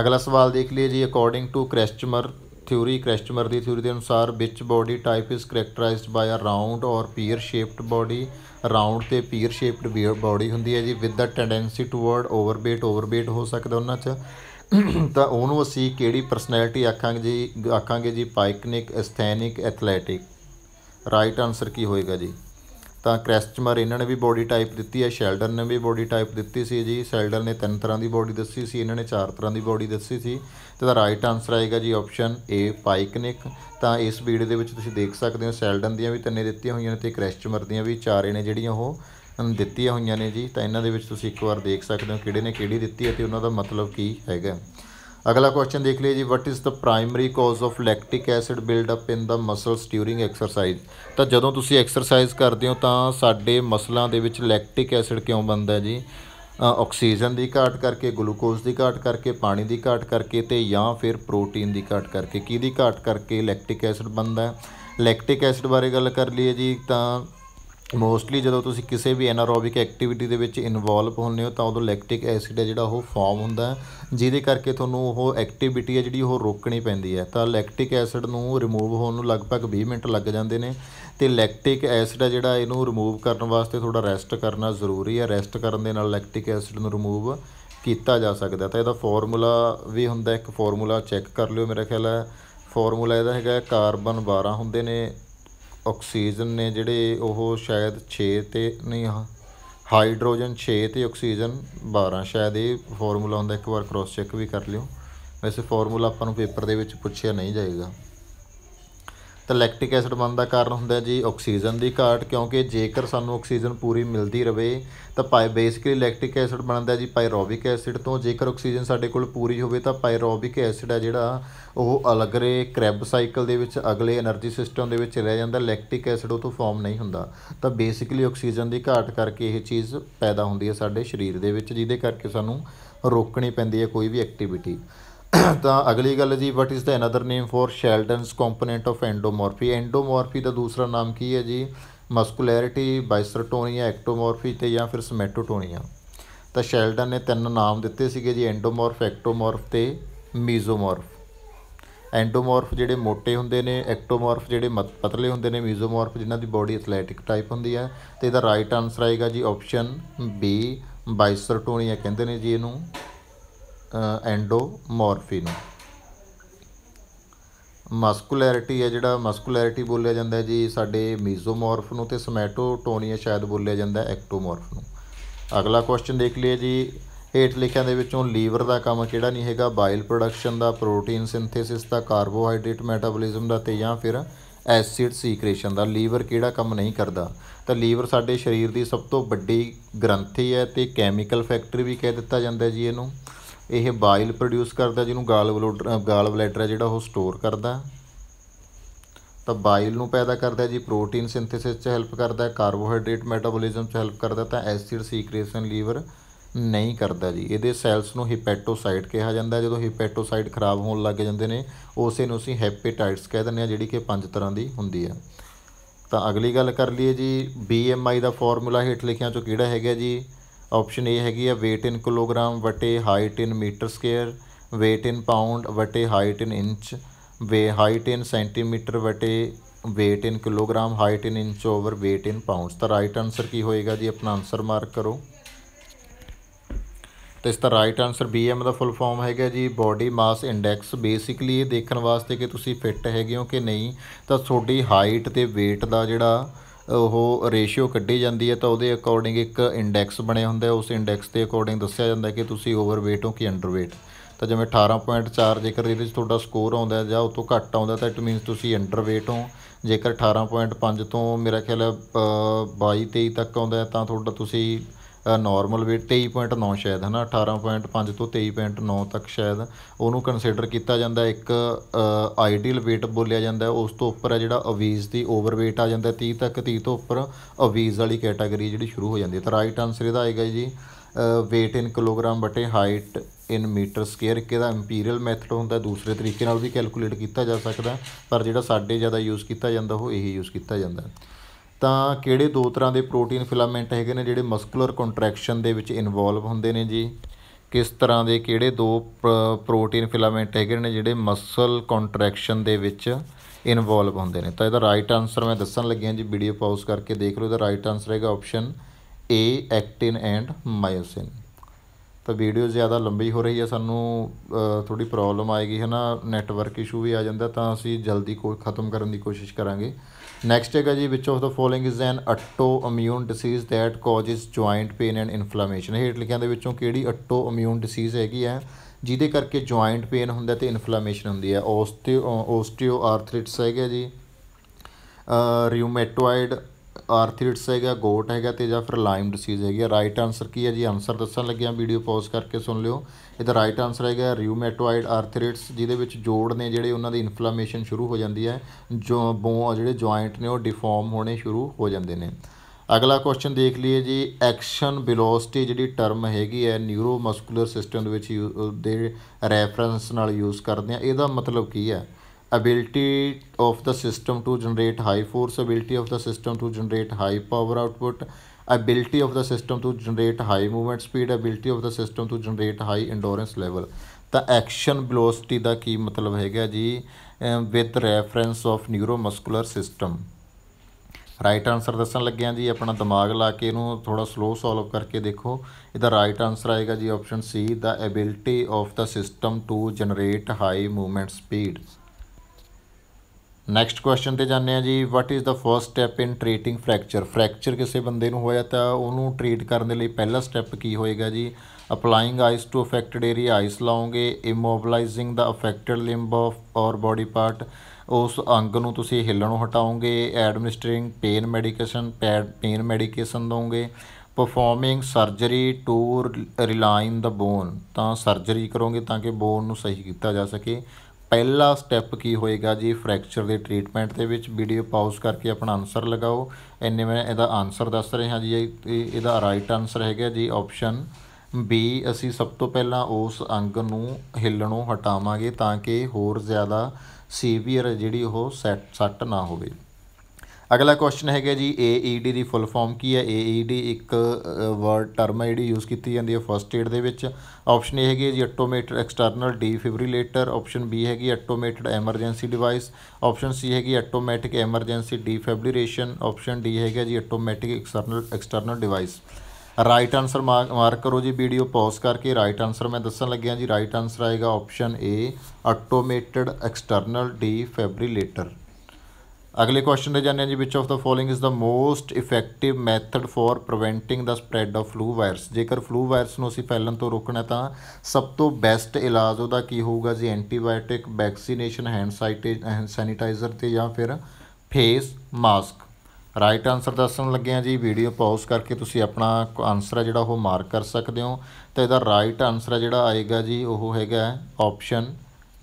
ਅਗਲਾ ਸਵਾਲ ਦੇਖ ਲਈਏ ਜੀ according to Kretschmer theory Kretschmer the theory ਦੇ ਅਨੁਸਾਰ ਵਿੱਚ body type is characterised by a round or pear shaped body round ਤੇ ਪੀਅਰ ਸ਼ੇਪਡ ਬਾਡੀ ਹੁੰਦੀ ਹੈ ਜੀ। With the tendency toward overweight overweight ਹੋ ਸਕਦਾ ਉਹਨਾਂ 'ਚ। ਤਾਂ ਉਹਨੂੰ ਅਸੀਂ ਕਿਹੜੀ ਪਰਸਨੈਲਿਟੀ ਆਖਾਂਗੇ ਜੀ? ਆਖਾਂਗੇ ਜੀ pyknic asthenic athletic right answer ਕੀ ਹੋਏਗਾ ਜੀ? ਤਾਂ ਕ੍ਰੈਸਟਮਰ ਇਹਨਾਂ ਨੇ ਵੀ ਬੋਡੀ ਟਾਈਪ ਦਿੱਤੀ ਹੈ, ਸ਼ੈਲਡਨ ਨੇ ਵੀ ਬੋਡੀ ਟਾਈਪ ਦਿੱਤੀ ਸੀ ਜੀ, ਸੈਲਡਨ ਨੇ ਤਿੰਨ ਤਰ੍ਹਾਂ ਦੀ ਬੋਡੀ ਦੱਸੀ ਸੀ, ਇਹਨਾਂ ਨੇ ਚਾਰ ਤਰ੍ਹਾਂ ਦੀ ਬੋਡੀ ਦੱਸੀ ਸੀ ਤੇ ਦਾ ਰਾਈਟ ਆਨਸਰ ਆਏਗਾ ਜੀ ਆਪਸ਼ਨ ਏ ਪਾਈਕਨਿਕ ਤਾਂ ਇਸ ਵੀਡੀਓ ਦੇ ਵਿੱਚ ਤੁਸੀਂ ਦੇਖ ਸਕਦੇ ਹੋ, ਸ਼ੈਲਡਨ ਦੀਆਂ ਵੀ ਤਿੰਨੇ ਦਿੱਤੀਆਂ ਹੋਈਆਂ ਨੇ ਤੇ ਕ੍ਰੈਸਟਮਰ ਦੀਆਂ ਵੀ ਚਾਰੇ ਨੇ ਜਿਹੜੀਆਂ ਉਹ ਦਿੱਤੀਆਂ ਹੋਈਆਂ ਨੇ ਜੀ। ਤਾਂ ਇਹਨਾਂ ਦੇ ਵਿੱਚ ਤੁਸੀਂ ਇੱਕ ਵਾਰ ਦੇਖ ਸਕਦੇ ਹੋ ਕਿਹੜੇ ਨੇ ਕਿਹੜੀ ਦਿੱਤੀ ਹੈ ਤੇ ਉਹਨਾਂ ਦਾ ਮਤਲਬ ਕੀ ਹੈਗਾ। ਅਗਲਾ ਕੁਐਸਚਨ ਦੇਖ ਲਈਏ ਜੀ what is the primary cause of lactic acid build up in the muscles during exercise ਤਾਂ ਜਦੋਂ ਤੁਸੀਂ ਐਕਸਰਸਾਈਜ਼ ਕਰਦੇ ਹੋ ਤਾਂ ਸਾਡੇ ਮਸਲਾਂ ਦੇ ਵਿੱਚ ਲੈਕਟਿਕ ਐਸਿਡ ਕਿਉਂ ਬਣਦਾ ਜੀ? ਆਕਸੀਜਨ ਦੀ ਘਾਟ ਕਰਕੇ ਗਲੂਕੋਜ਼ ਦੀ ਘਾਟ ਕਰਕੇ, ਪਾਣੀ ਦੀ ਘਾਟ ਕਰਕੇ ਤੇ ਜਾਂ ਫਿਰ ਪ੍ਰੋਟੀਨ ਦੀ ਘਾਟ ਕਰਕੇ। ਕਿਹਦੀ ਘਾਟ ਕਰਕੇ ਲੈਕਟਿਕ ਐਸਿਡ ਬਣਦਾ ਲੈਕਟਿਕ ਐਸਿਡ ਬਾਰੇ ਗੱਲ ਕਰ ਲਈਏ ਜੀ ਤਾਂ ਮੋਸਟਲੀ ਜਦੋਂ ਤੁਸੀਂ ਕਿਸੇ ਵੀ ਐਨਾਰੋਬਿਕ ਐਕਟੀਵਿਟੀ ਦੇ ਵਿੱਚ ਇਨਵੋਲਵ ਹੁੰਦੇ ਹੋ ਤਾਂ ਉਦੋਂ ਲੈਕਟਿਕ ਐਸਿਡ ਹੈ ਜਿਹੜਾ ਉਹ ਫਾਰਮ ਹੁੰਦਾ ਜਿਹਦੇ ਕਰਕੇ ਤੁਹਾਨੂੰ ਉਹ ਐਕਟੀਵਿਟੀ ਹੈ ਜਿਹੜੀ ਉਹ ਰੋਕਣੀ ਪੈਂਦੀ ਹੈ। ਤਾਂ ਲੈਕਟਿਕ ਐਸਿਡ ਨੂੰ ਰਿਮੂਵ ਹੋਣ ਨੂੰ ਲਗਭਗ 20 ਮਿੰਟ ਲੱਗ ਜਾਂਦੇ ਨੇ ਤੇ ਲੈਕਟਿਕ ਐਸਿਡ ਹੈ ਜਿਹੜਾ ਇਹਨੂੰ ਰਿਮੂਵ ਕਰਨ ਵਾਸਤੇ ਥੋੜਾ ਰੈਸਟ ਕਰਨਾ ਜ਼ਰੂਰੀ ਹੈ। ਰੈਸਟ ਕਰਨ ਦੇ ਨਾਲ ਲੈਕਟਿਕ ਐਸਿਡ ਨੂੰ ਰਿਮੂਵ ਕੀਤਾ ਜਾ ਸਕਦਾ ਤਾਂ ਇਹਦਾ ਫਾਰਮੂਲਾ ਵੀ ਹੁੰਦਾ ਇੱਕ ਫਾਰਮੂਲਾ ਚੈੱਕ ਕਰ ਲਿਓ ਮੇਰਾ ਖਿਆਲ ਹੈ। ਫਾਰਮੂਲਾ ਇਹਦਾ ਹੈਗਾ ਕਾਰਬਨ 12 ਹੁੰਦੇ ਨੇ। ਆਕਸੀਜਨ ਨੇ ਜਿਹੜੇ ਉਹ ਸ਼ਾਇਦ 6 ਤੇ ਨਹੀਂ ਹਾਈਡਰੋਜਨ 6 ਤੇ ਆਕਸੀਜਨ 12 ਸ਼ਾਇਦ ਇਹ ਫਾਰਮੂਲਾ ਹੁੰਦਾ, ਇੱਕ ਵਾਰ ਕ੍ਰੋਸ ਚੈੱਕ ਵੀ ਕਰ ਲਿਓ। ਵੈਸੇ ਫਾਰਮੂਲਾ ਆਪਾਂ ਨੂੰ ਪੇਪਰ ਦੇ ਵਿੱਚ ਪੁੱਛਿਆ ਨਹੀਂ ਜਾਏਗਾ। ਤਾਂ ਲੈਕਟਿਕ ਐਸਿਡ ਬਣਨ ਦਾ ਕਾਰਨ ਹੁੰਦਾ ਜੀ ਆਕਸੀਜਨ ਦੀ ਘਾਟ, ਕਿਉਂਕਿ ਜੇਕਰ ਸਾਨੂੰ ਆਕਸੀਜਨ ਪੂਰੀ ਮਿਲਦੀ ਰਹੇ ਤਾਂ ਪਾਈ, ਬੇਸਿਕਲੀ ਲੈਕਟਿਕ ਐਸਿਡ ਬਣਦਾ ਜੀ ਪਾਇਰੋਬਿਕ ਐਸਿਡ ਤੋਂ। ਜੇਕਰ ਆਕਸੀਜਨ ਸਾਡੇ ਕੋਲ ਪੂਰੀ ਹੋਵੇ, ਤਾਂ ਪਾਇਰੋਬਿਕ ਐਸਿਡ ਹੈ ਜਿਹੜਾ, ਉਹ ਅਲਗਰੇ ਕ੍ਰੈਬ ਸਾਈਕਲ ਦੇ ਵਿੱਚ, ਅਗਲੇ એનર્ਜੀ ਸਿਸਟਮ ਦੇ ਵਿੱਚ ਰਹਿ ਜਾਂਦਾ, ਲੈਕਟਿਕ ਐਸਿਡ ਉਹ ਤੋਂ ਫਾਰਮ ਨਹੀਂ ਹੁੰਦਾ। ਤਾਂ ਬੇਸਿਕਲੀ ਆਕਸੀਜਨ ਦੀ ਘਾਟ ਕਰਕੇ ਇਹ ਚੀਜ਼ ਪੈਦਾ ਹੁੰਦੀ ਹੈ ਸਾਡੇ ਸਰੀਰ ਦੇ ਵਿੱਚ, ਜਿਹਦੇ ਕਰਕੇ ਸਾਨੂੰ ਰੋਕਣੀ ਪੈਂਦੀ ਹੈ ਕੋਈ ਵੀ ਐਕਟੀਵਿਟੀ। ਤਾਂ ਅਗਲੀ ਗੱਲ ਜੀ what is the another name for Sheldon's component of endomorphy endomorphy ਦਾ ਦੂਸਰਾ ਨਾਮ ਕੀ ਹੈ ਜੀ? ਮਸਕੂਲੈਰਿਟੀ ਬਾਈਸਰਟੋਨੀਆ ਐਕਟੋਮੋਰਫੀ ਤੇ ਜਾਂ ਫਿਰ ਸਮੈਟੋਟੋਨੀਆ ਤਾਂ ਸ਼ੈਲਡਨ ਨੇ ਤਿੰਨ ਨਾਮ ਦਿੱਤੇ ਸੀਗੇ ਜੀ ਐਂਡੋਮੋਰਫ ਐਕਟੋਮੋਰਫ ਤੇ ਮੀਜ਼ੋਮੋਰਫ ਐਂਡੋਮੋਰਫ ਜਿਹੜੇ ਮੋٹے ਹੁੰਦੇ ਨੇ ਐਕਟੋਮੋਰਫ ਜਿਹੜੇ ਪਤਲੇ ਹੁੰਦੇ ਨੇ ਮੀਜ਼ੋਮੋਰਫ ਜਿਨ੍ਹਾਂ ਦੀ ਬਾਡੀ ਐਥਲੈਟਿਕ ਟਾਈਪ ਹੁੰਦੀ ਹੈ। ਤੇ ਇਹਦਾ ਰਾਈਟ ਆਨਸਰ ਆਏਗਾ ਜੀ ਆਪਸ਼ਨ ਬੀ ਬਾਈਸਰਟੋਨੀਆ ਕਹਿੰਦੇ ਨੇ ਜੀ ਇਹਨੂੰ। ਐਂਡੋਮੋਰਫੀ ਨੂੰ। ਮਸਕੂਲੈਰਿਟੀ ਹੈ ਜਿਹੜਾ, ਮਸਕੂਲੈਰਿਟੀ ਬੋਲਿਆ ਜਾਂਦਾ ਜੀ, ਸਾਡੇ ਮੀਜ਼ੋਮੋਰਫ ਨੂੰ ਤੇ ਸਮੈਟੋਟੋਨੀਆ ਸ਼ਾਇਦ ਬੋਲਿਆ ਜਾਂਦਾ ਐਕਟੋਮੋਰਫ ਨੂੰ। ਅਗਲਾ ਕੁਐਸਚਨ ਦੇਖ ਲਈਏ ਜੀ, ਹੇਠ ਲਿਖਿਆਂ ਦੇ ਵਿੱਚੋਂ ਲੀਵਰ ਦਾ ਕੰਮ ਕਿਹੜਾ ਨਹੀਂ ਹੈਗਾ? ਬਾਇਲ ਪ੍ਰੋਡਕਸ਼ਨ ਦਾ, ਪ੍ਰੋਟੀਨ ਸਿੰਥੇਸਿਸ ਦਾ, ਕਾਰਬੋਹਾਈਡਰੇਟ ਮੈਟਾਬੋਲਿਜ਼ਮ ਦਾ ਤੇ ਜਾਂ ਫਿਰ ਐਸਿਡ ਸੀਕ੍ਰੇਸ਼ਨ ਦਾ। ਲੀਵਰ ਕਿਹੜਾ ਕੰਮ ਨਹੀਂ ਕਰਦਾ? ਤਾਂ ਲੀਵਰ ਸਾਡੇ ਸਰੀਰ ਦੀ ਸਭ ਤੋਂ ਵੱਡੀ ਗ੍ਰੰਥੀ ਹੈ ਤੇ ਕੈਮੀਕਲ ਫੈਕਟਰੀ ਵੀ ਕਹਿ ਦਿੱਤਾ ਜਾਂਦਾ ਜੀ ਇਹਨੂੰ। ਇਹ ਬਾਇਲ ਪ੍ਰੋਡਿਊਸ ਕਰਦਾ, ਜਿਹਨੂੰ ਗਾਲ ਬਲੋਡਰ ਗਾਲ ਬਲੈਡਰ ਹੈ ਜਿਹੜਾ ਉਹ ਸਟੋਰ ਕਰਦਾ। ਤਾਂ ਬਾਇਲ ਨੂੰ ਪੈਦਾ ਕਰਦਾ ਜੀ, ਪ੍ਰੋਟੀਨ ਸਿੰਥੇਸਿਸ 'ਚ ਹੈਲਪ ਕਰਦਾ ਕਾਰਬੋਹਾਈਡਰੇਟ ਮੈਟਾਬੋਲਿਜ਼ਮ 'ਚ ਹੈਲਪ ਕਰਦਾ ਤਾਂ ਐਸਿਡ ਸੀਕ੍ਰੇਸ਼ਨ ਲੀਵਰ ਨਹੀਂ ਕਰਦਾ ਜੀ। ਇਹਦੇ ਸੈਲਸ ਨੂੰ ਹਿਪੈਟੋਸਾਈਟ ਕਿਹਾ ਜਾਂਦਾ ਜਦੋਂ ਹਿਪੈਟੋਸਾਈਟ ਖਰਾਬ ਹੋਣ ਲੱਗ ਜਾਂਦੇ ਨੇ, ਉਸੇ ਨੂੰ ਅਸੀਂ ਹੈਪੇਟਾਈਟਸ ਕਹਿ ਦਿੰਦੇ ਆ ਜਿਹੜੀ ਕਿ ਪੰਜ ਤਰ੍ਹਾਂ ਦੀ ਹੁੰਦੀ ਹੈ। ਤਾਂ ਅਗਲੀ ਗੱਲ ਕਰ ਲਈਏ ਜੀ ਬੀਐਮਆਈ ਦਾ ਫਾਰਮੂਲਾ ਹੇਠ ਲਿਖਿਆਂ ਚੋਂ ਕਿਹੜਾ ਹੈਗਾ ਜੀ? ਆਪਸ਼ਨ ਏ ਹੈਗੀ ਆ, weight in kilogram ਵਟੇ height in metre square weight in pound ਵਟੇ height in inch ਵੇ ਹਾਈਟ ਇਨ ਸੈਂਟੀਮੀਟਰ ਵਟੇ weight in kilogram height in inch over weight in pounds ਤਾਂ ਰਾਈਟ ਆਨਸਰ ਕੀ ਹੋਏਗਾ ਜੀ? ਆਪਣਾ ਆਨਸਰ ਮਾਰਕ ਕਰੋ। ਤੇ ਇਸ ਦਾ ਰਾਈਟ ਆਨਸਰ ਬੀਐਮ ਦਾ ਫੁੱਲ ਫਾਰਮ ਹੈਗਾ ਜੀ। ਬਾਡੀ ਮਾਸ ਇੰਡੈਕਸ ਬੇਸਿਕਲੀ ਇਹ ਦੇਖਣ ਵਾਸਤੇ ਕਿ ਤੁਸੀਂ ਫਿੱਟ ਹੈਗੇ ਹੋ ਕਿ ਨਹੀਂ। ਤਾਂ ਤੁਹਾਡੀ ਹਾਈਟ ਤੇ weight ਦਾ ਜਿਹੜਾ ਉਹ ਰੇਸ਼ੀਓ ਕੱਢੀ ਜਾਂਦੀ ਹੈ ਤਾਂ ਉਹਦੇ ਅਕੋਰਡਿੰਗ ਇੱਕ ਇੰਡੈਕਸ ਬਣਿਆ ਹੁੰਦਾ ਉਸ ਇੰਡੈਕਸ ਦੇ ਅਕੋਰਡਿੰਗ ਦੱਸਿਆ ਜਾਂਦਾ ਕਿ ਤੁਸੀਂ ਓਵਰਵੇਟ ਹੋ ਕਿ ਅੰਡਰਵੇਟ ਤਾਂ ਜਿਵੇਂ 18.4 ਜੇਕਰ ਇਹਦੇ ਵਿੱਚ ਤੁਹਾਡਾ ਸਕੋਰ ਆਉਂਦਾ ਜਾਂ ਉਹ ਤੋਂ ਘੱਟ ਆਉਂਦਾ ਤਾਂ ਇਟ ਮੀਨਸ ਤੁਸੀਂ ਅੰਡਰਵੇਟ ਹੋ। ਜੇਕਰ 18.5 ਤੋਂ ਮੇਰਾ ਖਿਆਲ ਹੈ 22 23 ਤੱਕ ਆਉਂਦਾ ਤਾਂ ਤੁਹਾਡਾ ਤੁਸੀਂ ਨਾਰਮਲ weight 23.9 ਸ਼ਾਇਦ ਹੈ ਨਾ 18.5 ਤੋਂ 23.9 ਤੱਕ ਸ਼ਾਇਦ ਉਹਨੂੰ ਕੰਸੀਡਰ ਕੀਤਾ ਜਾਂਦਾ ਇੱਕ ਆਈਡੀਅਲ weight ਬੋਲਿਆ ਜਾਂਦਾ ਉਸ ਤੋਂ ਉੱਪਰ ਹੈ ਜਿਹੜਾ ਅਵੀਜ਼ ਦੀ ਓਵਰ weight ਆ ਜਾਂਦਾ 30 ਤੱਕ 30 ਤੋਂ ਉੱਪਰ ਅਵੀਜ਼ ਵਾਲੀ ਕੈਟਾਗਰੀ ਜਿਹੜੀ ਸ਼ੁਰੂ ਹੋ ਜਾਂਦੀ ਹੈ। ਤਾਂ ਰਾਈਟ ਆਨਸਰ ਇਹਦਾ ਆਏਗਾ ਜੀ weight ਇਨ ਕਿਲੋਗ੍ਰਾਮ ਬਟੇ ਹਾਈਟ ਇਨ ਮੀਟਰ ਸਕੁਅਰ ਇੱਕ ਇਹਦਾ ਇੰਪੀਰੀਅਲ ਮੈਥਡ ਹੁੰਦਾ ਦੂਸਰੇ ਤਰੀਕੇ ਨਾਲ ਵੀ ਕੈਲਕੂਲੇਟ ਕੀਤਾ ਜਾ ਸਕਦਾ ਪਰ ਜਿਹੜਾ ਸਾਡੇ ਜ਼ਿਆਦਾ ਯੂਜ਼ ਕੀਤਾ ਜਾਂਦਾ, ਉਹ ਇਹੀ ਯੂਜ਼ ਕੀਤਾ ਜਾਂਦਾ ਤਾਂ ਕਿਹੜੇ ਦੋ ਤਰ੍ਹਾਂ ਦੇ ਪ੍ਰੋਟੀਨ ਫਿਲਾਮੈਂਟ ਹੈਗੇ ਨੇ ਜਿਹੜੇ ਮਸਕੂਲਰ ਕੰਟਰੈਕਸ਼ਨ ਦੇ ਵਿੱਚ ਇਨਵੋਲਵ ਹੁੰਦੇ ਨੇ ਜੀ? ਕਿਸ ਤਰ੍ਹਾਂ ਦੇ ਕਿਹੜੇ ਦੋ ਪ੍ਰੋਟੀਨ ਫਿਲਾਮੈਂਟ ਹੈਗੇ ਨੇ ਜਿਹੜੇ ਮਸਲ ਕੰਟਰੈਕਸ਼ਨ ਦੇ ਵਿੱਚ ਇਨਵੋਲਵ ਹੁੰਦੇ ਨੇ? ਤਾਂ ਇਹਦਾ ਰਾਈਟ ਆਨਸਰ ਮੈਂ ਦੱਸਣ ਲੱਗਿਆ ਜੀ ਵੀਡੀਓ ਪਾਜ਼ ਕਰਕੇ ਦੇਖ ਲਓ। ਇਹਦਾ ਰਾਈਟ ਆਨਸਰ ਹੈਗਾ option A actin and myosin ਤਾਂ ਵੀਡੀਓ ਜ਼ਿਆਦਾ ਲੰਬੀ ਹੋ ਰਹੀ ਹੈ ਸਾਨੂੰ ਥੋੜੀ ਪ੍ਰੋਬਲਮ ਆਏਗੀ ਹੈ ਨਾ ਨੈਟਵਰਕ ਇਸ਼ੂ ਵੀ ਆ ਜਾਂਦਾ, ਤਾਂ ਅਸੀਂ ਜਲਦੀ ਕੋਈ ਖਤਮ ਕਰਨ ਦੀ ਕੋਸ਼ਿਸ਼ ਕਰਾਂਗੇ। ਨੈਕਸਟ ਹੈਗਾ ਜੀ which of the following is an autoimmune disease that causes joint pain and inflammation ਹੇਠ ਲਿਖਿਆਂ ਦੇ ਵਿੱਚੋਂ ਕਿਹੜੀ ਅਟੋ ਇਮਿਊਨ ਡਿਸੀਜ਼ ਹੈਗੀ ਹੈ, ਜਿਹਦੇ ਕਰਕੇ ਜੁਆਇੰਟ ਪੇਨ ਹੁੰਦਾ ਤੇ ਇਨਫਲੇਮੇਸ਼ਨ ਹੁੰਦੀ ਹੈ? ਓਸਟੀਓ ਓਸਟੀਓ ਆਰਥ੍ਰਿਟਸ ਹੈਗਾ ਜੀ ਰਿਊਮੇਟੋਇਡ ਆਰਥ੍ਰਿਟਸ ਹੈਗਾ ਗੋਟ ਹੈਗਾ ਤੇ ਜਾਂ ਫਿਰ ਲਾਈਮ ਡਿਸੀਜ਼ ਹੈਗੀ ਆ ਰਾਈਟ ਆਨਸਰ ਕੀ ਹੈ ਜੀ? ਆਨਸਰ ਦੱਸਣ ਲੱਗਿਆ ਵੀਡੀਓ ਪੌਜ਼ ਕਰਕੇ ਸੁਣ ਲਿਓ। ਇਹਦਾ ਰਾਈਟ ਆਨਸਰ ਹੈਗਾ ਰਿਊਮੈਟੋਇਡ ਆਰਥ੍ਰਿਟਸ ਜਿਹਦੇ ਵਿੱਚ ਜੋੜ ਨੇ ਜਿਹੜੇ ਉਹਨਾਂ ਦੀ ਇਨਫਲੇਮੇਸ਼ਨ ਸ਼ੁਰੂ ਹੋ ਜਾਂਦੀ ਹੈ, ਜੋ ਬੋ ਜਿਹੜੇ ਜੁਆਇੰਟ ਨੇ ਉਹ ਡਿਫਾਰਮ ਹੋਣੇ ਸ਼ੁਰੂ ਹੋ ਜਾਂਦੇ ਨੇ। ਅਗਲਾ ਕੁਐਸਚਨ ਦੇਖ ਲਈਏ ਜੀ ਐਕਸ਼ਨ ਵੈਲੋਸਿਟੀ ਜਿਹੜੀ ਟਰਮ ਹੈਗੀ ਹੈ ਨਿਊਰੋਮਸਕੂਲਰ ਸਿਸਟਮ ਦੇ ਵਿੱਚ ਦੇ ਰੈਫਰੈਂਸ ਨਾਲ ਯੂਜ਼ ਕਰਦੇ ਆ ਇਹਦਾ ਮਤਲਬ ਕੀ ਹੈ? Ability of the system to generate high force, ability of the system to generate high power output ability of the system to generate high movement speed, ability of the system to generate high endurance level. ਤਾਂ action velocity ਦਾ ਕੀ ਮਤਲਬ ਹੈਗਾ ਜੀ? With reference of neuromuscular system right answer ਦੱਸਣ ਲੱਗਿਆ ਜੀ, ਆਪਣਾ ਦਿਮਾਗ ਲਾ ਕੇ ਇਹਨੂੰ ਥੋੜਾ ਸਲੋ ਸੋਲਵ ਕਰਕੇ ਦੇਖੋ। ਇਹਦਾ ਰਾਈਟ ਆਨਸਰ ਆਏਗਾ ਜੀ option C the ability of the system to generate high movement speed next question ਤੇ ਜਾਂਦੇ ਆ ਜੀ what is the first step in treating fracture fracture ਕਿਸੇ ਬੰਦੇ ਨੂੰ ਹੋਇਆ ਤਾਂ ਉਹਨੂੰ ਟ੍ਰੀਟ ਕਰਨ ਦੇ ਲਈ ਪਹਿਲਾ ਸਟੈਪ ਕੀ ਹੋਏਗਾ ਜੀ? Applying ice to affected area ice ਲਾਉਂਗੇ immobilising the affected limb of or body part ਉਸ ਅੰਗ ਨੂੰ ਤੁਸੀਂ ਹਿੱਲਣੋਂ ਹਟਾਓਗੇ administering pain medication pain medication ਦੋਗੇ performing surgery to realign the bone ਤਾਂ ਸਰਜਰੀ ਕਰੋਗੇ ਤਾਂ ਕਿ ਬੋਨ ਨੂੰ ਸਹੀ ਕੀਤਾ ਜਾ ਸਕੇ। ਪਹਿਲਾ ਸਟੈਪ ਕੀ ਹੋਏਗਾ ਜੀ? ਫ੍ਰੈਕਚਰ ਦੇ ਟ੍ਰੀਟਮੈਂਟ ਦੇ ਵਿੱਚ ਵੀਡੀਓ ਪਾਜ਼ ਕਰਕੇ ਆਪਣਾ ਆਨਸਰ ਲਗਾਓ। ਇੰਨੇ ਮੈਂ ਇਹਦਾ ਆਨਸਰ ਦੱਸ ਰਿਹਾ ਜੀ ਇਹਦਾ ਰਾਈਟ ਆਨਸਰ ਹੈਗਾ ਜੀ ਆਪਸ਼ਨ ਬੀ ਅਸੀਂ ਸਭ ਤੋਂ ਪਹਿਲਾਂ ਉਸ ਅੰਗ ਨੂੰ ਹਿੱਲਣੋਂ ਹਟਾਵਾਂਗੇ ਤਾਂ ਕਿ ਹੋਰ ਜ਼ਿਆਦਾ ਸੀਵੀਅਰ ਜਿਹੜੀ ਉਹ ਸੈਟ ਸੱਟ ਨਾ ਹੋਵੇ। ਅਗਲਾ ਕੁਐਸਚਨ ਹੈਗਾ ਜੀ AED ਦੀ ਫੁੱਲ ਫਾਰਮ ਕੀ ਹੈ? AED ਇੱਕ ਵਰਡ ਟਰਮ ਹੈ ਜਿਹੜੀ ਯੂਜ਼ ਕੀਤੀ ਜਾਂਦੀ ਹੈ ਫਰਸਟ ਏਡ ਦੇ ਵਿੱਚ। ਆਪਸ਼ਨ ਏ ਹੈਗੀ ਹੈ ਜੀ automated external defibrillator option B ਹੈਗੀ automated emergency device option C ਹੈਗੀ automatic emergency defibrillation option D ਹੈਗਾ ਜੀ automatic external external device right answer mark ਕਰੋ ਜੀ ਵੀਡੀਓ ਪੌਜ਼ ਕਰਕੇ ਰਾਈਟ ਆਨਸਰ ਮੈਂ ਦੱਸਣ ਲੱਗਿਆ ਜੀ। ਰਾਈਟ ਆਨਸਰ ਆਏਗਾ option A automated external defibrillator ਅਗਲੇ ਕੁਐਸਚਨ ਦੇ ਜਾਂਦੇ ਹਾਂ ਜੀ which of the following is the most effective method for preventing the spread of flu virus ਜੇਕਰ ਫਲੂ ਵਾਇਰਸ ਨੂੰ ਅਸੀਂ ਫੈਲਣ ਤੋਂ ਰੋਕਣਾ ਤਾਂ ਸਭ ਤੋਂ ਬੈਸਟ ਇਲਾਜ ਉਹਦਾ ਕੀ ਹੋਊਗਾ ਜੀ? ਐਂਟੀਬਾਇਓਟਿਕ ਵੈਕਸੀਨੇਸ਼ਨ ਹੈਂਡ ਸੈਨੀਟਾਈਜ਼ਰ ਤੇ ਜਾਂ ਫਿਰ ਫੇਸ ਮਾਸਕ ਰਾਈਟ ਆਨਸਰ ਦੱਸਣ ਲੱਗੇ ਆ ਜੀ ਵੀਡੀਓ ਪੌਜ਼ ਕਰਕੇ ਤੁਸੀਂ ਆਪਣਾ ਆਨਸਰ ਹੈ ਜਿਹੜਾ ਉਹ ਮਾਰਕ ਕਰ ਸਕਦੇ ਹੋ। ਤਾਂ ਇਹਦਾ ਰਾਈਟ ਆਨਸਰ ਹੈ ਜਿਹੜਾ ਆਏਗਾ ਜੀ, ਉਹ ਹੈਗਾ ਆਪਸ਼ਨ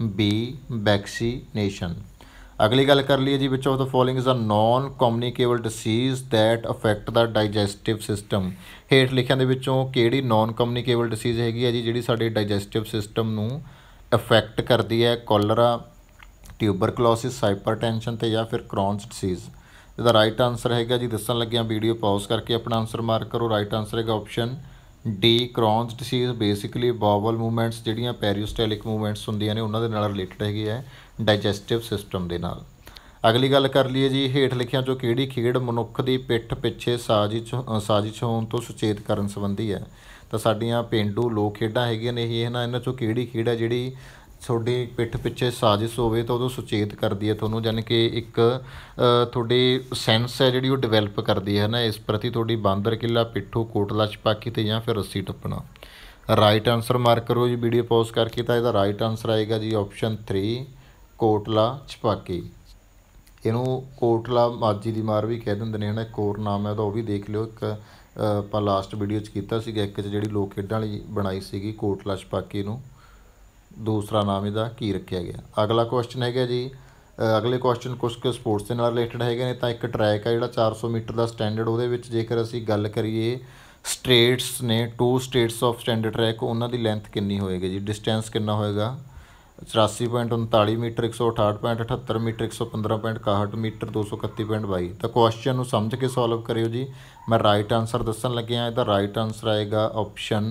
ਬੀ ਵੈਕਸੀਨੇਸ਼ਨ ਅਗਲੀ ਗੱਲ ਕਰ ਲਈਏ ਜੀ which of the following is a non communicable disease that affect the digestive system ਹੇਠ ਲਿਖਿਆਂ ਦੇ ਵਿੱਚੋਂ ਕਿਹੜੀ ਨਾਨ ਕਮਿਊਨੀਕੇਬਲ ਡਿਸੀਜ਼ ਹੈਗੀ ਹੈ ਜੀ, ਜਿਹੜੀ ਸਾਡੇ ਡਾਈਜੈਸਟਿਵ ਸਿਸਟਮ ਨੂੰ ਅਫੈਕਟ ਕਰਦੀ ਹੈ? ਕੋਲਰਾ ਟਿਊਬਰਕਲੋਸਿਸ ਹਾਈਪਰਟੈਂਸ਼ਨ ਤੇ ਜਾਂ ਫਿਰ ਕ੍ਰੋਨਸ ਡਿਸੀਜ਼ ਇਹਦਾ ਰਾਈਟ ਆਨਸਰ ਹੈਗਾ ਜੀ, ਦੱਸਣ ਲੱਗਿਆਂ ਵੀਡੀਓ ਪਾਜ਼ ਕਰਕੇ ਆਪਣਾ ਆਨਸਰ ਮਾਰਕ ਕਰੋ। ਰਾਈਟ ਆਨਸਰ ਹੈਗਾ option D Crohn's disease basically bowel movements ਜਿਹੜੀਆਂ ਪੈਰੀਓਸਟੈਲਿਕ ਮੂਵਮੈਂਟਸ ਹੁੰਦੀਆਂ ਨੇ, ਉਹਨਾਂ ਦੇ ਨਾਲ ਰਿਲੇਟਡ ਹੈਗੀ ਹੈ ਡਾਈਜੈਸਟਿਵ ਸਿਸਟਮ ਦੇ ਨਾਲ। ਅਗਲੀ ਗੱਲ ਕਰ ਲਈਏ ਜੀ, ਹੇਠ ਲਿਖਿਆਂ ਚੋਂ ਕਿਹੜੀ ਖੇਡ ਮਨੁੱਖ ਦੀ ਪਿੱਠ ਪਿੱਛੇ ਸਾਜ਼ਿਸ਼ ਸਾਜ਼ਿਸ਼ ਹੋਣ ਤੋਂ ਸੁਚੇਤ ਕਰਨ ਸੰਬੰਧੀ ਹੈ। ਤਾਂ ਸਾਡੀਆਂ ਪੇਂਡੂ ਲੋਕ ਖੇਡਾਂ ਹੈਗੀਆਂ ਨੇ, ਇਹ ਨਾ, ਇਹਨਾਂ ਚੋਂ ਕਿਹੜੀ ਖੇਡ ਹੈ ਜਿਹੜੀ ਤੁਹਾਡੀ ਪਿੱਠ ਪਿੱਛੇ ਸਾਜ਼ਿਸ਼ ਹੋਵੇ ਤਾਂ ਉਦੋਂ ਸੁਚੇਤ ਕਰਦੀ ਹੈ ਤੁਹਾਨੂੰ ਜਾਨ ਕਿ ਇੱਕ ਤੁਹਾਡੀ ਸੈਂਸ ਹੈ ਜਿਹੜੀ ਉਹ ਡਿਵੈਲਪ ਕਰਦੀ ਹੈ ਨਾ, ਇਸ ਪ੍ਰਤੀ ਤੁਹਾਡੀ ਬਾਂਦਰ ਕਿਲਾ, ਪਿੱਠੂ, ਕੋਟਲਾ, ਛਪਾਕੀ ਤੇ ਜਾਂ ਫਿਰ ਰੱਸੀ ਟੱਪਣਾ। ਰਾਈਟ ਆਨਸਰ ਮਾਰਕ ਕਰੋ ਜੀ, ਵੀਡੀਓ ਪੌਜ਼ ਕਰਕੇ ਤਾਂ ਇਹਦਾ ਰਾਈਟ ਆਨਸਰ ਆਏਗਾ ਜੀ, ਆਪਸ਼ਨ 3 ਕੋਟਲਾ ਛਪਾਕੀ। ਇਹਨੂੰ ਕੋਟਲਾ ਮਾਜੀ ਦੀ ਮਾਰ ਵੀ ਕਹਿ ਦਿੰਦੇ ਨੇ, ਹਨਾ, ਇੱਕ ਹੋਰ ਨਾਮ ਹੈ ਉਹਦਾ, ਉਹ ਵੀ ਦੇਖ ਲਿਓ, ਇੱਕ ਆਪਾਂ ਲਾਸਟ ਵੀਡੀਓ 'ਚ ਕੀਤਾ ਸੀਗਾ, ਇੱਕ 'ਚ ਜਿਹੜੀ ਲੋਕ ਖੇਡਾਂ ਵਾਲੀ ਬਣਾਈ ਸੀਗੀ, ਕੋਟਲਾ ਛਪਾਕੀ ਨੂੰ। ਦੂਸਰਾ ਨਾਮ ਇਹਦਾ ਕੀ ਰੱਖਿਆ ਗਿਆ। ਅਗਲਾ ਕੁਐਸਚਨ ਹੈਗਾ ਜੀ ਅਗਲੇ ਕੁਐਸਚਨ ਕੁਝ ਕੁ ਸਪੋਰਟਸ ਦੇ ਨਾਲ ਰਿਲੇਟਡ ਹੈਗੇ ਨੇ, ਤਾਂ ਇੱਕ ਟਰੈਕ ਹੈ ਜਿਹੜਾ 400 ਮੀਟਰ ਦਾ ਸਟੈਂਡਰਡ ਉਹਦੇ ਵਿੱਚ ਜੇਕਰ ਅਸੀਂ ਗੱਲ ਕਰੀਏ ਸਟੇਟਸ ਨੇ two states of standard track ਉਹਨਾਂ ਦੀ ਲੈਂਥ ਕਿੰਨੀ ਹੋਏਗੀ ਜੀ? ਡਿਸਟੈਂਸ ਕਿੰਨਾ ਹੋਏਗਾ? 84.39 ਮੀਟਰ 168.78 ਮੀਟਰ 115.61 ਮੀਟਰ 231.22 ਤਾਂ ਕੁਐਸਚਨ ਨੂੰ ਸਮਝ ਕੇ ਸੋਲਵ ਕਰਿਓ ਜੀ। ਮੈਂ ਰਾਈਟ ਆਨਸਰ ਦੱਸਣ ਲੱਗਿਆ, ਇਹਦਾ ਰਾਈਟ ਆਨਸਰ ਆਏਗਾ ਆਪਸ਼ਨ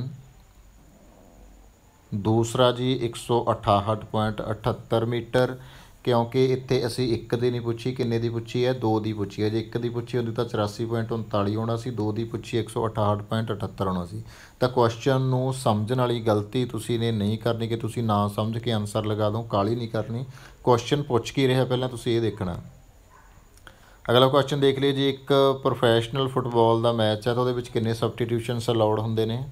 ਦੂਸਰਾ ਜੀ 168.78 ਮੀਟਰ ਕਿਉਂਕਿ ਇੱਥੇ ਅਸੀਂ ਇੱਕ ਦੀ ਨਹੀਂ ਪੁੱਛੀ, ਕਿੰਨੇ ਦੀ ਪੁੱਛੀ ਹੈ? ਦੋ ਦੀ ਪੁੱਛੀ ਹੈ। ਜੇ ਇੱਕ ਦੀ ਪੁੱਛੀ ਹੁੰਦੀ ਤਾਂ 84.39 ਹੋਣਾ ਸੀ, ਦੋ ਦੀ ਪੁੱਛੀ 168.78 ਹੋਣਾ ਸੀ। ਤਾਂ ਕੁਐਸਚਨ ਨੂੰ ਸਮਝਣ ਵਾਲੀ ਗਲਤੀ ਤੁਸੀਂ ਨੇ ਨਹੀਂ ਕਰਨੀ ਕਿ ਤੁਸੀਂ ਨਾ ਸਮਝ ਕੇ ਆਨਸਰ ਲਗਾ ਦੋ ਕਾਲੀ ਨਹੀਂ ਕਰਨੀ। ਕੁਐਸਚਨ ਪੁੱਛ ਕੀ ਰਿਹਾ ਪਹਿਲਾਂ ਤੁਸੀਂ ਇਹ ਦੇਖਣਾ। ਅਗਲਾ ਕੁਐਸਚਨ ਦੇਖ ਲਈਏ ਜੀ, ਇੱਕ ਪ੍ਰੋਫੈਸ਼ਨਲ ਫੁੱਟਬਾਲ ਦਾ ਮੈਚ ਹੈ ਤਾਂ ਉਹਦੇ ਵਿੱਚ ਕਿੰਨੇ ਸਬਸਟੀਟਿਊਸ਼ਨਸ ਅਲਾਉਡ ਹੁੰਦੇ ਨੇ?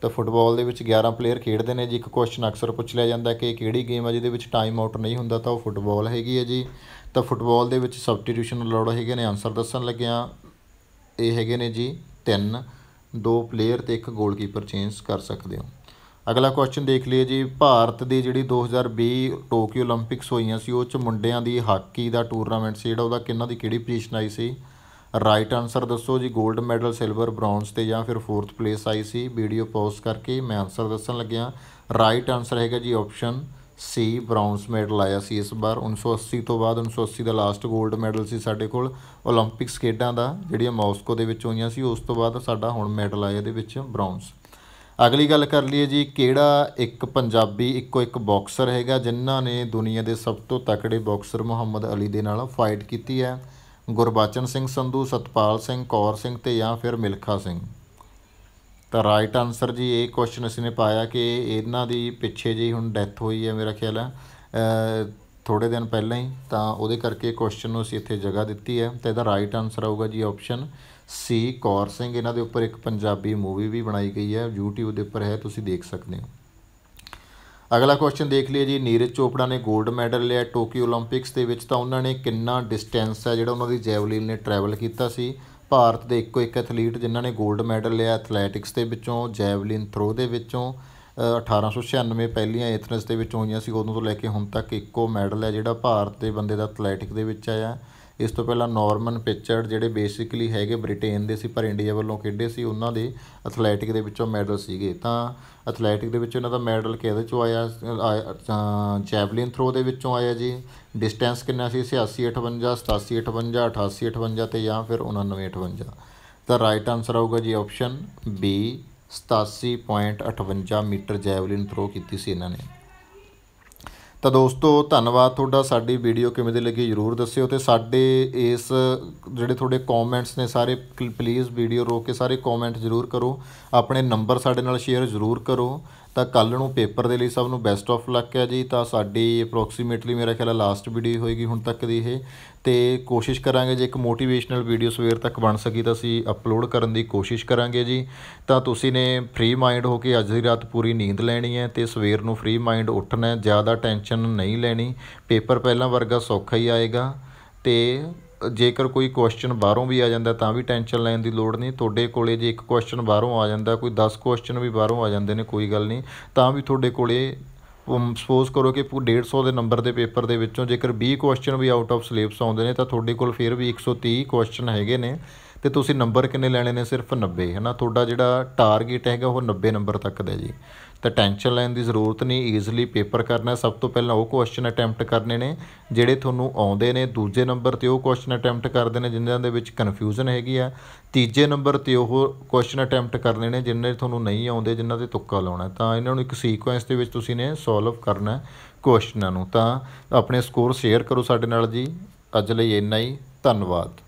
ਤਾਂ ਫੁੱਟਬਾਲ ਦੇ ਵਿੱਚ 11 ਪਲੇਅਰ ਖੇਡਦੇ ਨੇ ਜੀ। ਇੱਕ ਕੁਐਸਚਨ ਅਕਸਰ ਪੁੱਛ ਲਿਆ ਜਾਂਦਾ ਕਿ ਕਿਹੜੀ ਗੇਮ ਹੈ ਜਿਹਦੇ ਵਿੱਚ ਟਾਈਮ ਆਊਟ ਨਹੀਂ ਹੁੰਦਾ, ਤਾਂ ਉਹ ਫੁੱਟਬਾਲ ਹੈਗੀ ਹੈ ਜੀ। ਤਾਂ ਫੁੱਟਬਾਲ ਦੇ ਵਿੱਚ ਸਬਸਟੀਟਿਊਸ਼ਨ ਲੋੜ ਹੈਗੇ ਨੇ ਆਨਸਰ ਦੱਸਣ ਲੱਗਿਆ ਇਹ ਹੈਗੇ ਨੇ ਜੀ, ਤਿੰਨ। ਦੋ ਪਲੇਅਰ ਤੇ ਇੱਕ ਗੋਲਕੀਪਰ ਚੇਂਜ ਕਰ ਸਕਦੇ ਹੋ। ਅਗਲਾ ਕੁਐਸਚਨ ਦੇਖ ਲਈਏ ਜੀ। ਭਾਰਤ ਦੀ ਜਿਹੜੀ 2020 ਟੋਕੀਓ 올림픽ਸ ਹੋਈਆਂ ਸੀ, ਉਹ ਚ ਮੁੰਡਿਆਂ ਦੀ ਹਾਕੀ ਦਾ ਟੂਰਨਾਮੈਂਟ ਸੀ, ਜਿਹੜਾ ਉਹਦਾ ਕਿੰਨਾ ਦੀ ਕਿਹੜੀ ਪੋਜੀਸ਼ਨ ਆਈ ਸੀ? ਰਾਈਟ ਆਨਸਰ ਦੱਸੋ ਜੀ 골ਡ ਮੈਡਲ ਸਿਲਵਰ ਬ੍ਰੌਂਜ਼ ਤੇ ਜਾਂ ਫਿਰ ਫੋਰਥ ਪਲੇਸ ਆਈ ਸੀ? ਵੀਡੀਓ ਪੌਜ਼ ਕਰਕੇ ਮੈਂ ਆਨਸਰ ਦੱਸਣ ਲੱਗਿਆ। ਰਾਈਟ ਆਨਸਰ ਹੈਗਾ ਜੀ ਆਪਸ਼ਨ ਸੀ ਬ੍ਰੌਂਜ਼ ਮੈਡਲ ਆਇਆ ਸੀ ਇਸ ਵਾਰ। 1980 ਤੋਂ ਬਾਅਦ 1980 ਦਾ ਲਾਸਟ 골ਡ ਮੈਡਲ ਸੀ ਸਾਡੇ ਕੋਲ। 올림픽ਸ ਖੇਡਾਂ ਦਾ, ਜਿਹੜੀਆਂ ਮਾਸਕੋ ਦੇ ਵਿੱਚ ਹੋਈਆਂ ਸੀ, ਉਸ ਤੋਂ ਬਾਅਦ ਸਾਡਾ ਹੁਣ ਮੈਡਲ ਆਇਆ ਇਹਦੇ ਵਿੱਚ ਬ੍ਰੌਂਜ਼ ਅਗਲੀ ਗੱਲ ਕਰ ਲਈਏ ਜੀ, ਕਿਹੜਾ ਇੱਕ ਪੰਜਾਬੀ, ਇੱਕੋ ਇੱਕ ਬਾਕਸਰ ਹੈਗਾ, ਜਿਨ੍ਹਾਂ ਨੇ ਦੁਨੀਆ ਦੇ ਸਭ ਤੋਂ ਤਕੜੇ ਬਾਕਸਰ ਮੁਹੰਮਦ ਅਲੀ ਦੇ ਨਾਲ ਫਾਈਟ ਕੀਤੀ ਹੈ? ਗੁਰਬਚਨ ਸਿੰਘ ਸੰਧੂ, ਸਤਪਾਲ ਸਿੰਘ ਕੌਰ ਸਿੰਘ ਤੇ ਜਾਂ ਫਿਰ ਮਿਲਖਾ ਸਿੰਘ। ਤਾਂ ਰਾਈਟ ਆਨਸਰ ਜੀ, ਇਹ ਕੁਐਸਚਨ ਅਸੀਂ ਨੇ ਪਾਇਆ ਕਿ ਇਹਨਾਂ ਦੀ ਪਿੱਛੇ ਜੀ ਹੁਣ ਡੈਥ ਹੋਈ ਹੈ ਮੇਰਾ ਖਿਆਲ ਹੈ। ਥੋੜੇ ਦਿਨ ਪਹਿਲਾਂ ਹੀ ਤਾਂ ਉਹਦੇ ਕਰਕੇ ਕੁਐਸਚਨ ਨੂੰ ਅਸੀਂ ਇੱਥੇ ਜਗ੍ਹਾ ਦਿੱਤੀ ਹੈ ਤਾਂ ਇਹਦਾ ਰਾਈਟ ਆਨਸਰ ਆਊਗਾ ਜੀ ਆਪਸ਼ਨ ਸੀ ਕੌਰ ਸਿੰਘ। ਇਹਨਾਂ ਦੇ ਉੱਪਰ ਇੱਕ ਪੰਜਾਬੀ ਮੂਵੀ ਵੀ ਬਣਾਈ ਗਈ ਹੈ, YouTube ਦੇ ਉੱਪਰ ਹੈ, ਤੁਸੀਂ ਦੇਖ ਸਕਦੇ ਹੋ। ਅਗਲਾ ਕੁਐਸਚਨ ਦੇਖ ਲਈਏ ਜੀ। ਨੀਰਜ ਚੋਪੜਾ ਨੇ 골ਡ ਮੈਡਲ ਲਿਆ ਟੋਕੀਓ 올림픽ਸ ਦੇ ਵਿੱਚ। ਤਾਂ ਉਹਨਾਂ ਨੇ ਕਿੰਨਾ ਡਿਸਟੈਂਸ ਹੈ ਜਿਹੜਾ ਉਹਨਾਂ ਦੀ ਜੈਵਲਿਨ ਨੇ ਟਰੈਵਲ ਕੀਤਾ ਸੀ। ਭਾਰਤ ਦੇ ਇੱਕੋ ਇੱਕ ਐਥਲੀਟ ਜਿਨ੍ਹਾਂ ਨੇ 골ਡ ਮੈਡਲ ਲਿਆ ਐਥਲੈਟਿਕਸ ਦੇ ਵਿੱਚੋਂ ਜੈਵਲਿਨ ਥਰੋ ਦੇ ਵਿੱਚੋਂ 1896 ਪਹਿਲੀਆਂ ਐਥਨਸ ਦੇ ਵਿੱਚ ਹੋਈਆਂ ਸੀ। ਉਦੋਂ ਤੋਂ ਲੈ ਕੇ ਹੁਣ ਤੱਕ ਇੱਕੋ ਮੈਡਲ ਹੈ ਜਿਹੜਾ ਭਾਰਤ ਦੇ ਬੰਦੇ ਦਾ ਐਥਲੈਟਿਕ ਦੇ ਵਿੱਚ ਆਇਆ। ਇਸ ਤੋਂ ਪਹਿਲਾਂ ਨਾਰਮਨ ਪਿਚਰਡ ਜਿਹੜੇ ਬੇਸਿਕਲੀ ਹੈਗੇ ਬ੍ਰਿਟੇਨ ਦੇ ਸੀ, ਪਰ ਇੰਡੀਆ ਵੱਲੋਂ ਖੇਡੇ ਸੀ, ਉਹਨਾਂ ਦੇ ਐਥਲੈਟਿਕ ਦੇ ਵਿੱਚੋਂ ਮੈਡਲ ਸੀਗੇ। ਤਾਂ ਐਥਲੈਟਿਕ ਦੇ ਵਿੱਚ ਇਹਨਾਂ ਦਾ ਮੈਡਲ ਕਿਹਦੇ ਚੋਂ ਆਇਆ? ਜੈਵਲਿਨ ਥਰੋ ਦੇ ਵਿੱਚੋਂ ਆਇਆ ਜੀ। ਡਿਸਟੈਂਸ ਕਿੰਨਾ ਸੀ? 86 58 87 58 88 58 ਤੇ ਜਾਂ ਫਿਰ 99 58 ਤਾਂ ਰਾਈਟ ਆਨਸਰ ਆਊਗਾ ਜੀ option B 87.58 metre javelin throw ਕੀਤੀ ਸੀ ਇਹਨਾਂ ਨੇ। ਤਾਂ ਦੋਸਤੋ, ਧੰਨਵਾਦ ਤੁਹਾਡਾ। ਸਾਡੀ ਵੀਡੀਓ ਕਿਵੇਂ ਦੀ ਲੱਗੀ ਜਰੂਰ ਦੱਸਿਓ ਤੇ ਸਾਡੇ ਇਸ ਜਿਹੜੇ ਤੁਹਾਡੇ ਕਮੈਂਟਸ ਨੇ ਸਾਰੇ ਪਲੀਜ਼ ਵੀਡੀਓ ਰੋਕ ਕੇ ਸਾਰੇ ਕਮੈਂਟ ਜਰੂਰ ਕਰੋ। ਆਪਣੇ ਨੰਬਰ ਸਾਡੇ ਨਾਲ ਸ਼ੇਅਰ ਜਰੂਰ ਕਰੋ। ਤਾਂ ਕੱਲ ਨੂੰ ਪੇਪਰ ਦੇ ਲਈ ਸਭ ਨੂੰ ਬੈਸਟ ਆਫ ਲੱਕ ਹੈ ਜੀ। ਤਾਂ ਸਾਡੀ ਅਪਰੋਕਸੀਮੇਟਲੀ ਮੇਰਾ ਖਿਆਲ ਹੈ ਲਾਸਟ ਵੀਡੀਓ ਹੋਏਗੀ ਹੁਣ ਤੱਕ ਦੀ ਇਹ। ਤੇ ਕੋਸ਼ਿਸ਼ ਕਰਾਂਗੇ ਜੇ ਇੱਕ ਮੋਟੀਵੇਸ਼ਨਲ ਵੀਡੀਓ ਸਵੇਰ ਤੱਕ ਬਣ ਸਕੀ ਤਾਂ ਅਸੀਂ ਅਪਲੋਡ ਕਰਨ ਦੀ ਕੋਸ਼ਿਸ਼ ਕਰਾਂਗੇ ਜੀ। ਤਾਂ ਤੁਸੀਂ ਨੇ ਫ੍ਰੀ ਮਾਈਂਡ ਹੋ ਕੇ ਅੱਜ ਦੀ ਰਾਤ ਪੂਰੀ ਨੀਂਦ ਲੈਣੀ ਹੈ ਤੇ ਸਵੇਰ ਨੂੰ ਫ੍ਰੀ ਮਾਈਂਡ ਉੱਠਣਾ ਹੈ, ਜ਼ਿਆਦਾ ਟੈਨਸ਼ਨ ਨਹੀਂ ਲੈਣੀ। ਪੇਪਰ ਪਹਿਲਾਂ ਵਰਗਾ ਸੌਖਾ ਹੀ ਆਏਗਾ। ਤੇ ਜੇਕਰ ਕੋਈ ਕੁਐਸਚਨ ਬਾਹਰੋਂ ਵੀ ਆ ਜਾਂਦਾ, ਤਾਂ ਵੀ ਟੈਨਸ਼ਨ ਲੈਣ ਦੀ ਲੋੜ ਨਹੀਂ। ਤੁਹਾਡੇ ਕੋਲੇ ਜੇ ਇੱਕ ਕੁਐਸਚਨ ਬਾਹਰੋਂ ਆ ਜਾਂਦਾ, ਕੋਈ 10 ਕੁਐਸਚਨ ਵੀ ਬਾਹਰੋਂ ਆ ਜਾਂਦੇ ਨੇ, ਕੋਈ ਗੱਲ ਨਹੀਂ। ਤਾਂ ਵੀ ਤੁਹਾਡੇ ਕੋਲੇ ਸਪੋਜ਼ ਕਰੋ ਕਿ 150 ਦੇ ਨੰਬਰ ਦੇ ਪੇਪਰ ਦੇ ਵਿੱਚੋਂ ਜੇਕਰ 20 ਕੁਐਸਚਨ ਵੀ ਆਊਟ ਆਫ ਸਿਲੇਬਸ ਆਉਂਦੇ ਨੇ, ਤਾਂ ਤੁਹਾਡੇ ਕੋਲ ਫਿਰ ਵੀ 130 ਕੁਐਸਚਨ ਹੈਗੇ ਨੇ। ਤੇ ਤੁਸੀਂ ਨੰਬਰ ਕਿੰਨੇ ਲੈਣੇ ਨੇ? ਸਿਰਫ 90 ਹੈ ਨਾ ਤੁਹਾਡਾ ਜਿਹੜਾ ਟਾਰਗੇਟ ਹੈਗਾ, ਉਹ 90 ਨੰਬਰ ਤੱਕ ਦਾ ਜੀ। ਤਾਂ ਟੈਨਸ਼ਨ ਲੈਣ ਦੀ ਜ਼ਰੂਰਤ ਨਹੀਂ ਈਜ਼ੀਲੀ ਪੇਪਰ ਕਰਨਾ, ਸਭ ਤੋਂ ਪਹਿਲਾਂ ਉਹ ਕੁਐਸਚਨ ਅਟੈਂਪਟ ਕਰਨੇ ਨੇ, ਜਿਹੜੇ ਤੁਹਾਨੂੰ ਆਉਂਦੇ ਨੇ। ਦੂਜੇ ਨੰਬਰ ਤੇ ਉਹ ਕੁਐਸਚਨ ਅਟੈਂਪਟ ਕਰਦੇ ਨੇ, ਜਿਨ੍ਹਾਂ ਦੇ ਵਿੱਚ ਕਨਫਿਊਜ਼ਨ ਹੈਗੀ ਆ। ਤੀਜੇ ਨੰਬਰ ਤੇ ਉਹ ਕੁਐਸਚਨ ਅਟੈਂਪਟ ਕਰਨੇ ਨੇ ਜਿਨ੍ਹਾਂ ਤੁਹਾਨੂੰ ਨਹੀਂ ਆਉਂਦੇ, ਜਿਨ੍ਹਾਂ ਤੇ ਤੁੱਕਾ ਲਾਉਣਾ ਤਾਂ ਇਹਨਾਂ ਨੂੰ ਇੱਕ ਸੀਕੁਐਂਸ ਦੇ ਵਿੱਚ ਤੁਸੀਂ ਨੇ ਸੋਲਵ ਕਰਨਾ ਕੁਐਸਚਨਾਂ ਨੂੰ। ਤਾਂ ਆਪਣੇ ਸਕੋਰ ਸ਼ੇਅਰ ਕਰੋ ਸਾਡੇ ਨਾਲ ਜੀ। ਅੱਜ ਲਈ ਇੰਨਾ ਹੀ। ਧੰਨਵਾਦ।